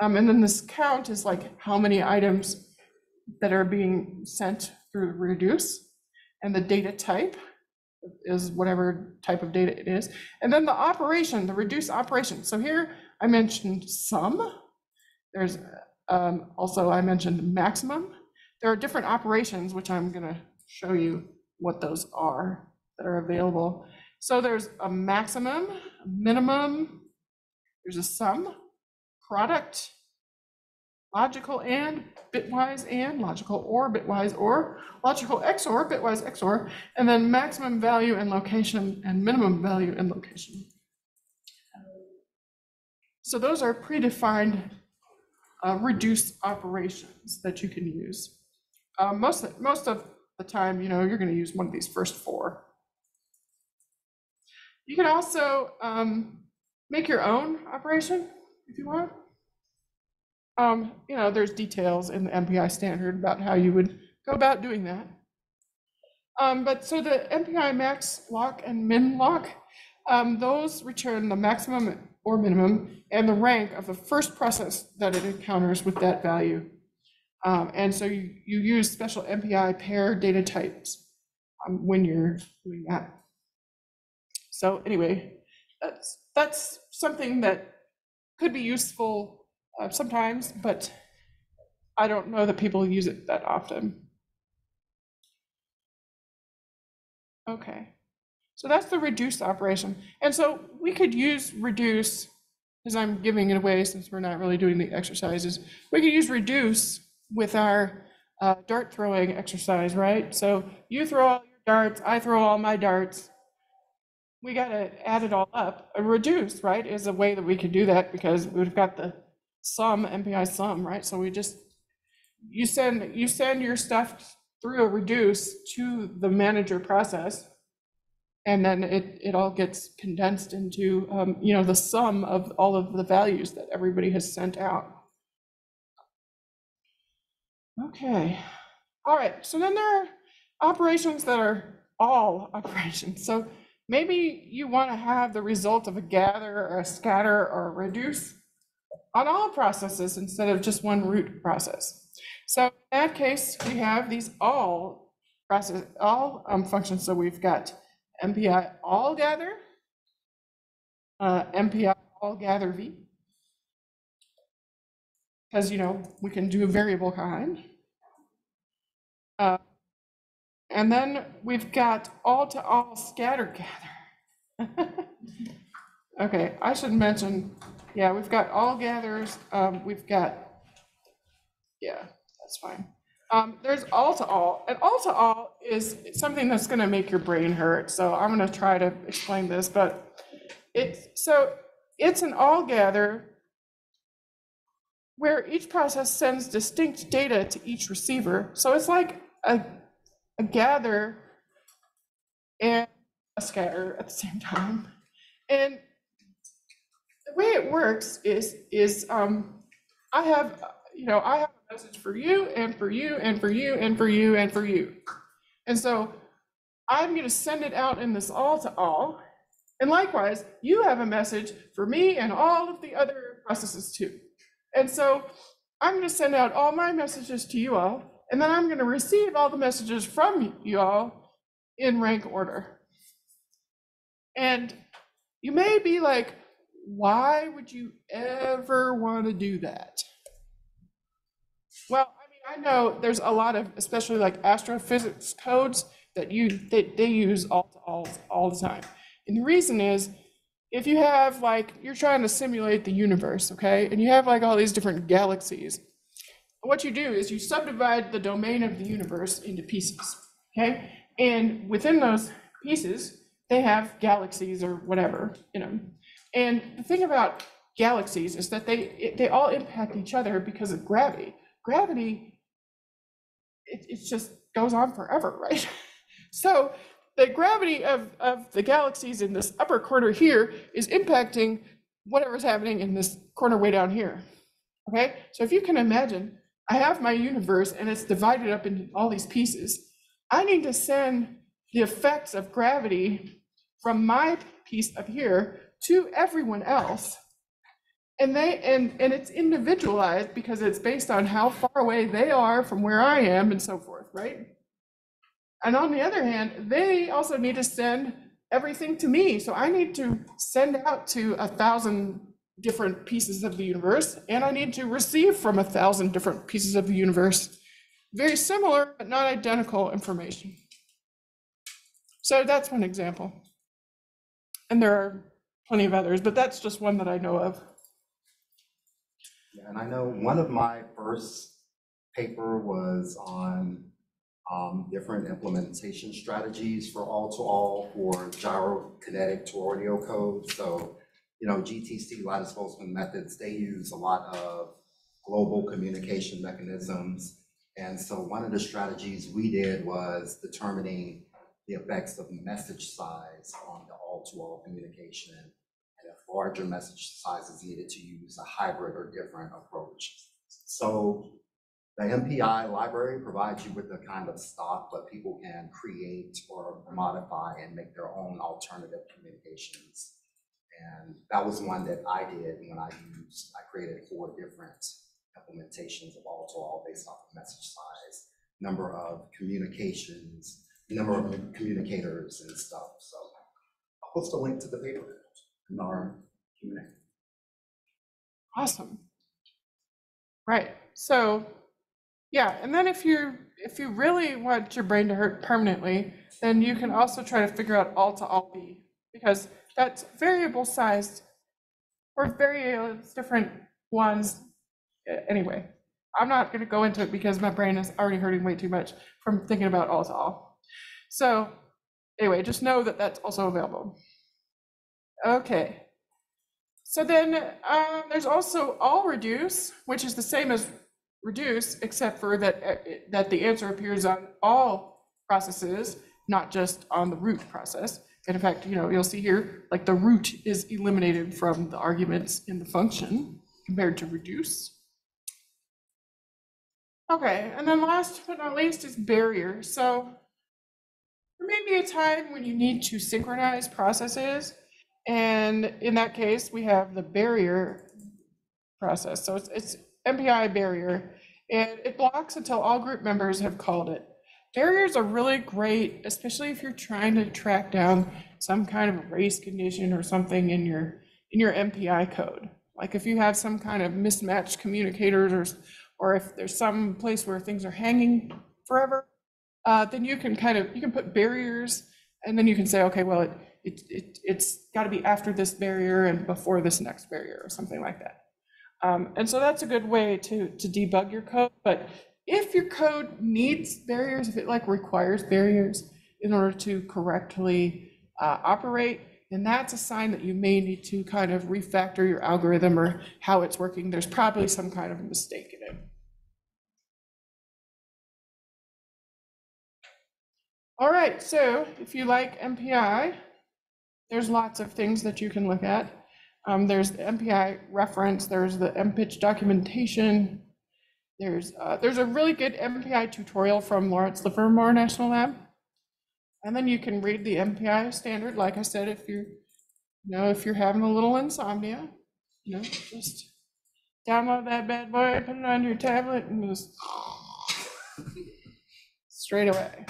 Um, and then this count is like how many items that are being sent through reduce. And the data type is whatever type of data it is. And then the operation, the reduce operation. So here I mentioned sum. There's um, also, I mentioned maximum. There are different operations, which I'm going to show you what those are that are available. So there's a maximum, minimum, there's a sum, product, logical and, bitwise and, logical or, bitwise or, logical XOR, bitwise XOR, and then maximum value and location and minimum value and location. So those are predefined uh, reduced operations that you can use. Uh, most, most of the time, you know, you're going to use one of these first four. You can also um, make your own operation if you want. Um, you know, there's details in the MPI standard about how you would go about doing that. Um, but so the MPI max loc and min loc, um, those return the maximum or minimum and the rank of the first process that it encounters with that value. Um, and so you, you use special MPI pair data types um, when you're doing that. So anyway, that's, that's something that could be useful uh, sometimes, but I don't know that people use it that often. Okay, so that's the reduce operation. And so we could use reduce, because I'm giving it away since we're not really doing the exercises. We could use reduce with our uh, dart throwing exercise, right? So you throw all your darts, I throw all my darts. We got to add it all up. A reduce, right, is a way that we could do that because we've got the sum, MPI sum, right? So we just, you send, you send your stuff through a reduce to the manager process. And then it, it all gets condensed into, um, you know, the sum of all of the values that everybody has sent out. Okay, all right, so then there are operations that are all operations. So maybe you want to have the result of a gather or a scatter or a reduce on all processes instead of just one root process. So in that case, we have these all process, all um, functions. So we've got MPI all gather, uh, MPI all gather V, because, you know, we can do a variable kind. Uh, And then we've got all to all scatter gather. Okay, I should mention, yeah, we've got all gathers, um, we've got, yeah, that's fine. Um, there's all to all, and all to all is something that's gonna make your brain hurt, so I'm gonna try to explain this, but it's, so it's an all gather where each process sends distinct data to each receiver. So it's like a, a gather and a scatter at the same time. And the way it works is, is um, I have, you know, I have a message for you and for you and for you and for you and for you. And so I'm gonna send it out in this all to all. And likewise, you have a message for me and all of the other processes too. And so I'm going to send out all my messages to you all, and then I'm going to receive all the messages from you all in rank order. And you may be like, why would you ever want to do that? Well, I mean, I know there's a lot of, especially like astrophysics codes that you they, they use all all all the time. And the reason is if you have like you're trying to simulate the universe, okay, and you have like all these different galaxies, what you do is you subdivide the domain of the universe into pieces, okay, and within those pieces they have galaxies or whatever, you know. And the thing about galaxies is that they they all impact each other because of gravity. Gravity, it, it just goes on forever, right? So the gravity of, of the galaxies in this upper corner here is impacting whatever's happening in this corner way down here. Okay, so if you can imagine, I have my universe and it's divided up into all these pieces. I need to send the effects of gravity from my piece up here to everyone else. And they and and it's individualized because it's based on how far away they are from where I am and so forth, right? And on the other hand, they also need to send everything to me. So I need to send out to a thousand different pieces of the universe, and I need to receive from a thousand different pieces of the universe. Very similar, but not identical information. So that's one example. And there are plenty of others, but that's just one that I know of. Yeah, And I know one of my first paper was on um, different implementation strategies for all-to-all for gyrokinetic toroidal code. So, you know, GTC lattice Boltzmann methods, they use a lot of global communication mechanisms. And so one of the strategies we did was determining the effects of message size on the all-to-all communication. And if larger message sizes needed to use a hybrid or different approach. So the MPI library provides you with the kind of stock, but people can create or modify and make their own alternative communications. And that was one that I did when I used, I created four different implementations of all-to-all based off of message size, number of communications, number of communicators and stuff, so. I'll post a link to the paper in our Q and A. Awesome. Right, so, yeah, and then if you, if you really want your brain to hurt permanently, then you can also try to figure out all to all V, because that's variable sized or various different ones. Anyway, I'm not gonna go into it because my brain is already hurting way too much from thinking about all to all. So, anyway, just know that that's also available. Okay. So then uh, there's also all reduce, which is the same as reduce, except for that, uh, that the answer appears on all processes, not just on the root process. And in fact, you know, you'll see here, like the root is eliminated from the arguments in the function compared to reduce. Okay, and then last but not least is barrier. So there may be a time when you need to synchronize processes. And in that case, we have the barrier process. So it's, it's MPI barrier, and it blocks until all group members have called it. Barriers are really great, especially if you're trying to track down some kind of race condition or something in your, in your MPI code. Like if you have some kind of mismatched communicators or, or if there's some place where things are hanging forever, uh, then you can kind of, you can put barriers and then you can say, okay, well, it, it, it, it's got to be after this barrier and before this next barrier or something like that. Um, and so that's a good way to, to debug your code. But if your code needs barriers, if it like requires barriers in order to correctly uh, operate, then that's a sign that you may need to kind of refactor your algorithm or how it's working. There's probably some kind of mistake in it. All right, so if you like MPI, there's lots of things that you can look at. Um, there's the MPI reference, there's the MPICH documentation. There's, uh, there's a really good MPI tutorial from Lawrence Livermore National Lab. And then you can read the MPI standard, like I said, if you're, you know, if you're having a little insomnia, you know, just download that bad boy, put it on your tablet and just straight away.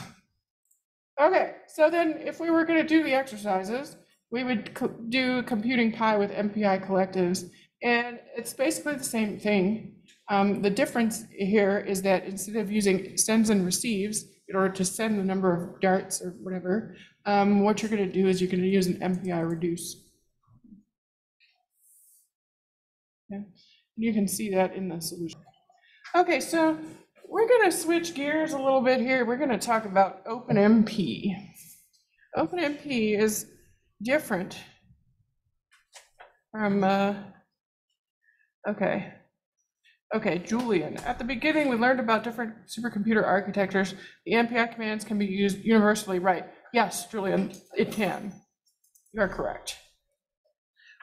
Okay, so then if we were gonna do the exercises, we would do computing pi with MPI collectives. And it's basically the same thing. Um, the difference here is that instead of using sends and receives in order to send the number of darts or whatever, um, what you're gonna do is you're gonna use an MPI reduce. Yeah, you can see that in the solution. Okay, so we're gonna switch gears a little bit here. We're gonna talk about OpenMP. OpenMP is different from, uh, okay. Okay, Julian. At the beginning, we learned about different supercomputer architectures. The MPI commands can be used universally, right? yes, Julian, it can. You're correct.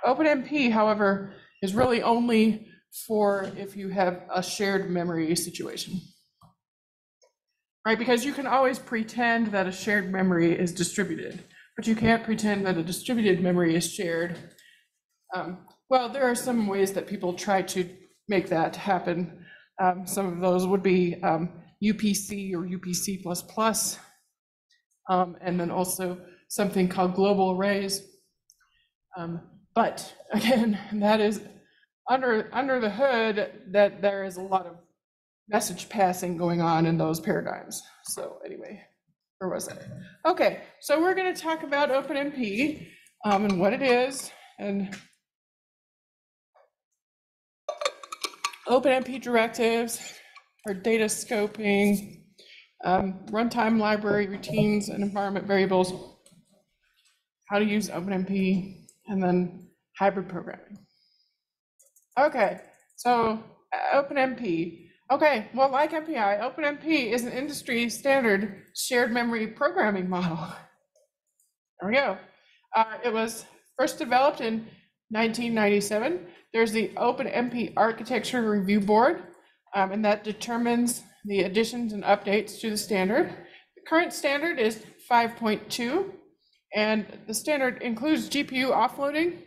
OpenMP, however, is really only for if you have a shared memory situation. Right, because you can always pretend that a shared memory is distributed, but you can't pretend that a distributed memory is shared. Um, Well, there are some ways that people try to make that happen. Um, Some of those would be um, UPC or UPC++. um, And then also something called global arrays. Um, But again, that is under, under the hood, that there is a lot of message passing going on in those paradigms. So anyway, where was I? Okay, so we're going to talk about OpenMP um, and what it is and OpenMP directives or data scoping, um, runtime library routines and environment variables, how to use OpenMP, and then hybrid programming. Okay, so uh, OpenMP. Okay, well, like MPI, OpenMP is an industry standard shared memory programming model. There we go. Uh, it was first developed in 1997. There's the OpenMP Architecture Review Board, um, and that determines the additions and updates to the standard. The current standard is 5.2, and the standard includes GPU offloading,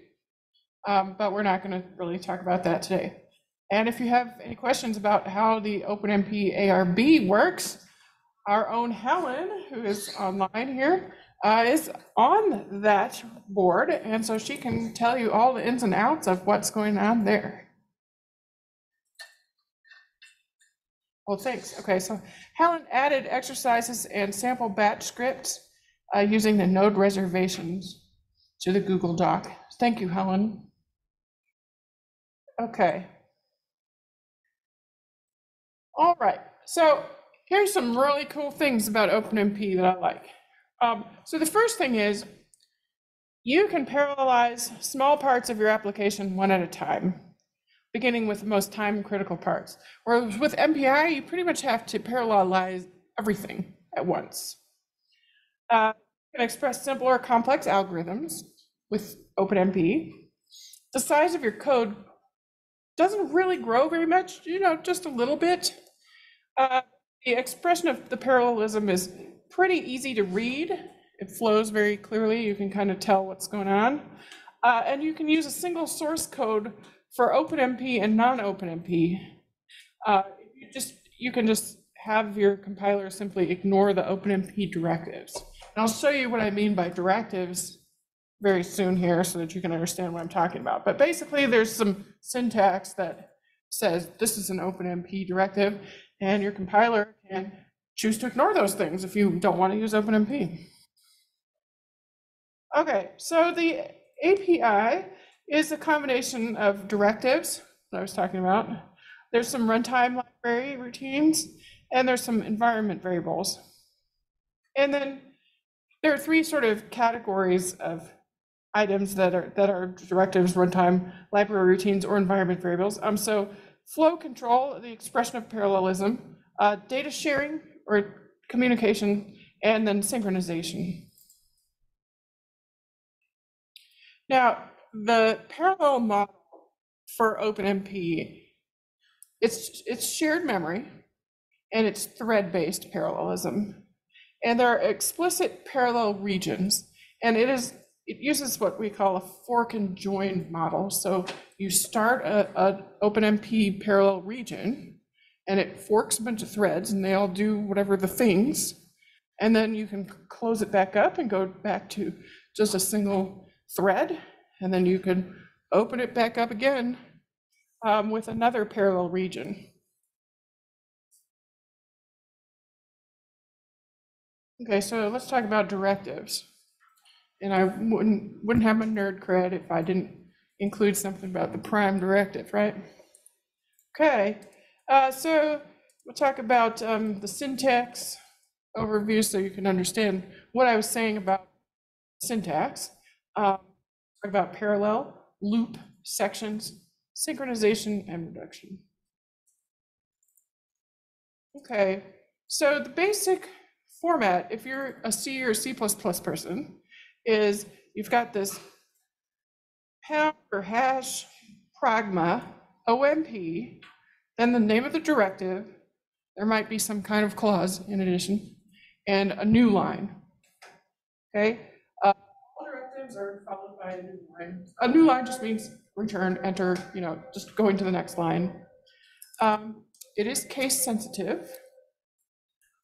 um, but we're not going to really talk about that today. And if you have any questions about how the OpenMP ARB works, our own Helen, who is online here, uh, is on that board, and so she can tell you all the ins and outs of what's going on there. Well, thanks. Okay, so Helen added exercises and sample batch scripts uh, using the node reservations to the Google Doc. Thank you, Helen. Okay. All right, so here's some really cool things about OpenMP that I like. Um, so the first thing is you can parallelize small parts of your application one at a time, beginning with the most time critical parts. Whereas with MPI, you pretty much have to parallelize everything at once. Uh, you can express simple or complex algorithms with OpenMP. The size of your code doesn't really grow very much, you know, just a little bit. Uh, the expression of the parallelism is pretty easy to read. It flows very clearly. You can kind of tell what's going on. Uh, and you can use a single source code for OpenMP and non-OpenMP. Uh, you just you can just have your compiler simply ignore the OpenMP directives. And I'll show you what I mean by directives very soon here so that you can understand what I'm talking about. But basically, there's some syntax that says this is an OpenMP directive, and your compiler can choose to ignore those things if you don't want to use OpenMP. Okay, so the API is a combination of directives that I was talking about. There's some runtime library routines, and there's some environment variables. And then there are three sort of categories of items that are that are directives, runtime, library routines, or environment variables. Um, so flow control, the expression of parallelism, uh, data sharing or communication, and then synchronization. Now, the parallel model for OpenMP, it's it's shared memory, and it's thread-based parallelism, and there are explicit parallel regions, and it is it uses what we call a fork and join model. So you start a, a OpenMP parallel region, and it forks a bunch of threads, and they all do whatever the things, and then you can close it back up and go back to just a single thread, and then you can open it back up again um, with another parallel region. Okay, so let's talk about directives. And I wouldn't, wouldn't have my nerd cred if I didn't include something about the prime directive, right? Okay, uh, so we'll talk about um, the syntax overview so you can understand what I was saying about syntax. Um, talk about parallel, loop, sections, synchronization, and reduction. Okay, so the basic format, if you're a C or C++ person, is you've got this pound or hash pragma OMP, then the name of the directive, there might be some kind of clause in addition, and a new line. Okay? Uh, All directives are followed by a new line. A new line just means return, enter, you know, just going to the next line. Um, It is case sensitive.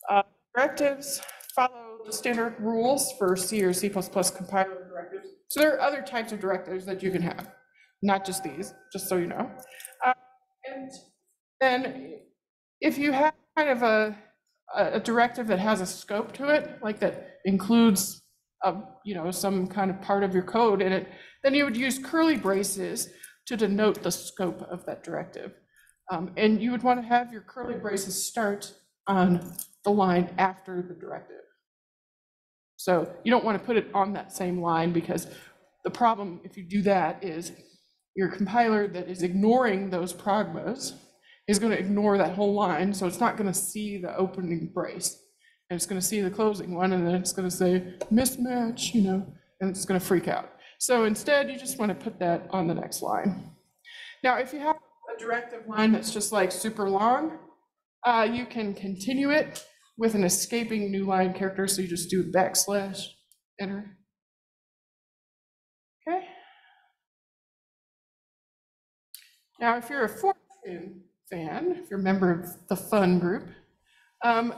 Uh, Directives follow the standard rules for C or C++ compiler directives. So there are other types of directives that you can have, not just these, just so you know. Uh, And then if you have kind of a, a a directive that has a scope to it, like that includes, um, you know, some kind of part of your code in it, then you would use curly braces to denote the scope of that directive. Um, And you would want to have your curly braces start on the line after the directive. So you don't want to put it on that same line because the problem, if you do that, is your compiler that is ignoring those pragmas is going to ignore that whole line, so it's not going to see the opening brace. And it's going to see the closing one, and then it's going to say mismatch, you know, and it's going to freak out. So instead, you just want to put that on the next line. Now, if you have a directive line that's just like super long, uh, you can continue it with an escaping new line character, so you just do backslash, enter. Okay. Now, if you're a Fortran fan, if you're a member of the fun group, um,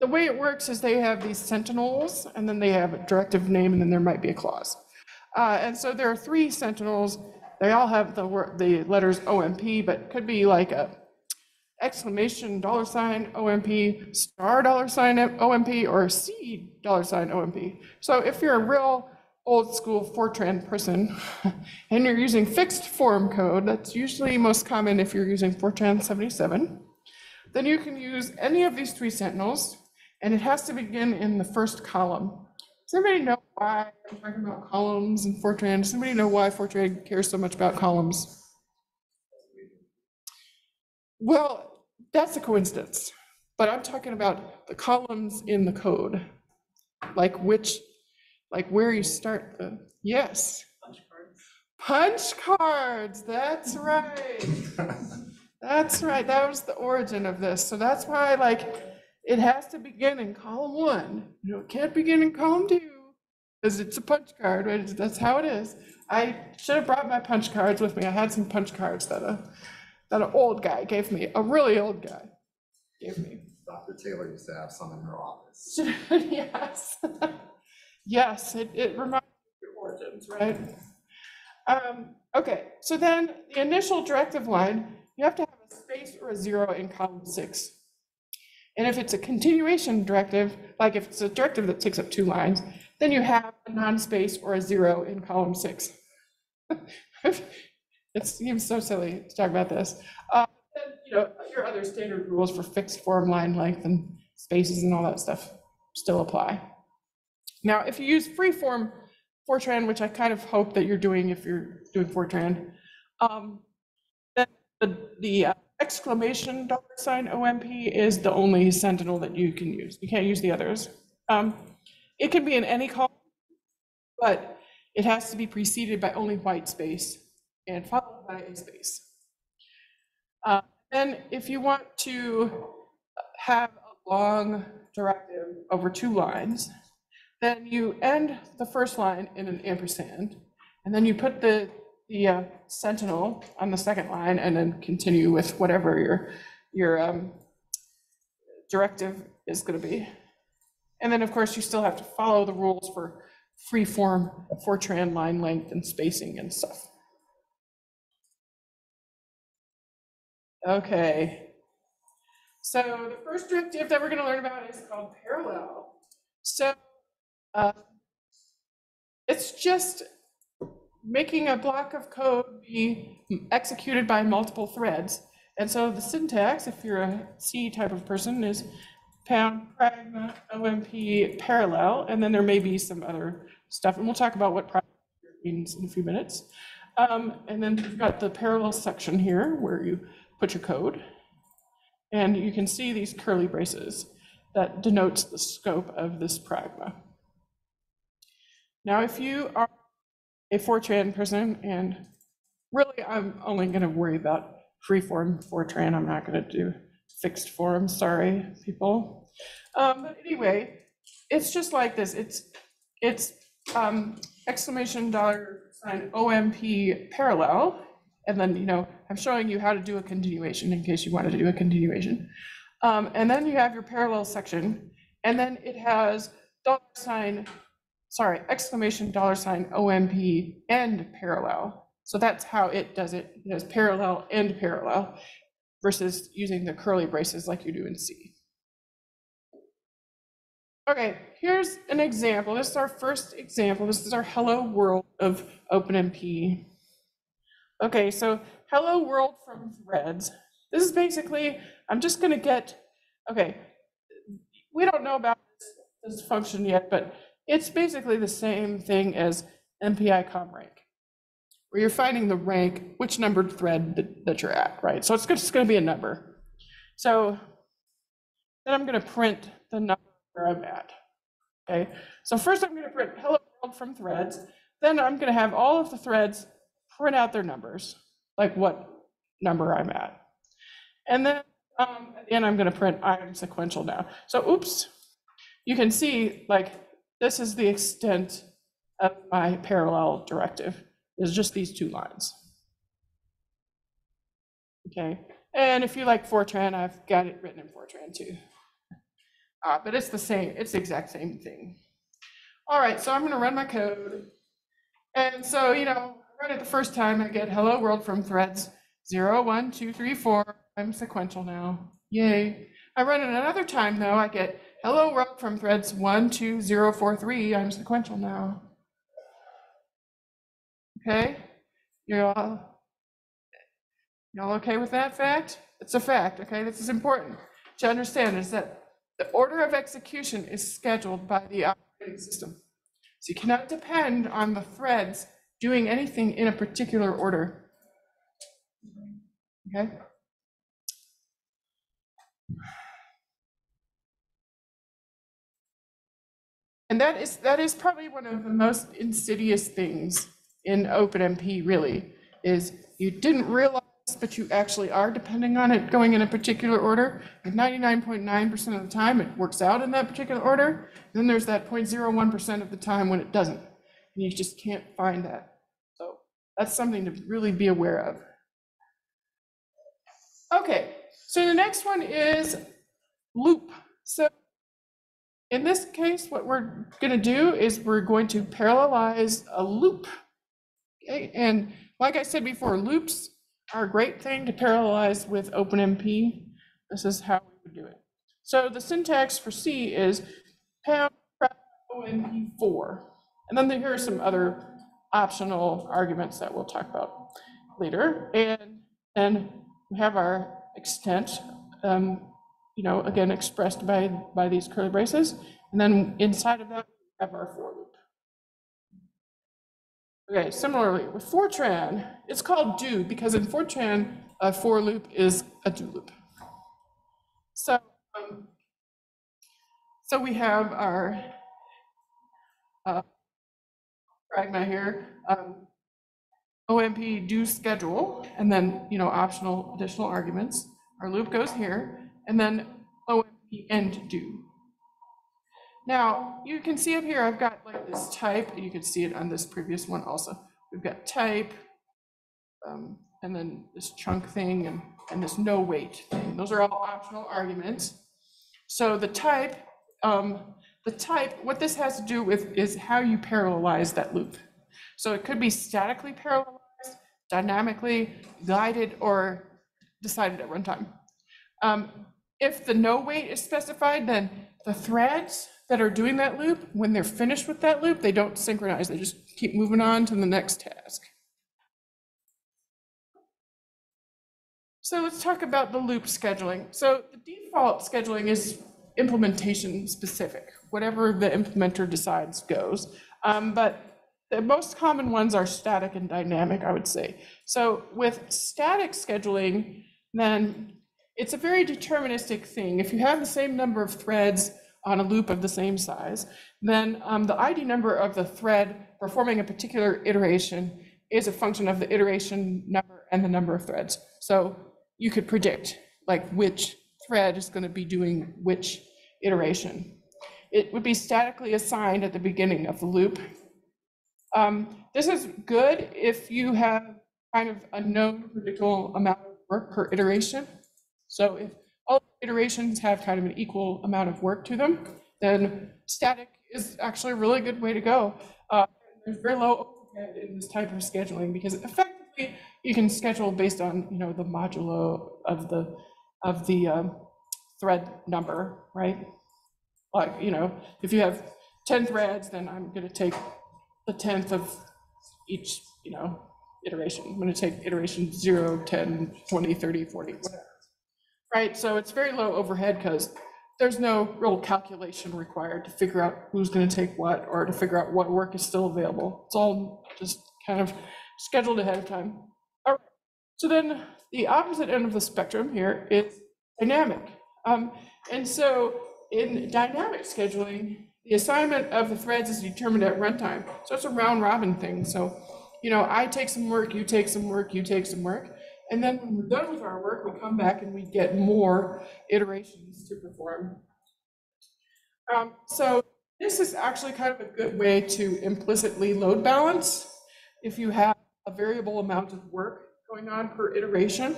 the way it works is they have these sentinels, and then they have a directive name, and then there might be a clause. Uh, and so there are three sentinels. They all have the the letters OMP, but could be like a exclamation dollar sign OMP, star dollar sign OMP, or C dollar sign OMP. So if you're a real old school Fortran person and you're using fixed form code, that's usually most common if you're using Fortran 77, then you can use any of these three sentinels, and it has to begin in the first column. Does anybody know why I'm talking about columns in Fortran? Does anybody know why Fortran cares so much about columns? Well, that's a coincidence, but I'm talking about the columns in the code, like which, like where you start the, yes. Punch cards, Punch cards, that's right. That's right, that was the origin of this, so that's why, like, it has to begin in column one, you know, it can't begin in column two, because it's a punch card, right, that's how it is. I should have brought my punch cards with me, I had some punch cards that a, that an old guy gave me, a really old guy gave me. Dr. Taylor used to have some in her office. Yes. Yes, it, it reminds me of your origins, right? Um, okay, so then the initial directive line, you have to have a space or a zero in column six. And if it's a continuation directive, like if it's a directive that takes up two lines, then you have a non-space or a zero in column six. It seems so silly to talk about this. Uh, then, You know, your other standard rules for fixed form line length and spaces and all that stuff still apply. Now, if you use freeform Fortran, which I kind of hope that you're doing if you're doing Fortran, um, then the, the uh, exclamation dollar sign OMP is the only sentinel that you can use. You can't use the others. Um, It can be in any column, but it has to be preceded by only white space and followed by a space. Uh, Then if you want to have a long directive over two lines, then you end the first line in an ampersand, and then you put the, the uh, sentinel on the second line, and then continue with whatever your, your um, directive is going to be. And then, of course, you still have to follow the rules for free form, Fortran line length and spacing and stuff. Okay. So the first directive that we're going to learn about is called parallel. So uh, it's just making a block of code be executed by multiple threads. And so the syntax, if you're a C type of person, is pound pragma OMP parallel, and then there may be some other stuff, and we'll talk about what pragma means in a few minutes. Um, and then you've got the parallel section here where you put your code, and you can see these curly braces. that denotes the scope of this pragma. Now, if you are a Fortran person, and really, I'm only going to worry about freeform Fortran, I'm not going to do fixed form, sorry, people. Um, But anyway, it's just like this, it's, it's um, exclamation dollar sign OMP parallel, and then, you know, I'm showing you how to do a continuation in case you wanted to do a continuation. Um, and then you have your parallel section, and then it has dollar sign, sorry, exclamation dollar sign OMP end parallel. So that's how it does it. It has parallel and parallel versus using the curly braces like you do in C. Okay, here's an example. This is our first example. This is our hello world of OpenMP. Okay, so hello world from threads. This is basically, I'm just gonna get, okay, we don't know about this, this function yet, but it's basically the same thing as MPI com rank, where you're finding the rank, which numbered thread that, that you're at, right? So it's just gonna be a number. So then I'm gonna print the number where I'm at. Okay, so first I'm gonna print hello world from threads, then I'm gonna have all of the threads print out their numbers, like what number I'm at. And then um, end, I'm gonna print I'm sequential now. So oops, you can see like this is the extent of my parallel directive. Is just these two lines. Okay, and if you like Fortran, I've got it written in Fortran too. Uh, but it's the same, it's the exact same thing. All right, so I'm gonna run my code. And so, you know, I run it the first time, I get hello world from threads zero, one, two, three, four. I'm sequential now. Yay. I run it another time though, I get hello world from threads one, two, zero, four, three. I'm sequential now. Okay? You're all, y'all okay with that fact? It's a fact, okay? This is important to understand is that the order of execution is scheduled by the operating system. So you cannot depend on the threads doing anything in a particular order. Okay? And that is, that is probably one of the most insidious things in OpenMP, really, is you didn't realize, but you actually are depending on it going in a particular order. And 99.9% of the time, it works out in that particular order. Then there's that 0.01% of the time when it doesn't. And you just can't find that. So that's something to really be aware of. Okay, so the next one is loop. In this case, what we're going to do is we're going to parallelize a loop. Okay, and like I said before, loops are a great thing to parallelize with OpenMP. This is how we would do it. So the syntax for C is pound OMP for. And then here are some other optional arguments that we'll talk about later. And then we have our extent, um, you know, again, expressed by, by these curly braces. And then inside of that, we have our for loop. Okay, similarly with Fortran, it's called do because in Fortran, a for loop is a do loop. So, um, so we have our uh, pragma here, um, OMP do schedule, and then, you know, optional additional arguments. Our loop goes here, and then OMP end do. Now, you can see up here, I've got like this type, you can see it on this previous one also. We've got type, um, and then this chunk thing, and, and this no wait thing. Those are all optional arguments. So the type, um, the type, what this has to do with is how you parallelize that loop. So it could be statically parallelized, dynamically guided, or decided at runtime. Um, if the no wait is specified, then the threads that are doing that loop, when they're finished with that loop, they don't synchronize. They just keep moving on to the next task. So let's talk about the loop scheduling. So the default scheduling is implementation specific. Whatever the implementer decides goes. Um, but the most common ones are static and dynamic, I would say. So with static scheduling, then it's a very deterministic thing. If you have the same number of threads on a loop of the same size, then um, the ID number of the thread performing a particular iteration is a function of the iteration number and the number of threads. So you could predict like which thread is going to be doing which iteration. It would be statically assigned at the beginning of the loop. Um, This is good if you have kind of a known predictable amount of work per iteration. So if all iterations have kind of an equal amount of work to them, then static is actually a really good way to go. Uh, There's very low overhead in this type of scheduling because effectively you can schedule based on, you know, the modulo of the, of the um, thread number, right? Like, you know, if you have 10 threads, then I'm going to take the 10th of each, you know, iteration. I'm going to take iteration 0, 10, 20, 30, 40, whatever. Right? So it's very low overhead because there's no real calculation required to figure out who's going to take what or to figure out what work is still available. It's all just kind of scheduled ahead of time. All right. So then the opposite end of the spectrum here is dynamic. Um, and so in dynamic scheduling, the assignment of the threads is determined at runtime. So it's a round robin thing. So, you know, I take some work, you take some work, you take some work. And then when we're done with our work, we come back and we get more iterations to perform. Um, so this is actually kind of a good way to implicitly load balance. If you have a variable amount of work going on per iteration,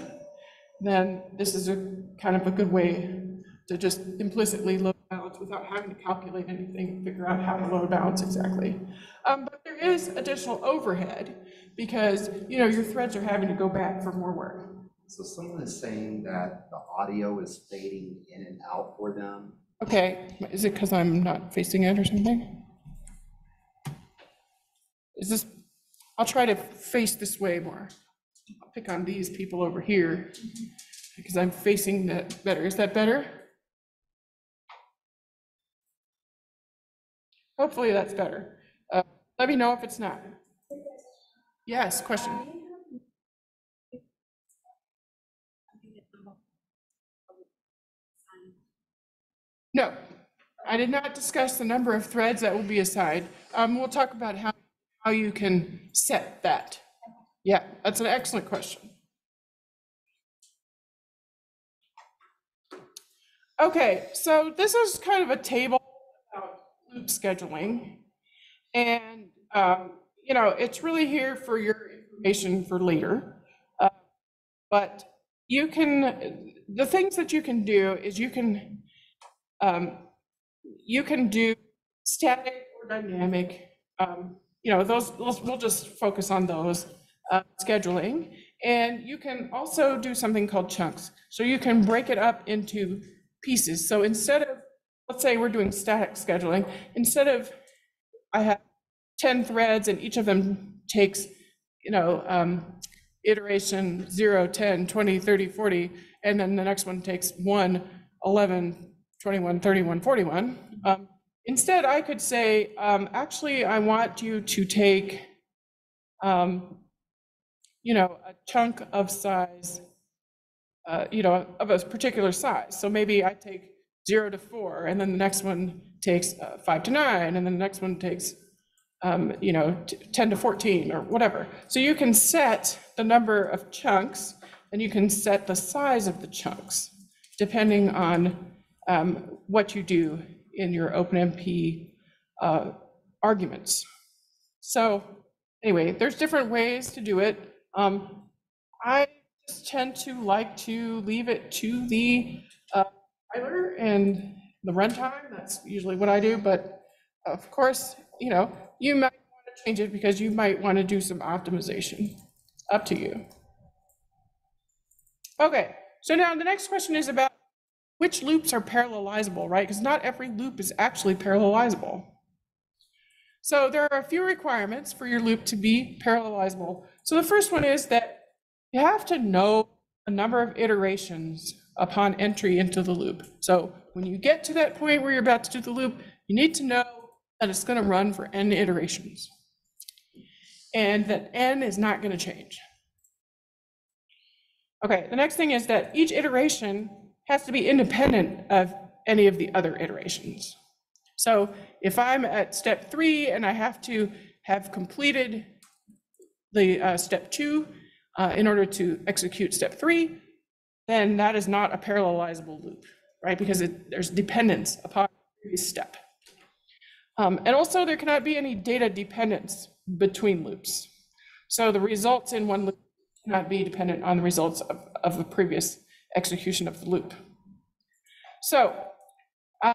then this is a kind of a good way to just implicitly load balance without having to calculate anything and figure out how to load balance exactly. Um, but there is additional overhead because, you know, your threads are having to go back for more work. So someone is saying that the audio is fading in and out for them. Okay, is it because I'm not facing it or something? Is this, I'll try to face this way more. I'll pick on these people over here because I'm facing that better. Is that better? Hopefully that's better. Uh, Let me know if it's not. Yes, question. No, I did not discuss the number of threads that will be assigned. Um, we'll talk about how, how you can set that. Yeah, that's an excellent question. Okay, so this is kind of a table about loop scheduling. And, um, you know, it's really here for your information for later. Uh, But you can, the things that you can do is you can, um, you can do static or dynamic, um, you know, those, those- we'll just focus on those, uh, scheduling. And you can also do something called chunks. So you can break it up into pieces. So instead of, let's say we're doing static scheduling, instead of, I have 10 threads and each of them takes, you know, um, iteration 0, 10, 20, 30, 40, and then the next one takes 1, 11, 21, 31, 41. Um, Instead, I could say, um, actually, I want you to take, um, you know, a chunk of size, uh, you know, of a particular size. So maybe I take 0 to 4, and then the next one takes uh, 5 to 9, and then the next one takes um, you know, 10 to 14 or whatever. So you can set the number of chunks and you can set the size of the chunks depending on um, what you do in your OpenMP uh, arguments. So anyway, there's different ways to do it. Um, I just tend to like to leave it to the uh, compiler and the runtime. That's usually what I do, but of course, you know, you might want to change it because you might want to do some optimization. Up to you. Okay, so now the next question is about which loops are parallelizable, right? Because not every loop is actually parallelizable. So there are a few requirements for your loop to be parallelizable. So the first one is that you have to know a number of iterations upon entry into the loop. So when you get to that point where you're about to do the loop, you need to know it's going to run for n iterations. And that n is not going to change. Okay, the next thing is that each iteration has to be independent of any of the other iterations. So if I'm at step three and I have to have completed the uh, step two uh, in order to execute step three, then that is not a parallelizable loop, right? Because it, there's dependence upon previous step. Um, and also there cannot be any data dependence between loops. So the results in one loop cannot be dependent on the results of, of the previous execution of the loop. So uh,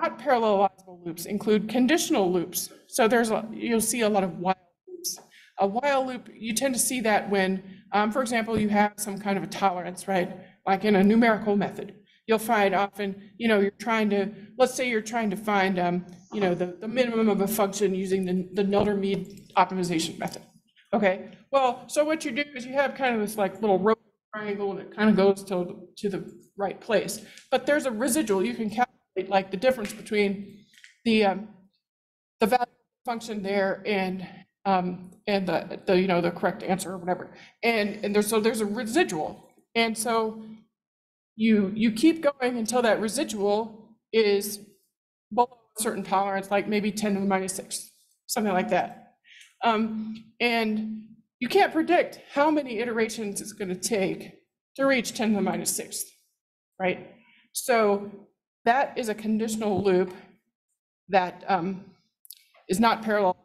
not parallelizable loops include conditional loops. So there's, a, you'll see a lot of while loops. A while loop, you tend to see that when, um, for example, you have some kind of a tolerance, right? Like in a numerical method. You'll find often, you know, you're trying to, let's say you're trying to find, um, you know, the, the minimum of a function using the, the Nelder-Mead optimization method. Okay, well, so what you do is you have kind of this like little rope triangle and it kind of goes to, to the right place. But there's a residual, you can calculate like the difference between the, um, the value function there and, um, and the, the, you know, the correct answer or whatever. And, and there's, so there's a residual. And so you, you keep going until that residual is below a certain tolerance, like maybe 10 to the minus six, something like that. Um, and you can't predict how many iterations it's going to take to reach 10 to the minus sixth, right? So that is a conditional loop that um, is not parallel.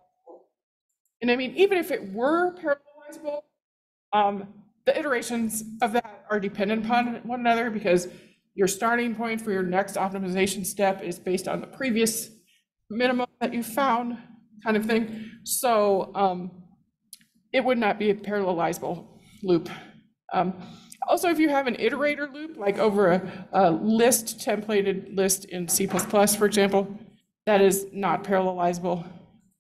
And I mean, even if it were parallelizable, um, the iterations of that are dependent upon one another because your starting point for your next optimization step is based on the previous minimum that you found, kind of thing. So um, it would not be a parallelizable loop. Um, also, if you have an iterator loop, like over a, a list templated list in C++, for example, that is not parallelizable.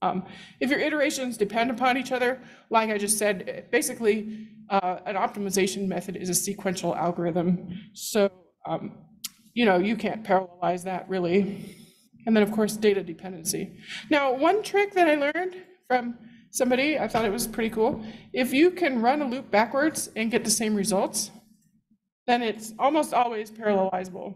Um, if your iterations depend upon each other, like I just said, basically, uh, an optimization method is a sequential algorithm. So, um, you know, you can't parallelize that really. And then, of course, data dependency. Now, one trick that I learned from somebody, I thought it was pretty cool. If you can run a loop backwards and get the same results, then it's almost always parallelizable.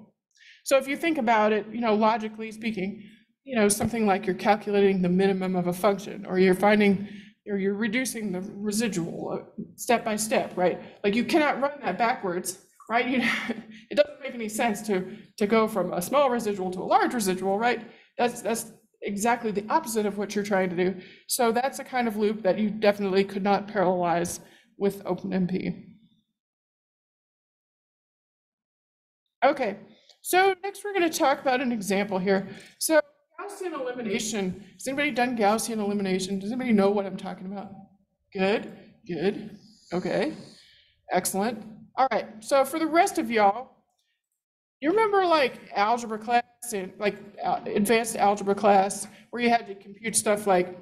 So if you think about it, you know, logically speaking, you know, something like you're calculating the minimum of a function, or you're finding, or you're reducing the residual uh, step by step, right? Like you cannot run that backwards, right? You, it doesn't make any sense to, to go from a small residual to a large residual, right? That's, that's exactly the opposite of what you're trying to do. So that's a kind of loop that you definitely could not parallelize with OpenMP. Okay, so next we're going to talk about an example here. So Gaussian elimination. Has anybody done Gaussian elimination? Does anybody know what I'm talking about? Good, good. Okay, excellent. All right, so for the rest of y'all, you remember like algebra class and like advanced algebra class where you had to compute stuff like,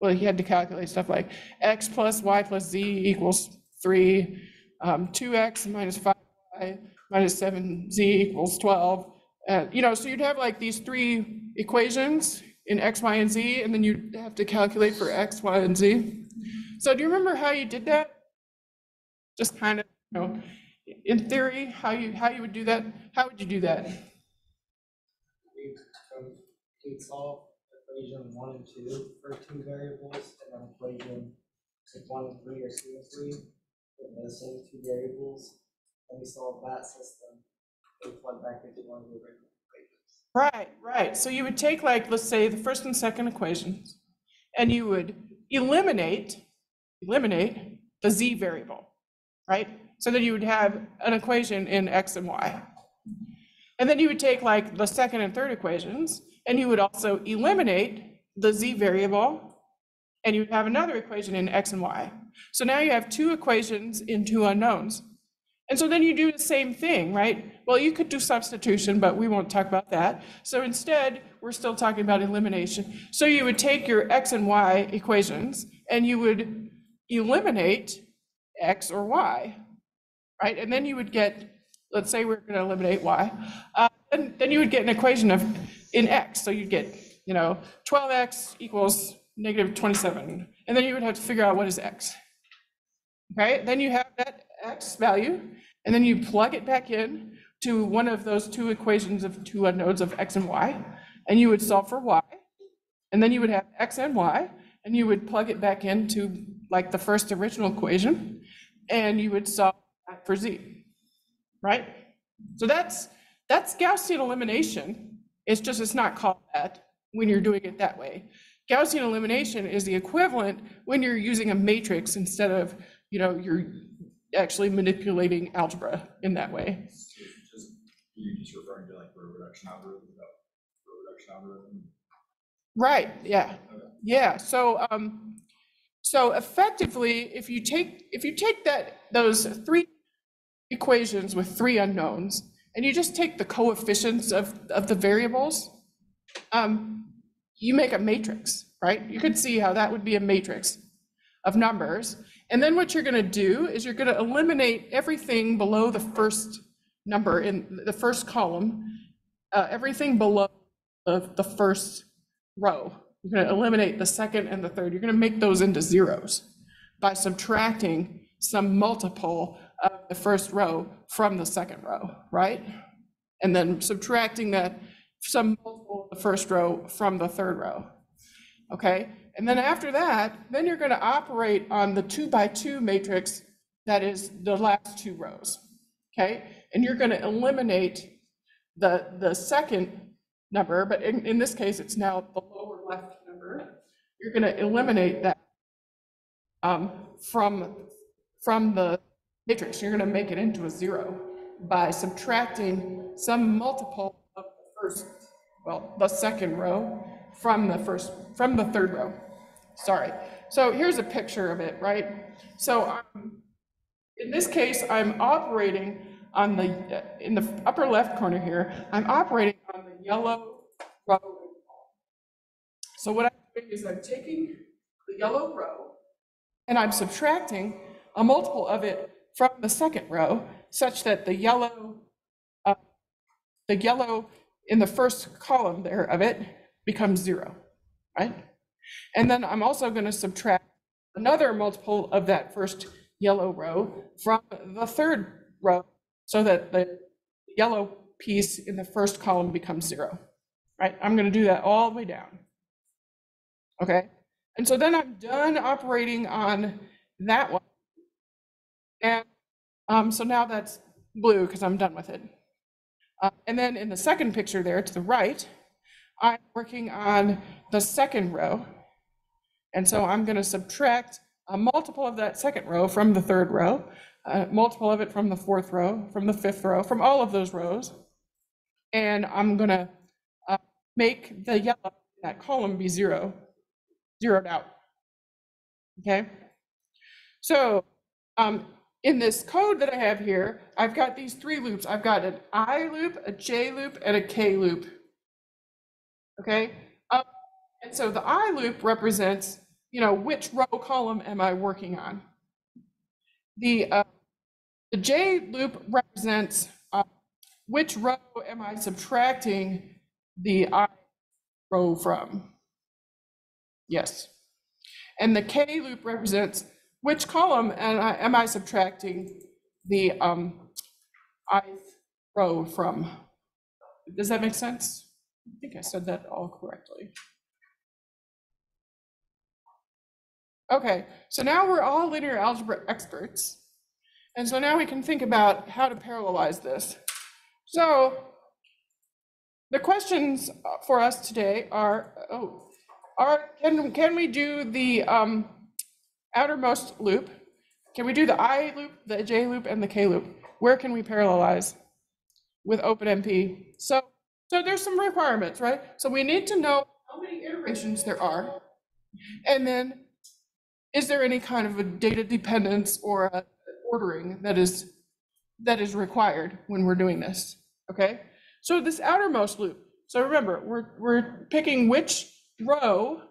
well, you had to calculate stuff like x plus y plus z equals three, um, 2x minus 5y minus 7z equals 12. Uh, you know, so you'd have like these three equations in x, y, and z, and then you'd have to calculate for x, y, and z. So do you remember how you did that? Just kind of, you know, in theory, how you how you would do that? How would you do that? we um, we solve equation one and two for two variables, and then equation one and three or two and three, for the same two variables, and we solve that system, Right, right. So you would take like, let's say, the first and second equations, and you would eliminate, eliminate the z variable, right? So then you would have an equation in x and y. And then you would take like the second and third equations, and you would also eliminate the z variable, and you would have another equation in x and y. So now you have two equations in two unknowns. And so then you do the same thing, right? Well, you could do substitution, but we won't talk about that. So instead, we're still talking about elimination. So you would take your x and y equations and you would eliminate x or y, right? And then you would get, let's say we're going to eliminate y, uh, and then you would get an equation of in x. So you'd get, you know, 12x equals negative 27. And then you would have to figure out what is x. Okay, then you have that x value, and then you plug it back in to one of those two equations of two unknowns of x and y, and you would solve for y. And then you would have x and y, and you would plug it back into like the first original equation, and you would solve that for z, right? So that's, that's Gaussian elimination. It's just, it's not called that when you're doing it that way. Gaussian elimination is the equivalent when you're using a matrix instead of, you know, you're actually manipulating algebra in that way. Just, you're just referring to like row reduction algorithm, row reduction algorithm? Right, yeah, Okay. yeah, so, um, so effectively, if you take, if you take that, those three equations with three unknowns, and you just take the coefficients of, of the variables, um, you make a matrix, right? You could see how that would be a matrix of numbers. And then what you're gonna do is you're gonna eliminate everything below the first number in the first column, uh, everything below the, the first row. You're gonna eliminate the second and the third. You're gonna make those into zeros by subtracting some multiple of the first row from the second row, right? And then subtracting that, some multiple of the first row from the third row. Okay, and then after that, then you're gonna operate on the two by two matrix that is the last two rows. Okay, and you're gonna eliminate the, the second number, but in, in this case, it's now the lower left number. You're gonna eliminate that um, from, from the matrix. You're gonna make it into a zero by subtracting some multiple of the first, well, the second row from the first, from the third row. Sorry. So here's a picture of it, right? So um, in this case, I'm operating on the, in the upper left corner here, I'm operating on the yellow row. So what I'm doing is I'm taking the yellow row and I'm subtracting a multiple of it from the second row such that the yellow, uh, the yellow in the first column there of it becomes zero, right? And then I'm also going to subtract another multiple of that first yellow row from the third row so that the yellow piece in the first column becomes zero, right? I'm going to do that all the way down. Okay, and so then I'm done operating on that one. And um, so now that's blue because I'm done with it. Uh, and then in the second picture there to the right, I'm working on the second row. And so I'm going to subtract a multiple of that second row from the third row, a multiple of it from the fourth row, from the fifth row, from all of those rows. And I'm going to uh, make the yellow, in that column be zero, zeroed out. Okay? So um, in this code that I have here, I've got these three loops. I've got an I loop, a J loop, and a K loop. Okay? And so the I loop represents, you know, which row column am I working on? The, uh, the J loop represents uh, which row am I subtracting the I row from? Yes. And the K loop represents which column am I, am I subtracting the um, ith row from? Does that make sense? I think I said that all correctly. Okay, so now we're all linear algebra experts. And so now we can think about how to parallelize this. So the questions for us today are, oh, are, can, can we do the um, outermost loop? Can we do the I loop, the J loop, and the K loop? Where can we parallelize with OpenMP? So, so there's some requirements, right? So we need to know how many iterations there are. And then is there any kind of a data dependence or a ordering that is that is required when we're doing this? Okay, so this outermost loop. So remember, we're we're picking which row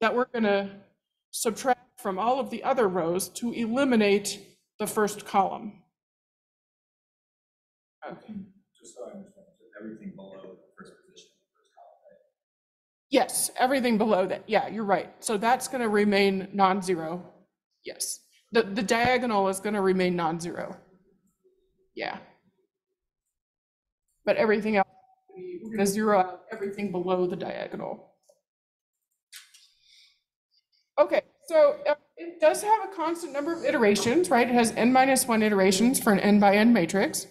that we're going to subtract from all of the other rows to eliminate the first column. Okay. Just so I understand, so everything below the first position, in the first column, right? Yes, everything below that. Yeah, you're right. So that's going to remain non-zero. Yes. the, the diagonal is gonna remain non-zero. Yeah. But everything else, we- we're gonna zero out everything below the diagonal. Okay, so uh, it does have a constant number of iterations, right? It has n minus one iterations for an n by n matrix.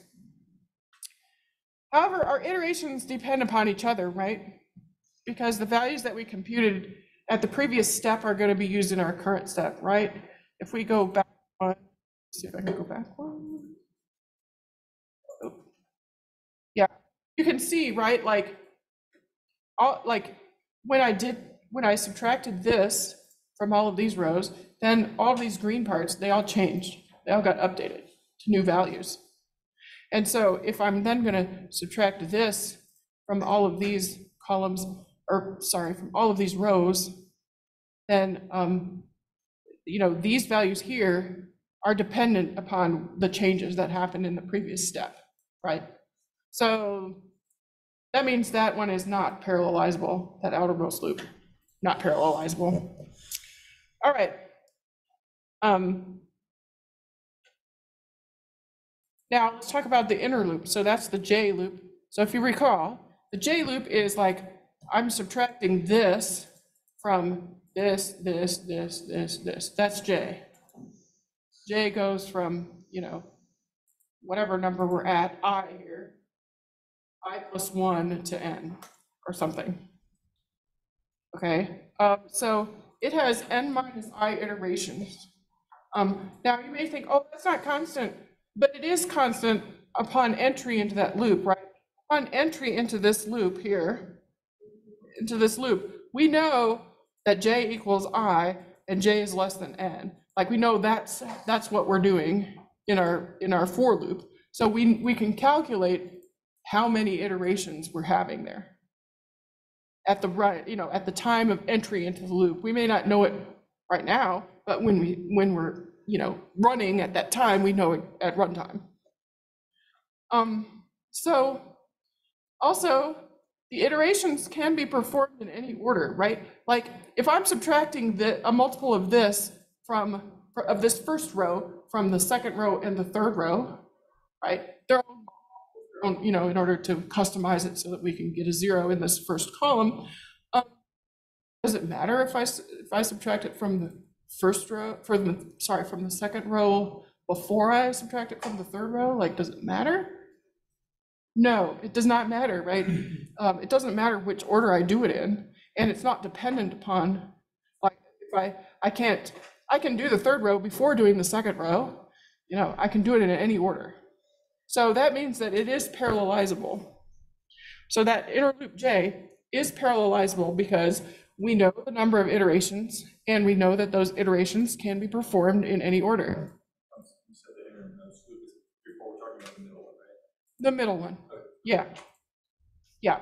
However, our iterations depend upon each other, right? Because the values that we computed at the previous step are going to be used in our current step, right? If we go back one, see if I can go back one. Yeah, you can see, right, like, all, like, when I did, when I subtracted this from all of these rows, then all these green parts, they all changed. They all got updated to new values. And so if I'm then gonna subtract this from all of these columns, or sorry, from all of these rows, then, um, you know, these values here are dependent upon the changes that happened in the previous step, right? So that means that one is not parallelizable, that outermost loop, not parallelizable. All right. Um, now let's talk about the inner loop. So that's the J loop. So if you recall, the J loop is like, I'm subtracting this from this, this, this, this, this. That's J. J goes from, you know, whatever number we're at, I here, I plus one to N or something. Okay, uh, so it has N minus I iterations. Um, now you may think, oh, that's not constant, but it is constant upon entry into that loop, right? Upon entry into this loop here, into this loop, we know that J equals I and J is less than N. Like we know that's, that's what we're doing in our, in our for loop. So we, we can calculate how many iterations we're having there at the right, you know, at the time of entry into the loop. We may not know it right now, but when we, when we're, you know, running at that time, we know it at runtime. Um, so also, the iterations can be performed in any order, right? Like if I'm subtracting the, a multiple of this from, of this first row from the second row and the third row, right? They're all you know, in order to customize it so that we can get a zero in this first column. Um, Does it matter if I, if I subtract it from the first row, from the, sorry, from the second row before I subtract it from the third row? Like, does it matter? No, it does not matter, right? Um, it doesn't matter which order I do it in, and it's not dependent upon, like, if I, I can't, I can do the third row before doing the second row. You know, I can do it in any order. So that means that it is parallelizable. So that inner loop J is parallelizable because we know the number of iterations and we know that those iterations can be performed in any order. The innermost loop is before we're talking about the middle one, right? The middle one, yeah. Yeah.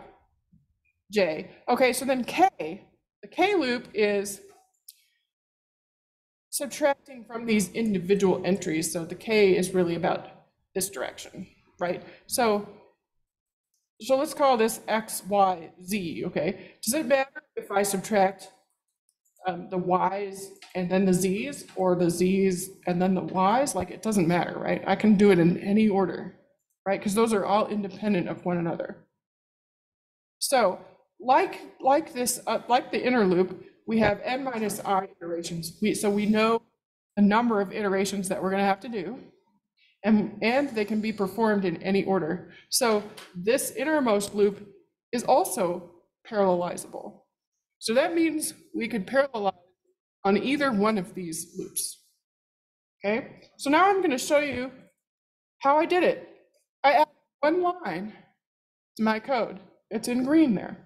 J. Okay, so then K, the K loop is subtracting from these individual entries. So the K is really about this direction, right? So, so let's call this X, Y, Z, okay? Does it matter if I subtract um, the Ys and then the Zs, or the Zs and then the Ys? Like, it doesn't matter, right? I can do it in any order, right? Because those are all independent of one another. So, like, like this, uh, like the inner loop, we have n minus i iterations. We, so we know a number of iterations that we're gonna have to do. And, and they can be performed in any order. So this innermost loop is also parallelizable. So that means we could parallelize on either one of these loops. Okay, so now I'm gonna show you how I did it. I added one line to my code. It's in green there.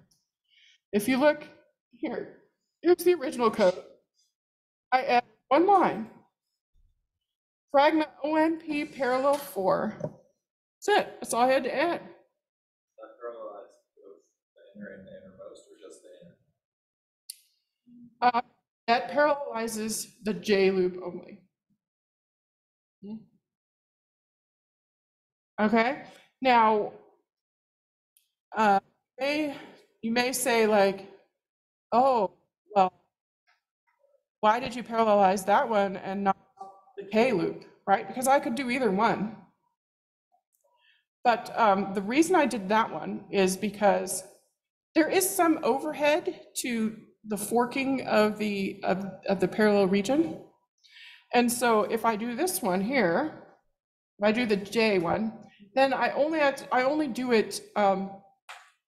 If you look here, here's the original code. I add one line. Pragma OMP parallel for. That's it. That's all I had to add. That parallelized both the inner and the innermost, or just the inner? Uh, that parallelizes the J loop only. Okay, now, uh, may, you may say like, oh, well, why did you parallelize that one and not the K loop, right? Because I could do either one. But um, the reason I did that one is because there is some overhead to the forking of the, of, of the parallel region. And so if I do this one here, if I do the J one, then I only to- I only do it, um,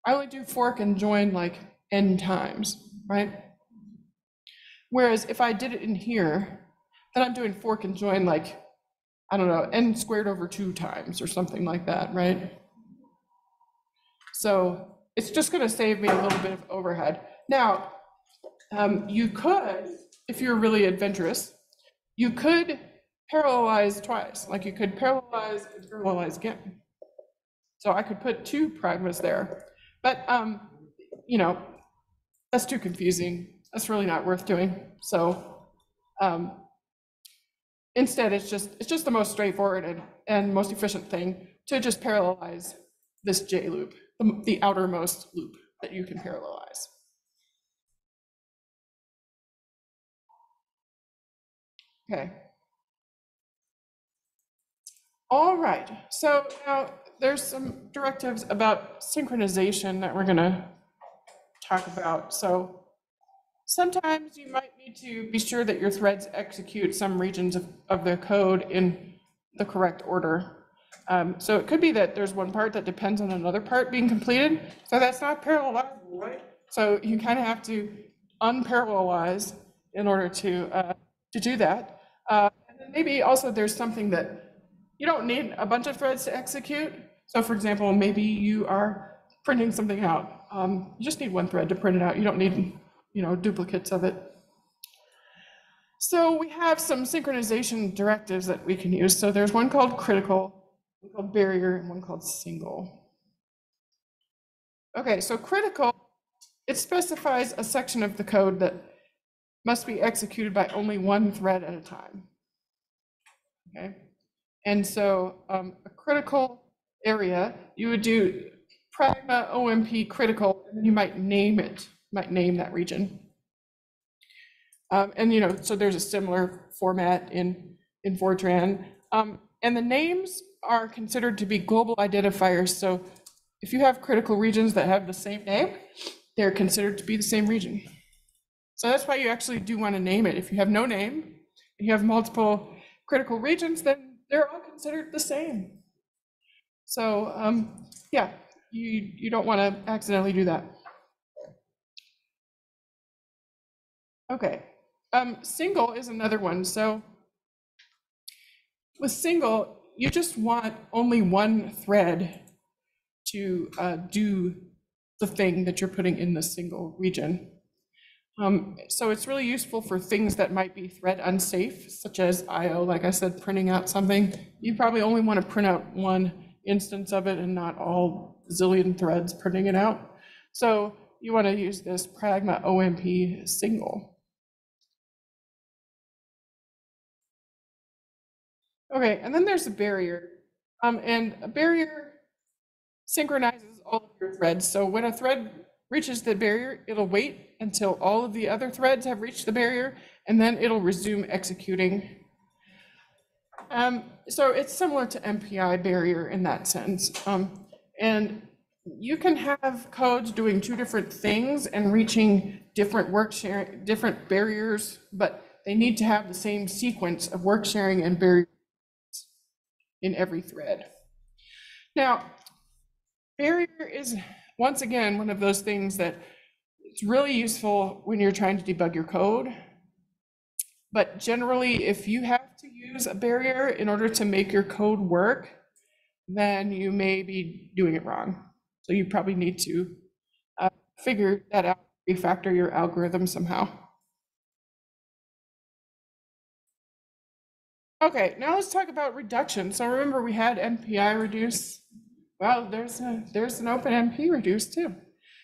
I only do fork and join like n times, right? Whereas if I did it in here, then I'm doing fork and join like, I don't know, n squared over two times or something like that, right? So it's just gonna save me a little bit of overhead. Now, um, you could, if you're really adventurous, you could parallelize twice, like you could parallelize and parallelize again. So I could put two pragmas there, but, um, you know, that's too confusing. That's really not worth doing. So, um, instead, it's just, it's just the most straightforward and, and most efficient thing to just parallelize this J loop, the, the outermost loop that you can parallelize. Okay. All right, so now there's some directives about synchronization that we're gonna talk about. So sometimes you might need to be sure that your threads execute some regions of, of the code in the correct order. Um, so it could be that there's one part that depends on another part being completed, so that's not parallelizable, right? So you kind of have to unparallelize in order to, uh, to do that. Uh, maybe also there's something that you don't need a bunch of threads to execute. So for example, maybe you are printing something out. Um, you just need one thread to print it out. You don't need, you know, duplicates of it. So we have some synchronization directives that we can use. So there's one called critical, one called barrier, and one called single. Okay, so critical, it specifies a section of the code that must be executed by only one thread at a time. Okay, and so um, a critical area, you would do pragma OMP critical, and you might name it, might name that region. Um, and you know, so there's a similar format in in Fortran. Um, and the names are considered to be global identifiers. So if you have critical regions that have the same name, they're considered to be the same region. So that's why you actually do want to name it. If you have no name, you have multiple critical regions, then they're all considered the same. So um, yeah, you, you don't want to accidentally do that. Okay, um, single is another one. So with single, you just want only one thread to uh, do the thing that you're putting in the single region. Um, so it's really useful for things that might be thread unsafe, such as IO, like I said, printing out something. You probably only want to print out one instance of it and not all zillion threads printing it out. So you want to use this Pragma OMP single. Okay, and then there's a barrier. Um, and a barrier synchronizes all of your threads. So when a thread reaches the barrier, it'll wait until all of the other threads have reached the barrier, and then it'll resume executing. Um, so it's similar to MPI barrier in that sense. Um, and you can have codes doing two different things and reaching different work sharing, different barriers, but they need to have the same sequence of work sharing and barriers in every thread. Now, barrier is once again one of those things that it's really useful when you're trying to debug your code. But generally, if you have to use a barrier in order to make your code work, then you may be doing it wrong. So you probably need to uh, figure that out, refactor your algorithm somehow. Okay, now let's talk about reduction. So remember we had MPI reduce. Well, there's a, there's an open OpenMP reduce too.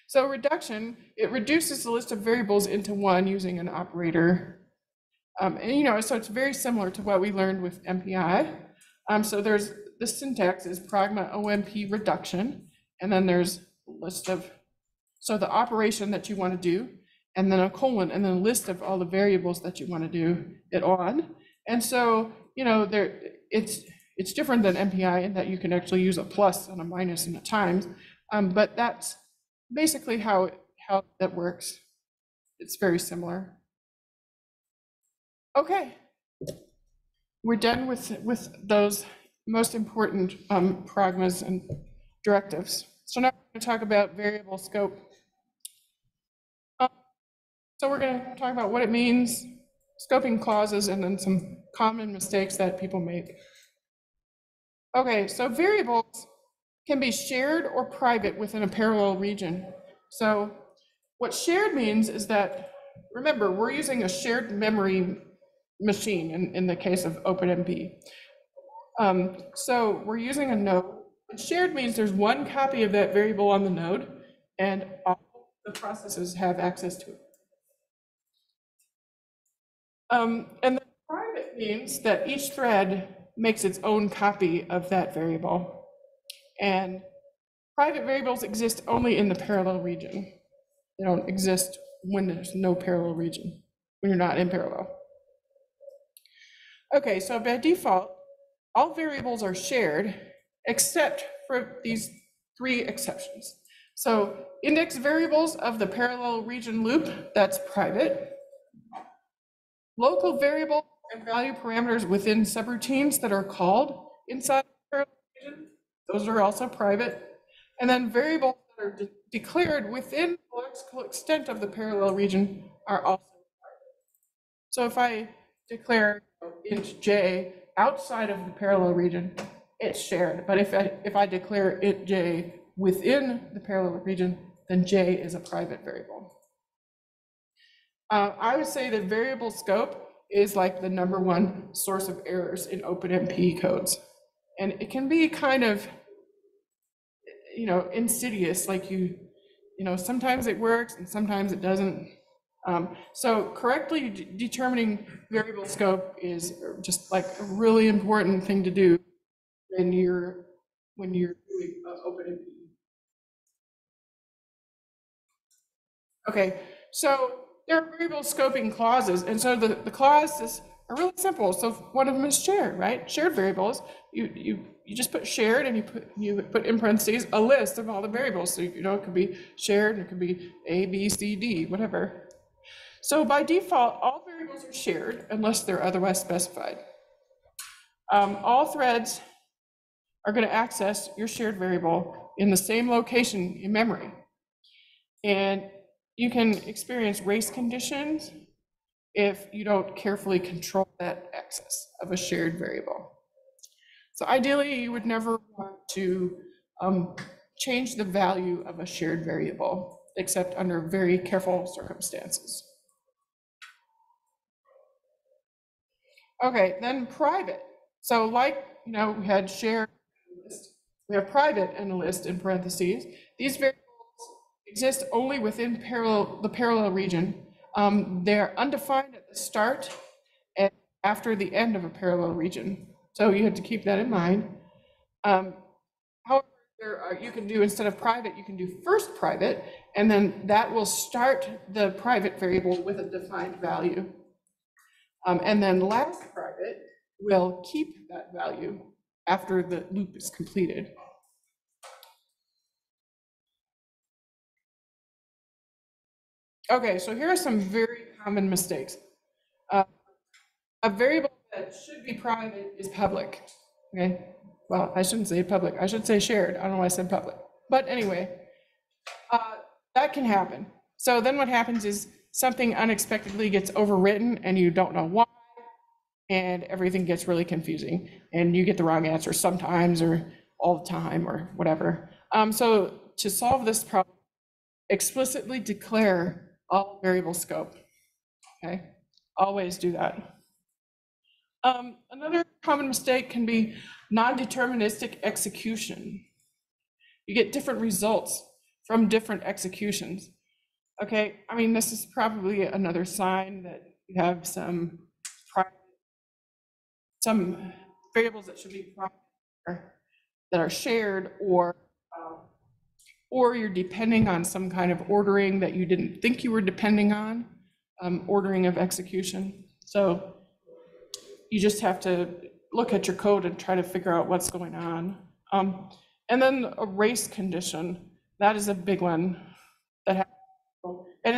So reduction, it reduces the list of variables into one using an operator. Um, and you know, so it's very similar to what we learned with MPI. Um, so there's the syntax is pragma OMP reduction, and then there's a list of, so the operation that you want to do, and then a colon, and then a list of all the variables that you want to do it on. And so you know, there, it's, it's different than MPI in that you can actually use a plus and a minus and a times. Um, but that's basically how, it- how that works. It's very similar. Okay. We're done with, with those most important um, pragmas and directives. So now we're going to talk about variable scope. Um, So we're going to talk about what it means, scoping clauses, and then some common mistakes that people make. Okay, so variables can be shared or private within a parallel region. So what shared means is that, remember, we're using a shared memory machine in, in the case of OpenMP. Um, so we're using a node. Shared means there's one copy of that variable on the node, and all the processes have access to it. Um, and then private means that each thread makes its own copy of that variable. And private variables exist only in the parallel region. They don't exist when there's no parallel region, when you're not in parallel. Okay, so by default, all variables are shared except for these three exceptions. So index variables of the parallel region loop, that's private. Local variable and value parameters within subroutines that are called inside the parallel region, those are also private. And then variables that are de- declared within the lexical extent of the parallel region are also private. So if I declare int j outside of the parallel region, it's shared. But if I, if I declare int j within the parallel region, then j is a private variable. Uh, I would say that variable scope is like the number one source of errors in OpenMP codes. And it can be kind of, you know, insidious, like you, you know, sometimes it works and sometimes it doesn't. Um, so correctly de- determining variable scope is just like a really important thing to do when you're, when you're doing uh, OpenMP. Okay, so there are variable scoping clauses, and so the, the clauses are really simple. So one of them is shared, right? Shared variables, you, you, you just put shared and you put, you put in parentheses a list of all the variables. So, you know, it could be shared, it could be A, B, C, D, whatever. So by default, all variables are shared unless they're otherwise specified. Um, all threads are going to access your shared variable in the same location in memory. And you can experience race conditions if you don't carefully control that access of a shared variable. So ideally, you would never want to um, change the value of a shared variable, except under very careful circumstances. Okay, then private. So like, you know, we had shared, we have private and a list in parentheses. These variables exist only within parallel, the parallel region. Um, they're undefined at the start and after the end of a parallel region. So you have to keep that in mind. Um, however, are, you can do instead of private, you can do first private, and then that will start the private variable with a defined value. Um, and then last private will keep that value after the loop is completed. Okay, so here are some very common mistakes. Uh, a variable that should be private is public. Okay, well, I shouldn't say public. I should say shared. I don't know why I said public. But anyway, uh, that can happen. So then what happens is something unexpectedly gets overwritten and you don't know why, and everything gets really confusing, and you get the wrong answer sometimes or all the time or whatever. Um, so to solve this problem, explicitly declare all variable scope. Okay, always do that. Um, another common mistake can be non-deterministic execution. You get different results from different executions. Okay, I mean, this is probably another sign that you have some some variables that should be that are shared or um, or you're depending on some kind of ordering that you didn't think you were depending on, um, ordering of execution. So you just have to look at your code and try to figure out what's going on. Um, and then a race condition, that is a big one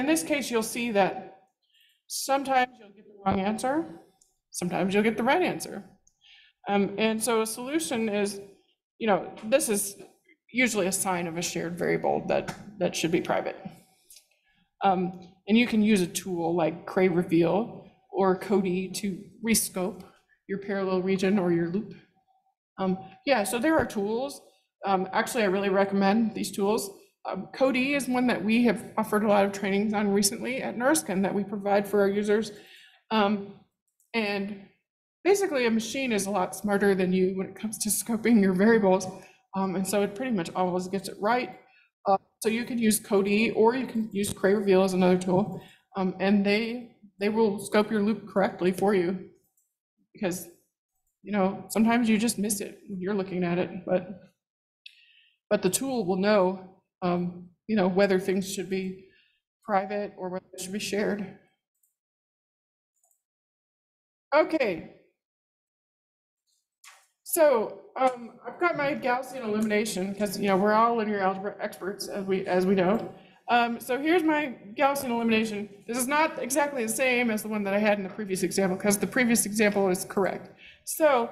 in this case, you'll see that sometimes you'll get the wrong answer, sometimes you'll get the right answer. Um, and so a solution is, you know, this is usually a sign of a shared variable that, that should be private. Um, and you can use a tool like Cray Reveal or Codee to rescope your parallel region or your loop. Um, yeah, so there are tools. Um, actually, I really recommend these tools. Um, Codee is one that we have offered a lot of trainings on recently at NERSCN that we provide for our users. Um, and basically, a machine is a lot smarter than you when it comes to scoping your variables. Um, and so it pretty much always gets it right. Uh, so you can use Codee or you can use Cray Reveal as another tool. Um, and they they will scope your loop correctly for you. Because, you know, sometimes you just miss it when you're looking at it, but but the tool will know, um, you know, whether things should be private or whether they should be shared. Okay. So um, I've got my Gaussian elimination because, you know, we're all linear algebra experts as we, as we know. Um, so here's my Gaussian elimination. This is not exactly the same as the one that I had in the previous example because the previous example is correct. So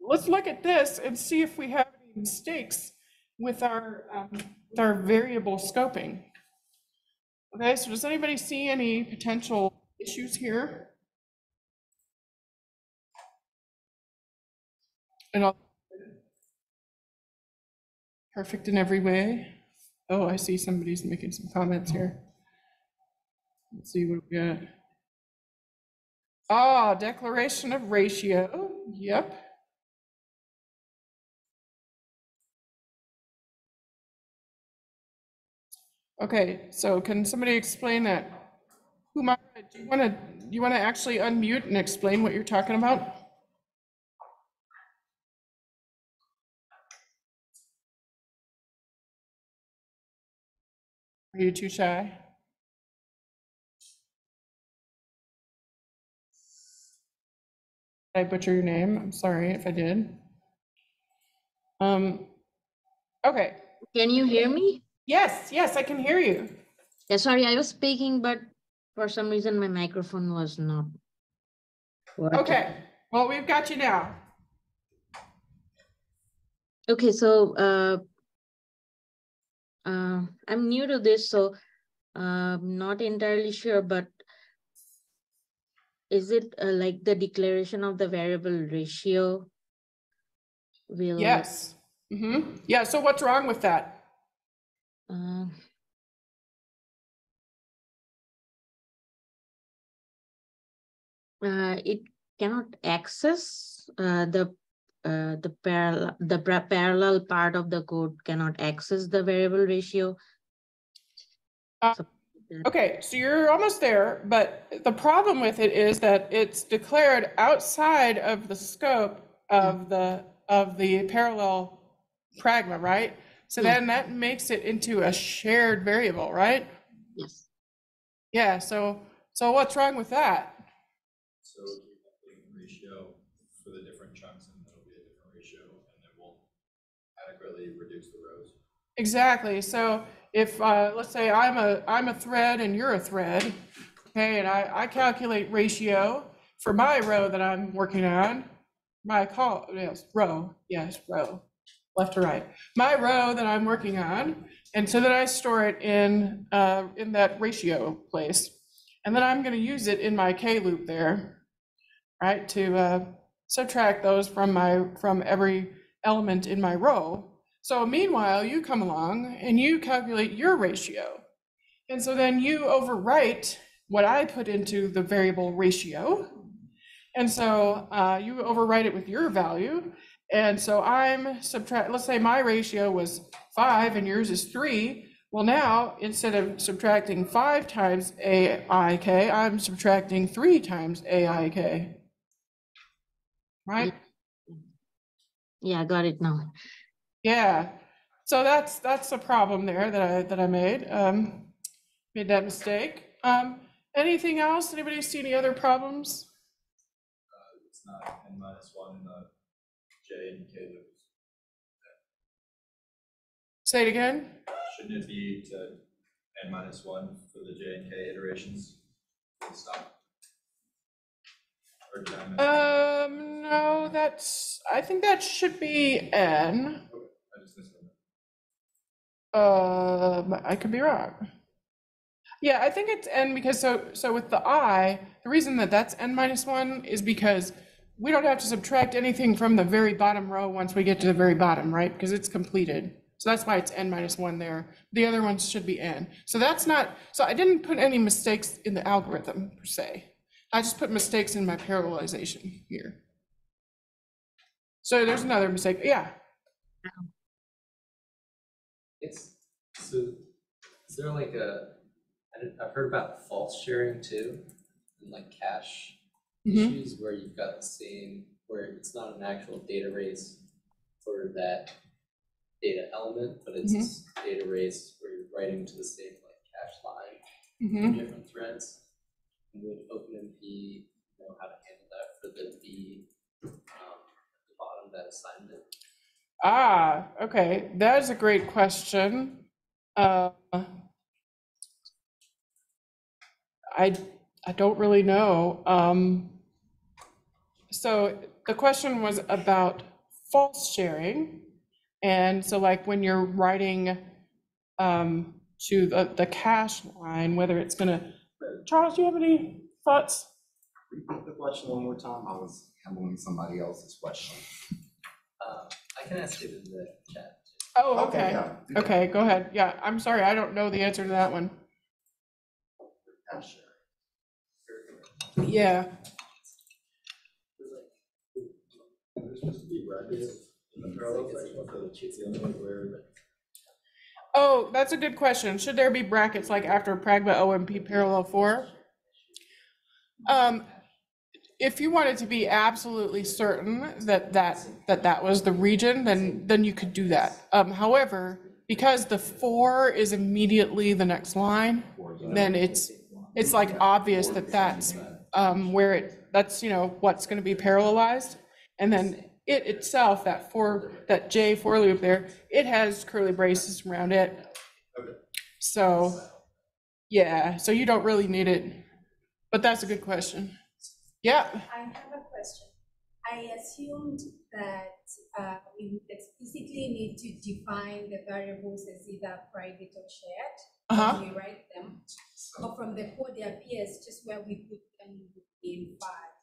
let's look at this and see if we have any mistakes with our, um, our variable scoping. Okay, so does anybody see any potential issues here? And all perfect in every way. Oh, I see somebody's making some comments here. Let's see what we got. Ah, declaration of ratio. Yep. Okay, so can somebody explain that? Do you want to, you want to actually unmute and explain what you're talking about? Are you too shy? Did I butcher your name? I'm sorry if I did. Um, okay, Can you hear me? Yes, yes, I can hear you. Yeah, sorry, I was speaking, but for some reason my microphone was not. working. Okay, well, we've got you now. Okay, so uh, uh, I'm new to this, so I'm not entirely sure, but is it uh, like the declaration of the variable ratio? Will Yes. Mm-hmm. Yeah, so what's wrong with that? Uh, uh, it cannot access uh, the uh, the parallel the parallel part of the code cannot access the variable ratio. Uh, So Okay, so you're almost there, but the problem with it is that it's declared outside of the scope of the, of the parallel pragma, right? So Yeah. then that makes it into a shared variable, right? Yes. Yeah, so, so what's wrong with that? So keep the ratio for the different chunks and it'll be a different ratio and it won't adequately reduce the rows. Exactly. So if, uh, let's say I'm a, I'm a thread and you're a thread, okay, and I, I calculate ratio for my row that I'm working on, my call, yes, row, yes, row, left to right. My row that I'm working on, and so then I store it in, uh, in that ratio place. And then I'm gonna use it in my K loop there, right, to, uh, subtract those from my, from every element in my row. So meanwhile, you come along and you calculate your ratio. And so then you overwrite what I put into the variable ratio. And so uh, you overwrite it with your value. And so I'm subtract, let's say my ratio was five and yours is three. Well, now instead of subtracting five times AIK, I'm subtracting three times AIK. Right? Yeah, I got it now. Yeah, so that's, that's a problem there that I, that I made, um, made that mistake. Um, anything else? Anybody see any other problems? Uh, it's it's not n minus one in the J and K loops. Say it again? Shouldn't it be to n minus one for the J and K iterations? Full Stop. Or did I miss? Um, no, that's, I think that should be N. I just missed one. Um, I could be wrong. Yeah, I think it's N because so, so with the I, the reason that that's N minus one is because we don't have to subtract anything from the very bottom row once we get to the very bottom, right? Because it's completed. So that's why it's N minus one there. The other ones should be N. So that's not, so I didn't put any mistakes in the algorithm per se. I just put mistakes in my parallelization here. So there's another mistake. Yeah, It's, so, is there like a, I've heard about false sharing too, and like cache Mhm. issues where you've got the same, where it's not an actual data race for that data element, but it's a s- data race where you're writing to the same like cache line Mhm. in different threads. Would OpenMP know how to handle that for the B, um, at the bottom, that assignment? Ah, okay, that is a great question. Uh, I, I don't really know. Um, so the question was about false sharing. And so like when you're writing um, to the, the cache line, whether it's gonna, Charles, do you have any thoughts? Repeat the question one more time. I was handling somebody else's question. Um, I can ask it in the chat. Oh, okay, yeah, okay, go ahead. Yeah, I'm sorry, I don't know the answer to that one. Yeah, sure. Yeah. There's supposed to be brackets in the parallel section, so it's the only way where Oh, that's a good question. Should there be brackets like after Pragma OMP parallel for? Um, if you wanted to be absolutely certain that that, that that was the region, then, then you could do that. Um, however, because the for is immediately the next line, then it's, it's like obvious that that's, um, where it, that's, you know, what's gonna be parallelized. And then it itself, that for, that J for loop there, it has curly braces around it. So, yeah, so you don't really need it, but that's a good question. Yeah, I have a question. I assumed that uh, we explicitly need to define the variables as either private or shared uh-huh, when we write them. But from the code, it appears just where we put them in five.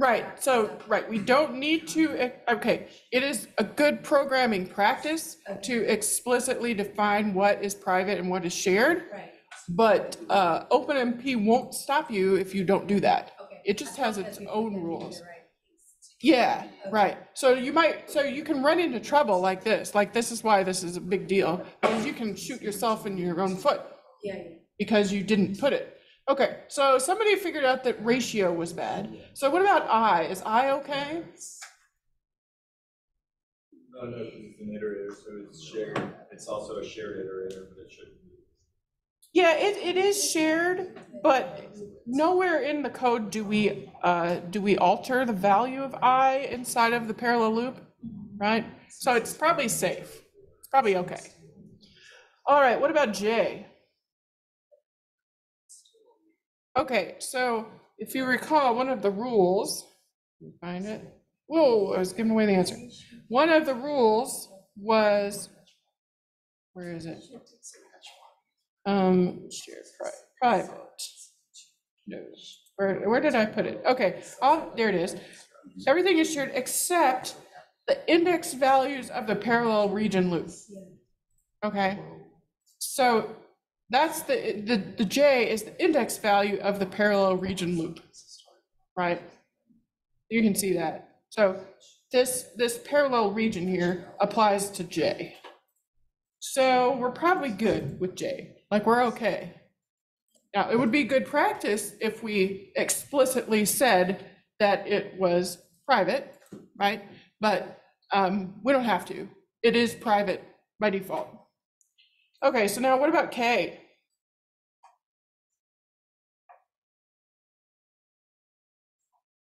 Right, so, right, we don't need to, okay, it is a good programming practice to explicitly define what is private and what is shared, Right, but, uh, OpenMP won't stop you if you don't do that. okay. It just As has its as we put own them in the rules. right. Yeah, right. So you might, so you can run into trouble like this, like this is why this is a big deal, because you can shoot yourself in your own foot Yeah, yeah. because you didn't put it. Okay, so somebody figured out that ratio was bad. So what about I? Is I okay? No, no, 'cause it's an iterator, so it's shared, it's also a shared iterator, but it shouldn't be. Yeah, it, it is shared, but nowhere in the code do we, uh, do we alter the value of I inside of the parallel loop, right? So it's probably safe. It's probably okay. All right, what about J? Okay, so if you recall, one of the rules, find it. Whoa, I was giving away the answer. One of the rules was, where is it? Um, shared pri- private. No, where, where did I put it? Okay, oh, there it is. Everything is shared except the index values of the parallel region loop. Okay, so that's the, the, the J is the index value of the parallel region loop, right? You can see that. So this, this parallel region here applies to J. So we're probably good with J, like we're okay. Now, it would be good practice if we explicitly said that it was private, right? But um, we don't have to. It is private by default. Okay, so now what about K?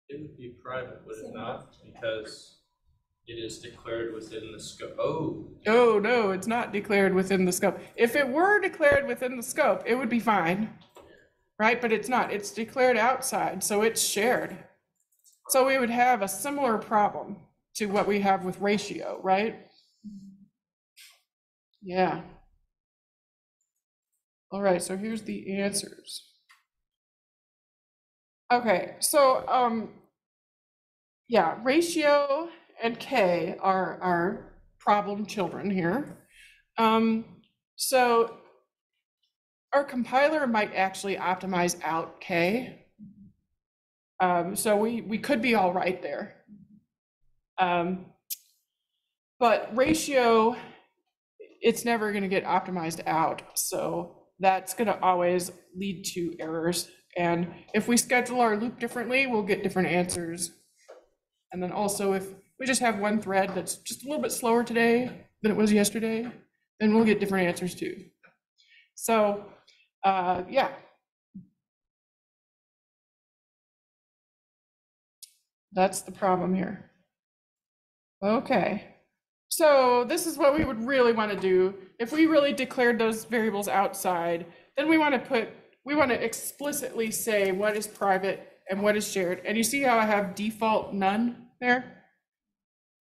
It would be private, would it not? Because it is declared within the scope, oh, Oh, no, it's not declared within the scope. If it were declared within the scope, it would be fine. Right, but it's not, it's declared outside, so it's shared. So we would have a similar problem to what we have with ratio, right? Mm-hmm. Yeah. All right, so here's the answers. Okay, so, um, yeah, ratio and K are our problem children here. Um, so our compiler might actually optimize out K. Um, so we, we could be all right there. Um, but ratio, it's never gonna get optimized out, so that's gonna always lead to errors. And if we schedule our loop differently, we'll get different answers. And then also if we just have one thread that's just a little bit slower today than it was yesterday, then we'll get different answers too. So, uh, yeah. That's the problem here. Okay, so this is what we would really want to do. If we really declared those variables outside, then we want to put, we want to explicitly say what is private and what is shared. And you see how I have default none there?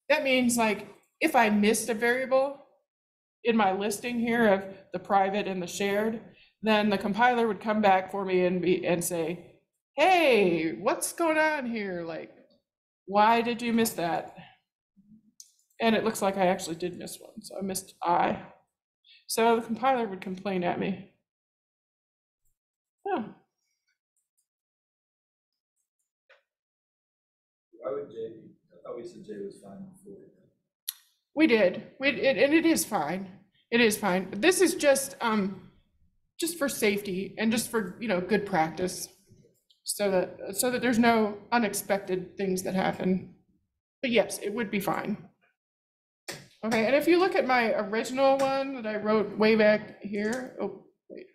That means like, if I missed a variable in my listing here of the private and the shared, then the compiler would come back for me and be, and say, hey, what's going on here? Like, why did you miss that? And it looks like I actually did miss one, so I missed I. So the compiler would complain at me. Oh, Why would J be, I thought we said J was fine before. we did, we, it, and it is fine, it is fine. This is just, um, just for safety and just for, you know, good practice. So that, so that there's no unexpected things that happen. But yes, it would be fine. Okay, and if you look at my original one that I wrote way back here, oh, wait.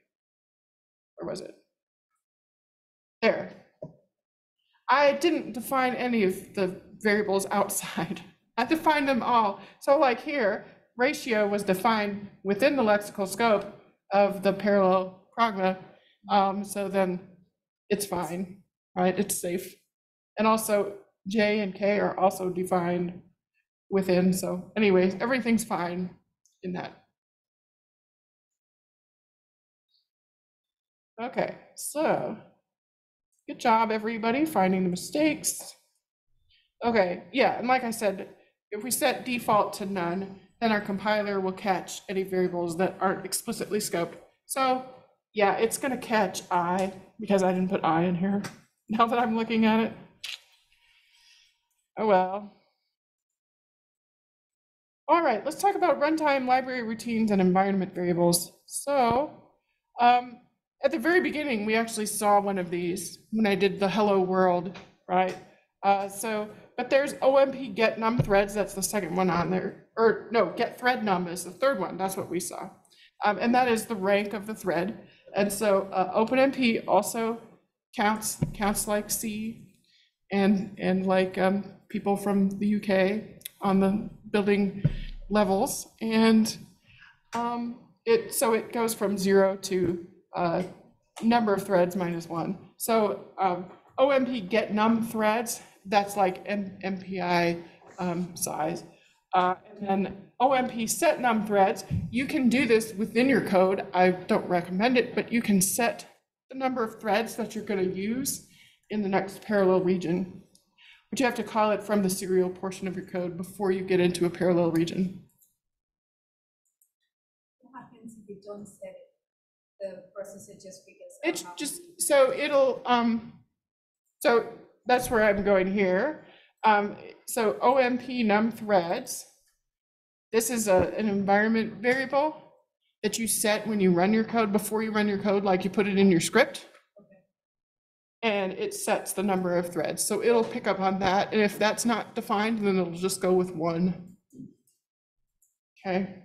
Where was it? There. I didn't define any of the variables outside. I defined them all. So like here, ratio was defined within the lexical scope of the parallel pragma. Um, so then it's fine, right? It's safe. And also J and K are also defined within. So anyways, everything's fine in that. Okay, so good job, everybody, finding the mistakes. Okay, yeah, and like I said, if we set default to none, then our compiler will catch any variables that aren't explicitly scoped. So yeah, it's gonna catch I because I didn't put I in here, now that I'm looking at it. Oh, well. All right, let's talk about runtime library routines and environment variables. So, um, at the very beginning, we actually saw one of these when I did the hello world, right? Uh, so, but there's OMP get num threads, that's the second one on there, or no, get thread num is the third one, that's what we saw. Um, and that is the rank of the thread. And so, uh, OpenMP also counts, counts like C and, and like, um, people from the UK on the building levels. And, um, it, so it goes from zero to, uh, number of threads minus one. So, um, OMP get num threads, that's like M- MPI, um, size. Uh, and then OMP set num threads, you can do this within your code. I don't recommend it, but you can set the number of threads that you're going to use in the next parallel region. But you have to call it from the serial portion of your code before you get into a parallel region. What happens if you don't set it? The processor just figures out It's just, so it'll, um, so that's where I'm going here. Um, so OMP num threads. This is a, an environment variable that you set when you run your code, before you run your code, like you put it in your script. And it sets the number of threads, so it'll pick up on that, and if that's not defined, then it'll just go with one. Okay.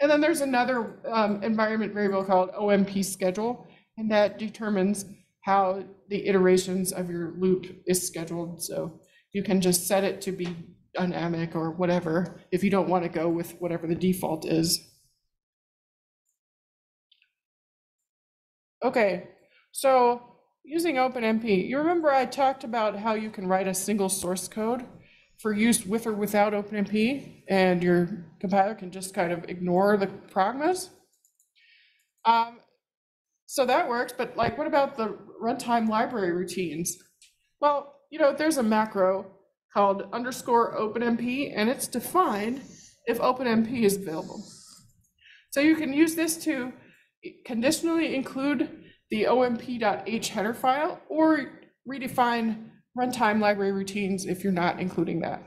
And then there's another um, environment variable called OMP schedule, and that determines how the iterations of your loop is scheduled. So you can just set it to be dynamic or whatever if you don't want to go with whatever the default is. Okay, so using OpenMP, you remember I talked about how you can write a single source code for use with or without OpenMP, and your compiler can just kind of ignore the pragmas? Um, so that works, but like, what about the runtime library routines? Well, you know, there's a macro called underscore OpenMP, and it's defined if OpenMP is available. So you can use this to conditionally include the omp.h header file or redefine runtime library routines if you're not including that.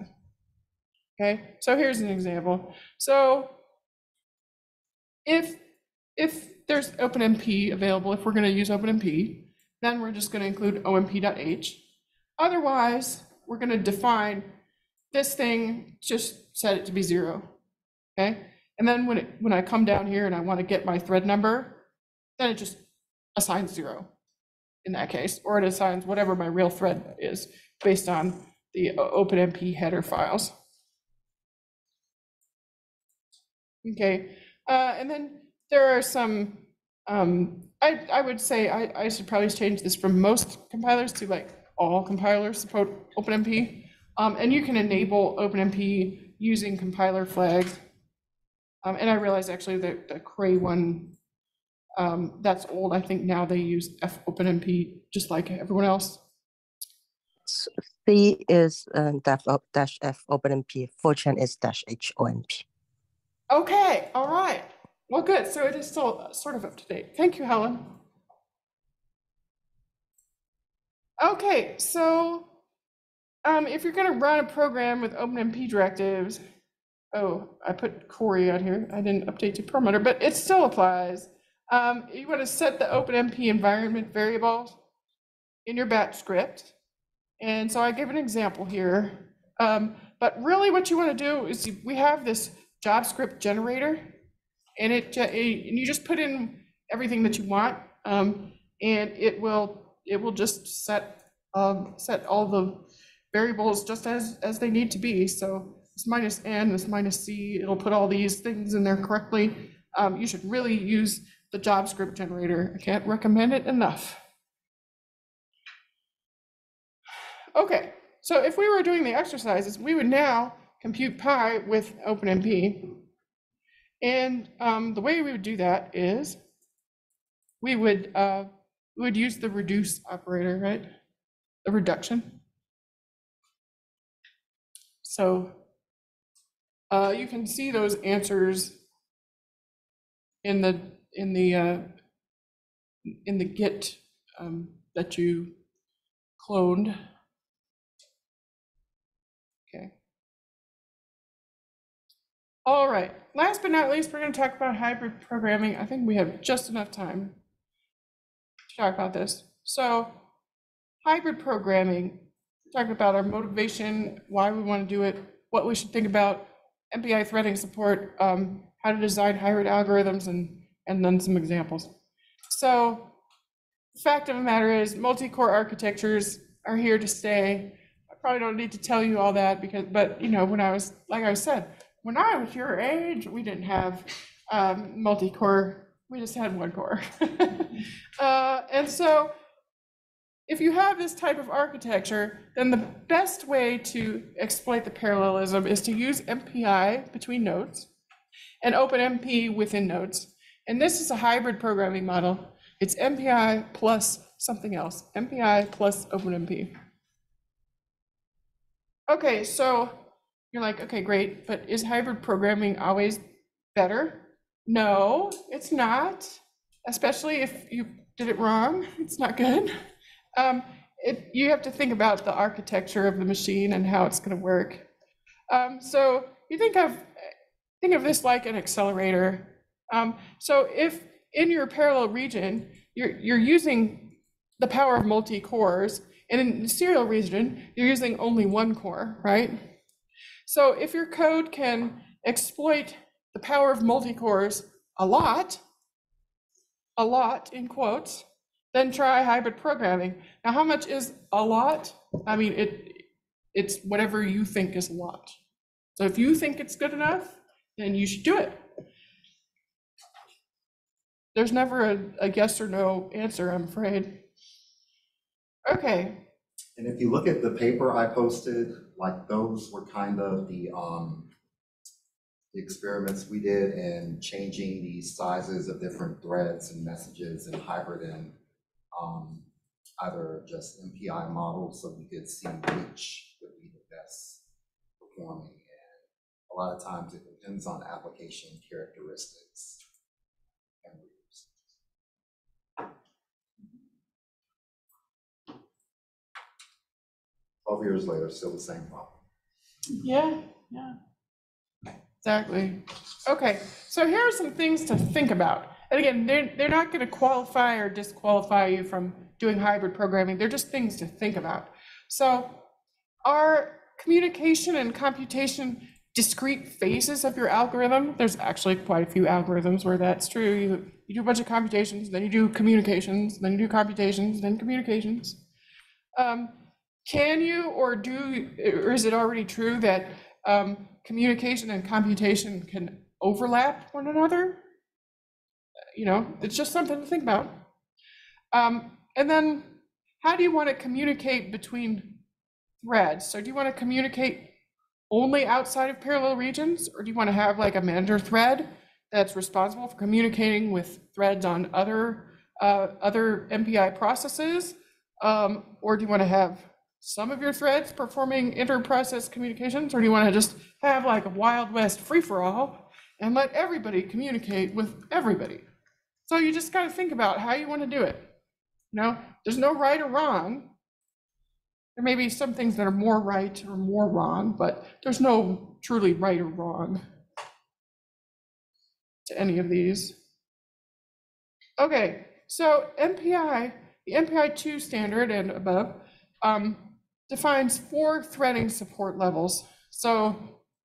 Okay, so here's an example. So if if there's OpenMP available, if we're going to use OpenMP, then we're just going to include omp.h. Otherwise, we're going to define this thing, just set it to be zero. Okay, and then when it when I come down here and I want to get my thread number, then it just assigns zero in that case, or it assigns whatever my real thread is based on the OpenMP header files. Okay, uh, and then there are some, um, I, I would say I, I should probably change this from most compilers to like all compilers support OpenMP. Um, and you can enable OpenMP using compiler flags. Um, and I realize actually that the Cray one, um, that's old. I think now they use F OpenMP just like everyone else. C is um, def op- dash F OpenMP. Fortran is dash H OMP. Okay, all right. Well, good. So it is still sort of up to date. Thank you, Helen. Okay, so um, if you're going to run a program with OpenMP directives, oh, I put Cori out here. I didn't update to Perlmutter, but it still applies. Um, you want to set the OpenMP environment variables in your batch script. And so I give an example here. Um, but really what you want to do is you- we have this job script generator and it, and you just put in everything that you want. Um, and it will, it will just set, um, set all the variables just as, as they need to be. So this minus n, this minus c, it'll put all these things in there correctly. Um, you should really use the job script generator. I can't recommend it enough. Okay, so if we were doing the exercises, we would now compute pi with OpenMP. And um, the way we would do that is we would uh, we would use the reduce operator, right? The reduction. So uh, you can see those answers in the in the uh, in the Git um, that you cloned. Okay. All right. Last but not least, we're going to talk about hybrid programming. I think we have just enough time to talk about this. So, hybrid programming, talking about our motivation, why we want to do it, what we should think about, MPI threading support, um, how to design hybrid algorithms, and and then some examples. So, fact of the matter is, multi-core architectures are here to stay. I probably don't need to tell you all that because, but you know, when I was, like I said, when I was your age, we didn't have um, multi-core. We just had one core. uh, and so, if you have this type of architecture, then the best way to exploit the parallelism is to use MPI between nodes and OpenMP within nodes. And this is a hybrid programming model. It's MPI plus something else, MPI plus OpenMP. Okay, so you're like, okay, great, but is hybrid programming always better? No, it's not, especially if you did it wrong. It's not good. Um, it, you have to think about the architecture of the machine and how it's going to work. Um, so you think of think of this like an accelerator. Um, so if in your parallel region you're you're using the power of multi cores, and in the serial region you're using only one core, right? So if your code can exploit the power of multi cores a lot, a lot in quotes, then try hybrid programming. Now, how much is a lot? I mean, it, it's whatever you think is a lot. So if you think it's good enough, then you should do it. There's never a, a yes or no answer, I'm afraid. Okay, And if you look at the paper I posted, like those were kind of the, um, the experiments we did in changing the sizes of different threads and messages and hybrid and, um, either just MPI models so we could see which would be the best performing. And a lot of times it depends on application characteristics. 12 years later, still the same problem. Yeah, yeah. Exactly. Okay, so here are some things to think about. And again, they're, they're not going to qualify or disqualify you from doing hybrid programming. They're just things to think about. So are communication and computation discrete phases of your algorithm? There's actually quite a few algorithms where that's true. You, you do a bunch of computations, then you do communications, then you do computations, then communications. Um, can you or do, or is it already true that um, communication and computation can overlap one another? You know, it's just something to think about. Um, and then how do you want to communicate between threads? So do you want to communicate only outside of parallel regions, or do you want to have like a manager thread that's responsible for communicating with threads on other uh, other MPI processes? Um, or do you want to have some of your threads performing inter-process communications, or do you want to just have like a Wild West free-for-all and let everybody communicate with everybody? So you just got to think about how you want to do it. You know, there's no right or wrong. There may be some things that are more right or more wrong, but there's no truly right or wrong to any of these. Okay, so MPI, the MPI 2 standard and above, um, defines four threading support levels. So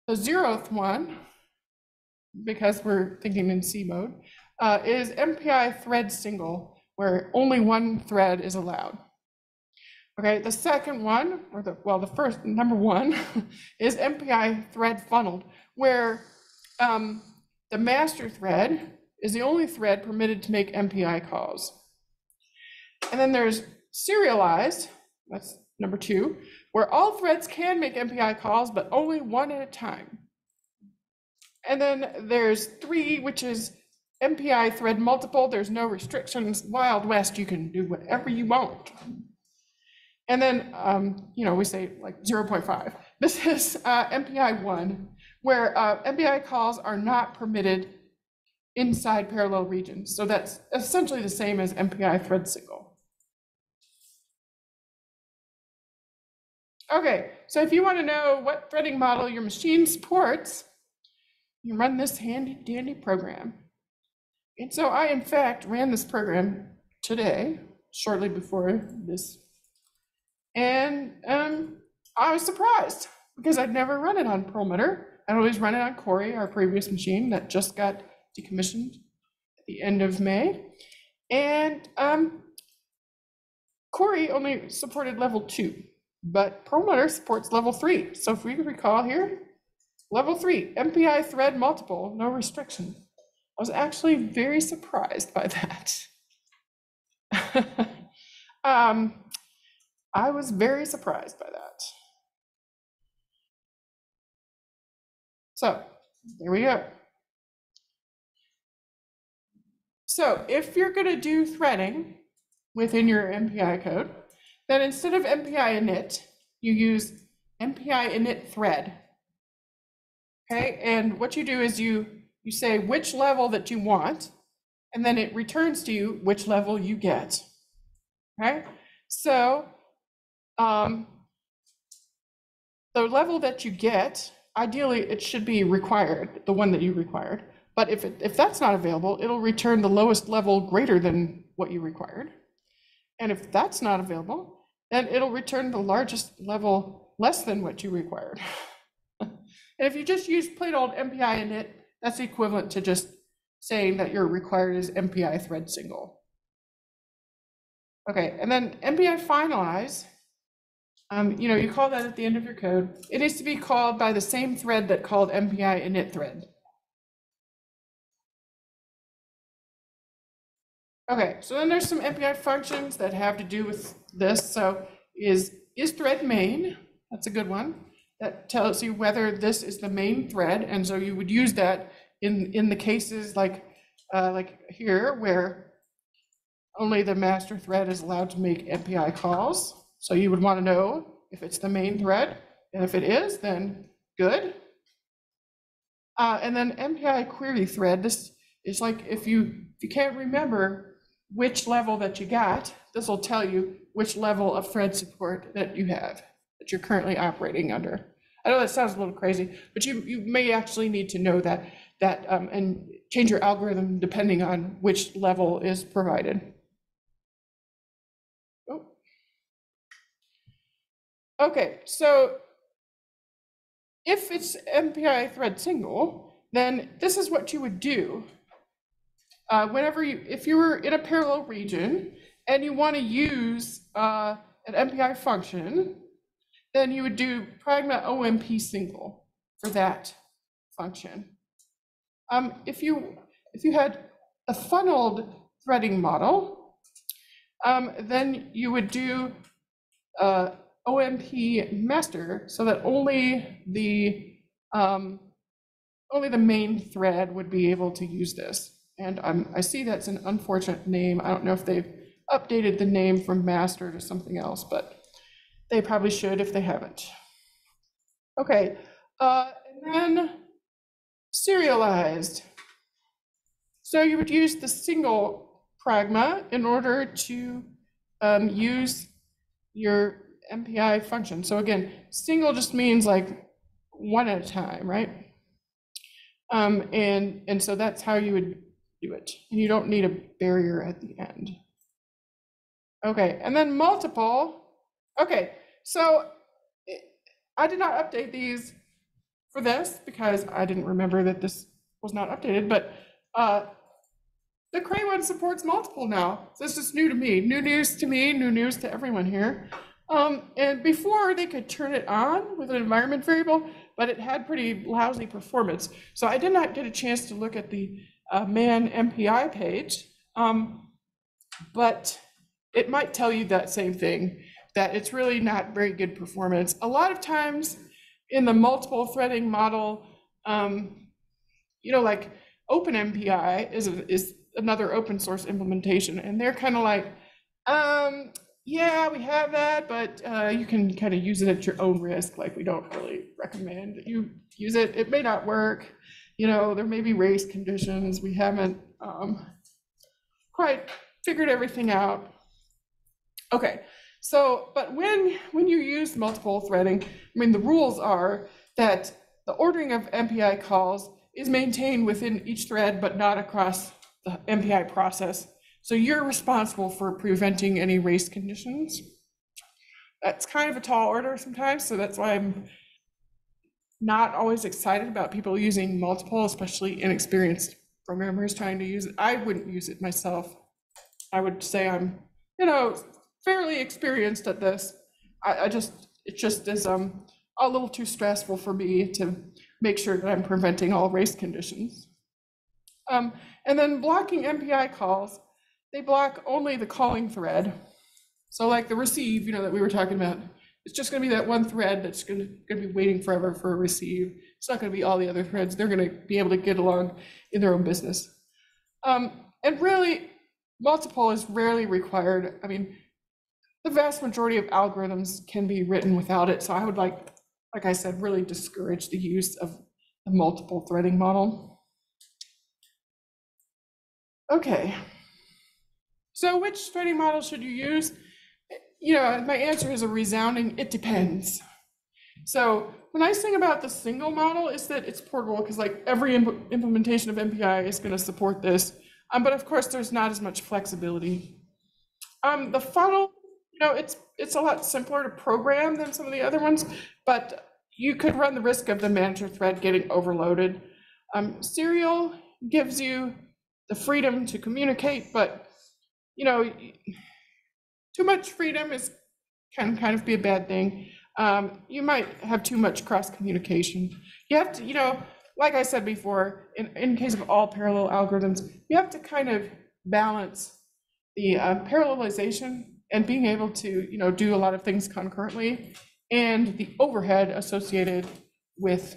the zeroth one, because we're thinking in C mode, uh, is MPI thread single, where only one thread is allowed. Okay, the second one, or the, well, the first, number one, is MPI thread funneled, where um, the master thread is the only thread permitted to make MPI calls. And then there's serialized, that's number two, where all threads can make MPI calls, but only one at a time. And then there's three, which is MPI thread multiple. There's no restrictions. Wild West, you can do whatever you want. And then, um, you know, we say like 0.5. This is uh, MPI 1, where uh, MPI calls are not permitted inside parallel regions. So that's essentially the same as MPI thread single. Okay, so if you want to know what threading model your machine supports, you run this handy dandy program. And so I, in fact, ran this program today, shortly before this. And um, I was surprised because I'd never run it on Perlmutter. I'd always run it on Cori, our previous machine that just got decommissioned at the end of May. And um, Cori only supported level two, but Perlmutter supports level three. So if we recall here, level three, MPI thread multiple, no restriction. I was actually very surprised by that. um, I was very surprised by that. So there we go. So if you're going to do threading within your MPI code, then instead of MPI init, you use MPI init thread. Okay, and what you do is you you say which level that you want, and then it returns to you which level you get. Okay, so um, the level that you get, ideally, it should be required, the one that you required. But if, it, if that's not available, it'll return the lowest level greater than what you required. And if that's not available, then it'll return the largest level less than what you required. and if you just use plain old MPI init, that's equivalent to just saying that your required is MPI thread single. Okay, and then MPI finalize, um, you know, you call that at the end of your code. It needs to be called by the same thread that called MPI init thread. Okay, so then there's some MPI functions that have to do with this. So is, is thread main, that's a good one. That tells you whether this is the main thread, and so you would use that in, in the cases like, uh, like here, where only the master thread is allowed to make MPI calls. So you would want to know if it's the main thread, and if it is, then good. Uh, and then MPI query thread, this is like if you, if you can't remember which level that you got, this will tell you which level of thread support that you have, that you're currently operating under. I know that sounds a little crazy, but you, you may actually need to know that, that, um, and change your algorithm depending on which level is provided. Oh. Okay, so if it's MPI thread single, then this is what you would do. Uh, whenever you, if you were in a parallel region and you want to use uh, an MPI function, then you would do pragma OMP single for that function. Um, if you if you had a funneled threading model, um, then you would do uh, OMP master so that only the um, only the main thread would be able to use this. And um, I see that's an unfortunate name. I don't know if they've updated the name from master to something else, but they probably should if they haven't. Okay, uh, and then serialized. So you would use the single pragma in order to um, use your MPI function. So again, single just means like one at a time, right? Um, and, and so that's how you would do it. And you don't need a barrier at the end. Okay, and then multiple. Okay, so I did not update these for this because I didn't remember that this was not updated, but uh, the Cray one supports multiple now. This is new to me, new news to me, new news to everyone here. Um, and before they could turn it on with an environment variable, but it had pretty lousy performance. So I did not get a chance to look at the uh, man MPI page. Um, but it might tell you that same thing, that it's really not very good performance. A lot of times in the multiple threading model, um, you know, like OpenMPI is, a- is another open source implementation, and they're kind of like, um, yeah, we have that, but uh, you can kind of use it at your own risk. Like, we don't really recommend that you use it. It may not work. You know, there may be race conditions. We haven't um, quite figured everything out. Okay, so, but when, when you use multiple threading, I mean, the rules are that the ordering of MPI calls is maintained within each thread, but not across the MPI process. So you're responsible for preventing any race conditions. That's kind of a tall order sometimes, so that's why I'm not always excited about people using multiple, especially inexperienced programmers trying to use it. I wouldn't use it myself. I would say I'm, you know, fairly experienced at this. I, I just, it just is um a little too stressful for me to make sure that I'm preventing all race conditions. Um, and then blocking MPI calls, they block only the calling thread. So like the receive, you know, that we were talking about, it's just gonna be that one thread that's gonna, gonna be waiting forever for a receive. It's not gonna be all the other threads. They're gonna be able to get along in their own business. Um, and really, multiple is rarely required. I mean, the vast majority of algorithms can be written without it. So I would like, like I said, really discourage the use of the multiple threading model. Okay. So which threading model should you use? You know, my answer is a resounding, it depends. So the nice thing about the single model is that it's portable because like every imp- implementation of MPI is going to support this. Um, but of course, there's not as much flexibility. Um, the funnel, you know, it's it's a lot simpler to program than some of the other ones, but you could run the risk of the manager thread getting overloaded. Um, serial gives you the freedom to communicate, but you know, too much freedom is can kind of be a bad thing. Um, you might have too much cross communication. You have to, you know, like I said before, in, in case of all parallel algorithms, you have to kind of balance the uh, parallelization and being able to, you know, do a lot of things concurrently and the overhead associated with,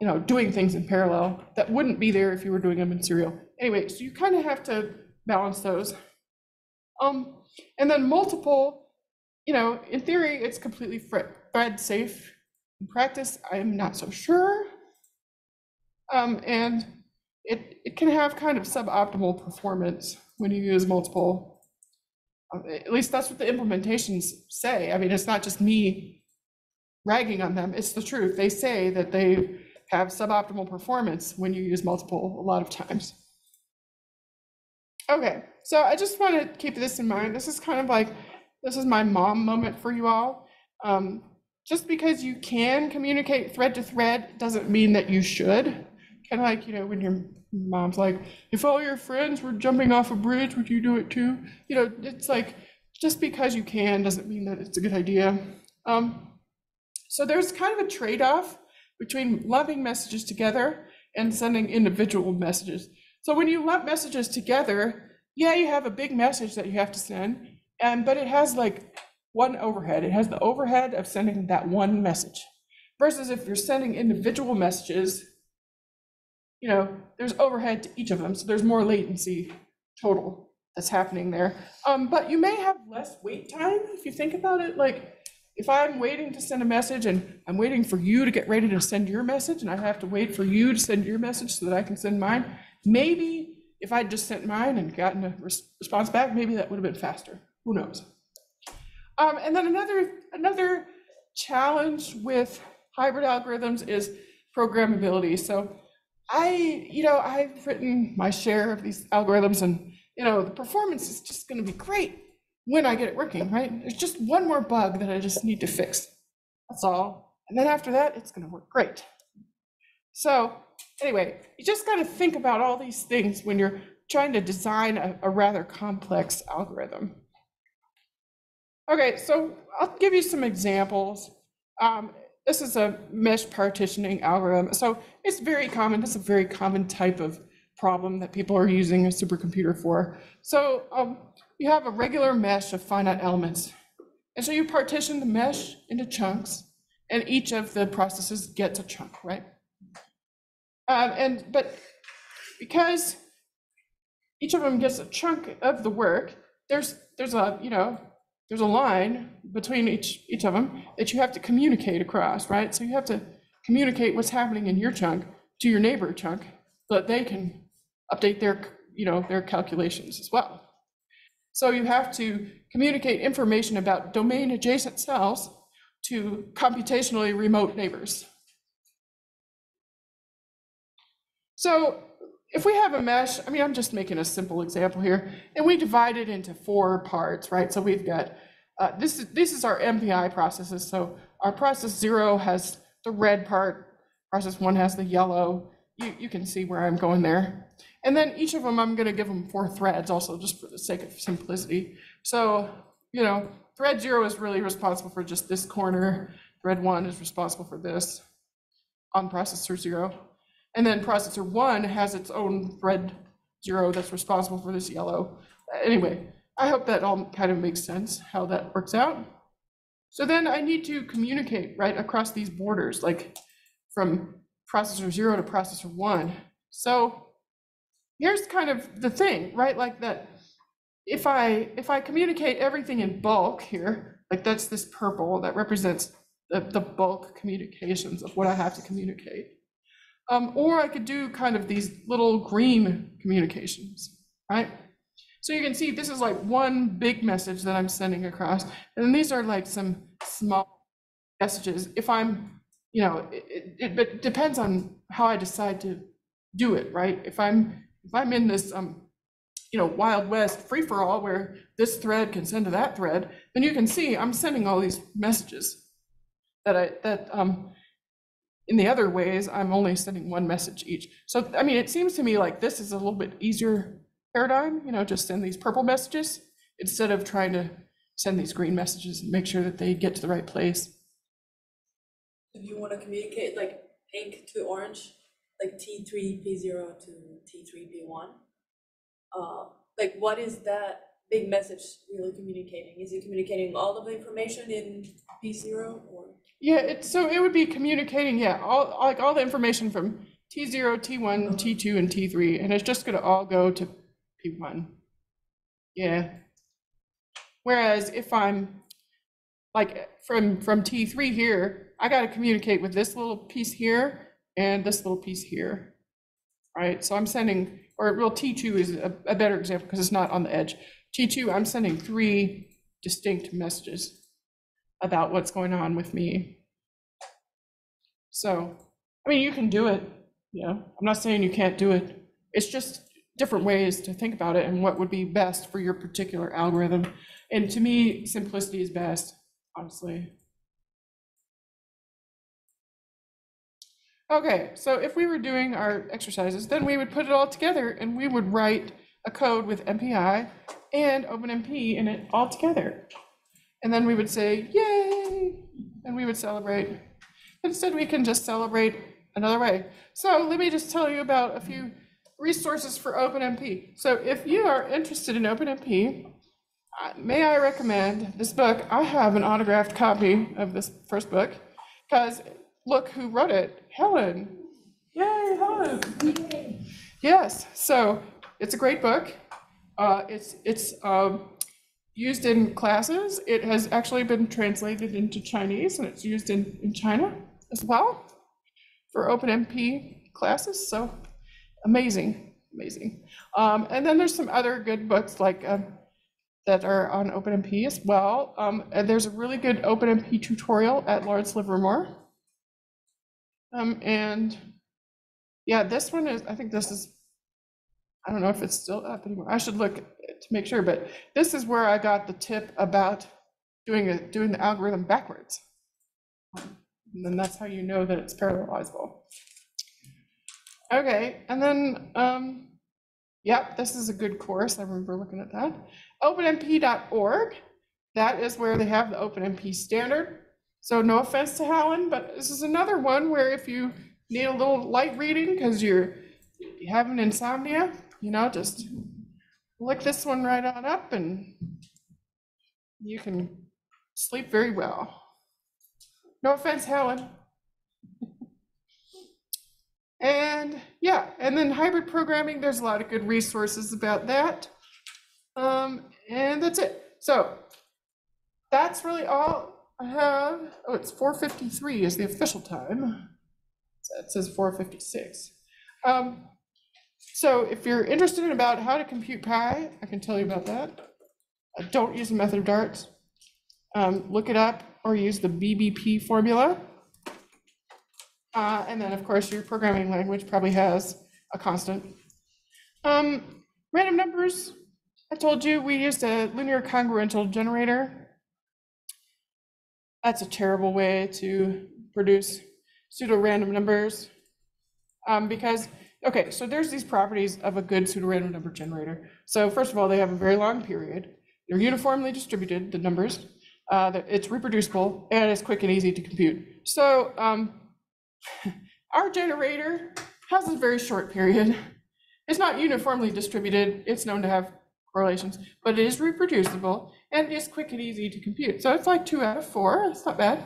you know, doing things in parallel that wouldn't be there if you were doing them in serial. Anyway, so you kind of have to balance those. Um, and then multiple, you know, in theory, it's completely thread safe. In practice, I'm not so sure. Um, and it, it can have kind of suboptimal performance when you use multiple. Uh, At least that's what the implementations say. I mean, it's not just me ragging on them, it's the truth. They say that they have suboptimal performance when you use multiple a lot of times. Okay, so I just want to keep this in mind. This is kind of like, this is my mom moment for you all. Um, just because you can communicate thread to thread doesn't mean that you should. Kind of like, you know, when your mom's like, if all your friends were jumping off a bridge, would you do it too? You know, it's like, just because you can doesn't mean that it's a good idea. Um, so there's kind of a trade-off between lumping messages together and sending individual messages. So when you lump messages together, yeah, you have a big message that you have to send, and but it has like one overhead. It has the overhead of sending that one message. Versus if you're sending individual messages, you know, there's overhead to each of them, so there's more latency total that's happening there. Um, but you may have less wait time if you think about it. Like if I'm waiting to send a message and I'm waiting for you to get ready to send your message, and I have to wait for you to send your message so that I can send mine, maybe if I'd just sent mine and gotten a res- response back, maybe that would have been faster. Who knows? Um, and then another another challenge with hybrid algorithms is programmability. So I, you know, I've written my share of these algorithms and, you know, the performance is just going to be great when I get it working, right? There's just one more bug that I just need to fix. That's all. And then after that, it's going to work great. So anyway, you just got to think about all these things when you're trying to design a, a rather complex algorithm. Okay, so I'll give you some examples. Um, this is a mesh partitioning algorithm. So it's very common. It's a very common type of problem that people are using a supercomputer for. So um, you have a regular mesh of finite elements. And so you partition the mesh into chunks, and each of the processes gets a chunk, right? Um, and but because each of them gets a chunk of the work, there's there's a you know there's a line between each each of them that you have to communicate across, right? So you have to communicate what's happening in your chunk to your neighbor chunk so that they can update their you know their calculations as well. So you have to communicate information about domain adjacent cells to computationally remote neighbors. So if we have a mesh, I mean, I'm just making a simple example here, and we divide it into four parts, right? So we've got, uh, this, is, this is our MPI processes. So our process zero has the red part, process one has the yellow. You, you can see where I'm going there. And then each of them, I'm gonna give them four threads also, just for the sake of simplicity. So, you know, thread zero is really responsible for just this corner. Thread one is responsible for this on processor zero. And then processor one has its own thread zero that's responsible for this yellow. Anyway, I hope that all kind of makes sense, how that works out. So then I need to communicate, right, across these borders, like from processor zero to processor one. So here's kind of the thing, right, like that if I, if I communicate everything in bulk here, like that's this purple that represents the, the bulk communications of what I have to communicate. Um, or I could do kind of these little green communications, right? So you can see this is like one big message that I'm sending across. And then these are like some small messages. If I'm, you know, it, it, it depends on how I decide to do it, right? If I'm, if I'm in this, um, you know, Wild West free for all where this thread can send to that thread, then you can see I'm sending all these messages that I, that, um, in the other ways, I'm only sending one message each. So, I mean, it seems to me like this is a little bit easier paradigm, you know, just send these purple messages. instead of trying to send these green messages and make sure that they get to the right place. If you wanna communicate like pink to orange, like T three P zero to T three P one. Uh, like what is that big message really communicating? Is it communicating all of the information in P zero or? Yeah, it's, so it would be communicating, yeah, all, like all the information from T zero, T one, T two, and T three, and it's just gonna all go to P one. Yeah. Whereas if I'm, like, from, from T three here, I gotta communicate with this little piece here and this little piece here. Right, so I'm sending, or well, T two is a, a better example because it's not on the edge. T two, I'm sending three distinct messages about what's going on with me. So, I mean, you can do it, you know, I'm not saying you can't do it. It's just different ways to think about it and what would be best for your particular algorithm. And to me, simplicity is best, honestly. Okay, so if we were doing our exercises, then we would put it all together and we would write a code with MPI and OpenMP in it all together. And then we would say, yay, and we would celebrate. Instead, we can just celebrate another way. So let me just tell you about a few resources for OpenMP. So if you are interested in OpenMP, uh, may I recommend this book? I have an autographed copy of this first book, because look who wrote it, Helen. Yay, Helen. Yes, so it's a great book. Uh, it's it's um, used in classes. It has actually been translated into Chinese and it's used in, in China as well for OpenMP classes. So amazing, amazing. Um, and then there's some other good books like um, that are on OpenMP as well. Um, and there's a really good OpenMP tutorial at Lawrence Livermore. Um, and yeah, this one is, I think this is, I don't know if it's still up anymore. I should look to make sure, but this is where I got the tip about doing it, doing the algorithm backwards. And then that's how you know that it's parallelizable. Okay, and then, um, yep, this is a good course. I remember looking at that. OpenMP.org, that is where they have the OpenMP standard. So no offense to Helen, but this is another one where if you need a little light reading because you're you having insomnia, you know, just look this one right on up and you can sleep very well. No offense, Helen. And yeah, and then hybrid programming, there's a lot of good resources about that. Um, and that's it. So that's really all I have. Oh, it's 4:53 is the official time. So It says 4:56. Um, so if you're interested in about how to compute pi, I can tell you about that. Uh, Don't use the method of darts. Um, look it up or use the BBP formula. Uh, and then, of course, your programming language probably has a constant. Um, random numbers, I told you we used a linear congruential generator. That's a terrible way to produce pseudo-random numbers. Um, because, okay, so there's these properties of a good pseudo-random number generator. So first of all, they have a very long period. They're uniformly distributed, the numbers. Uh, it's reproducible and it's quick and easy to compute. So um, our generator has a very short period. It's not uniformly distributed. It's known to have correlations, but it is reproducible and it's quick and easy to compute. So it's like two out of four. It's not bad.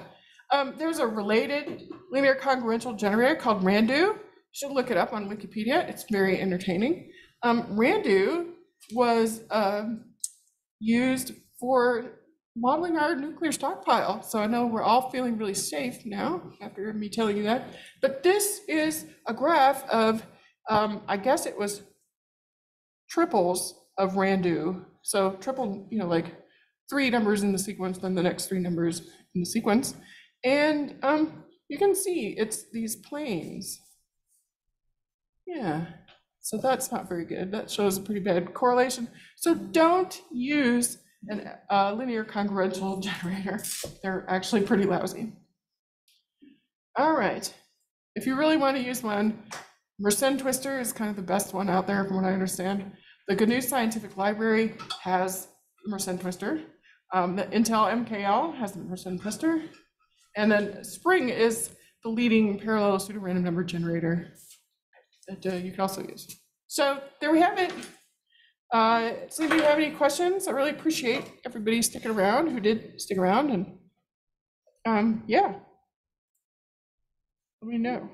Um, there's a related linear congruential generator called Randu. Should look it up on Wikipedia. It's very entertaining. Um, Randu was um, used for modeling our nuclear stockpile. So I know we're all feeling really safe now after me telling you that. But this is a graph of, um, I guess it was triples of Randu. So triple, you know, like three numbers in the sequence, then the next three numbers in the sequence. And um, you can see it's these planes. Yeah, so that's not very good. That shows a pretty bad correlation. So don't use a uh, linear congruential generator. They're actually pretty lousy. All right, if you really want to use one, Mersenne Twister is kind of the best one out there from what I understand. The GNU Scientific Library has Mersenne twister. Um, the Intel MKL has the Mersenne twister. And then SPRNG is the leading parallel pseudo-random number generator that uh, you can also use. So there we have it. Uh, does anybody have any questions? I really appreciate everybody sticking around who did stick around and, um, yeah. Let me know.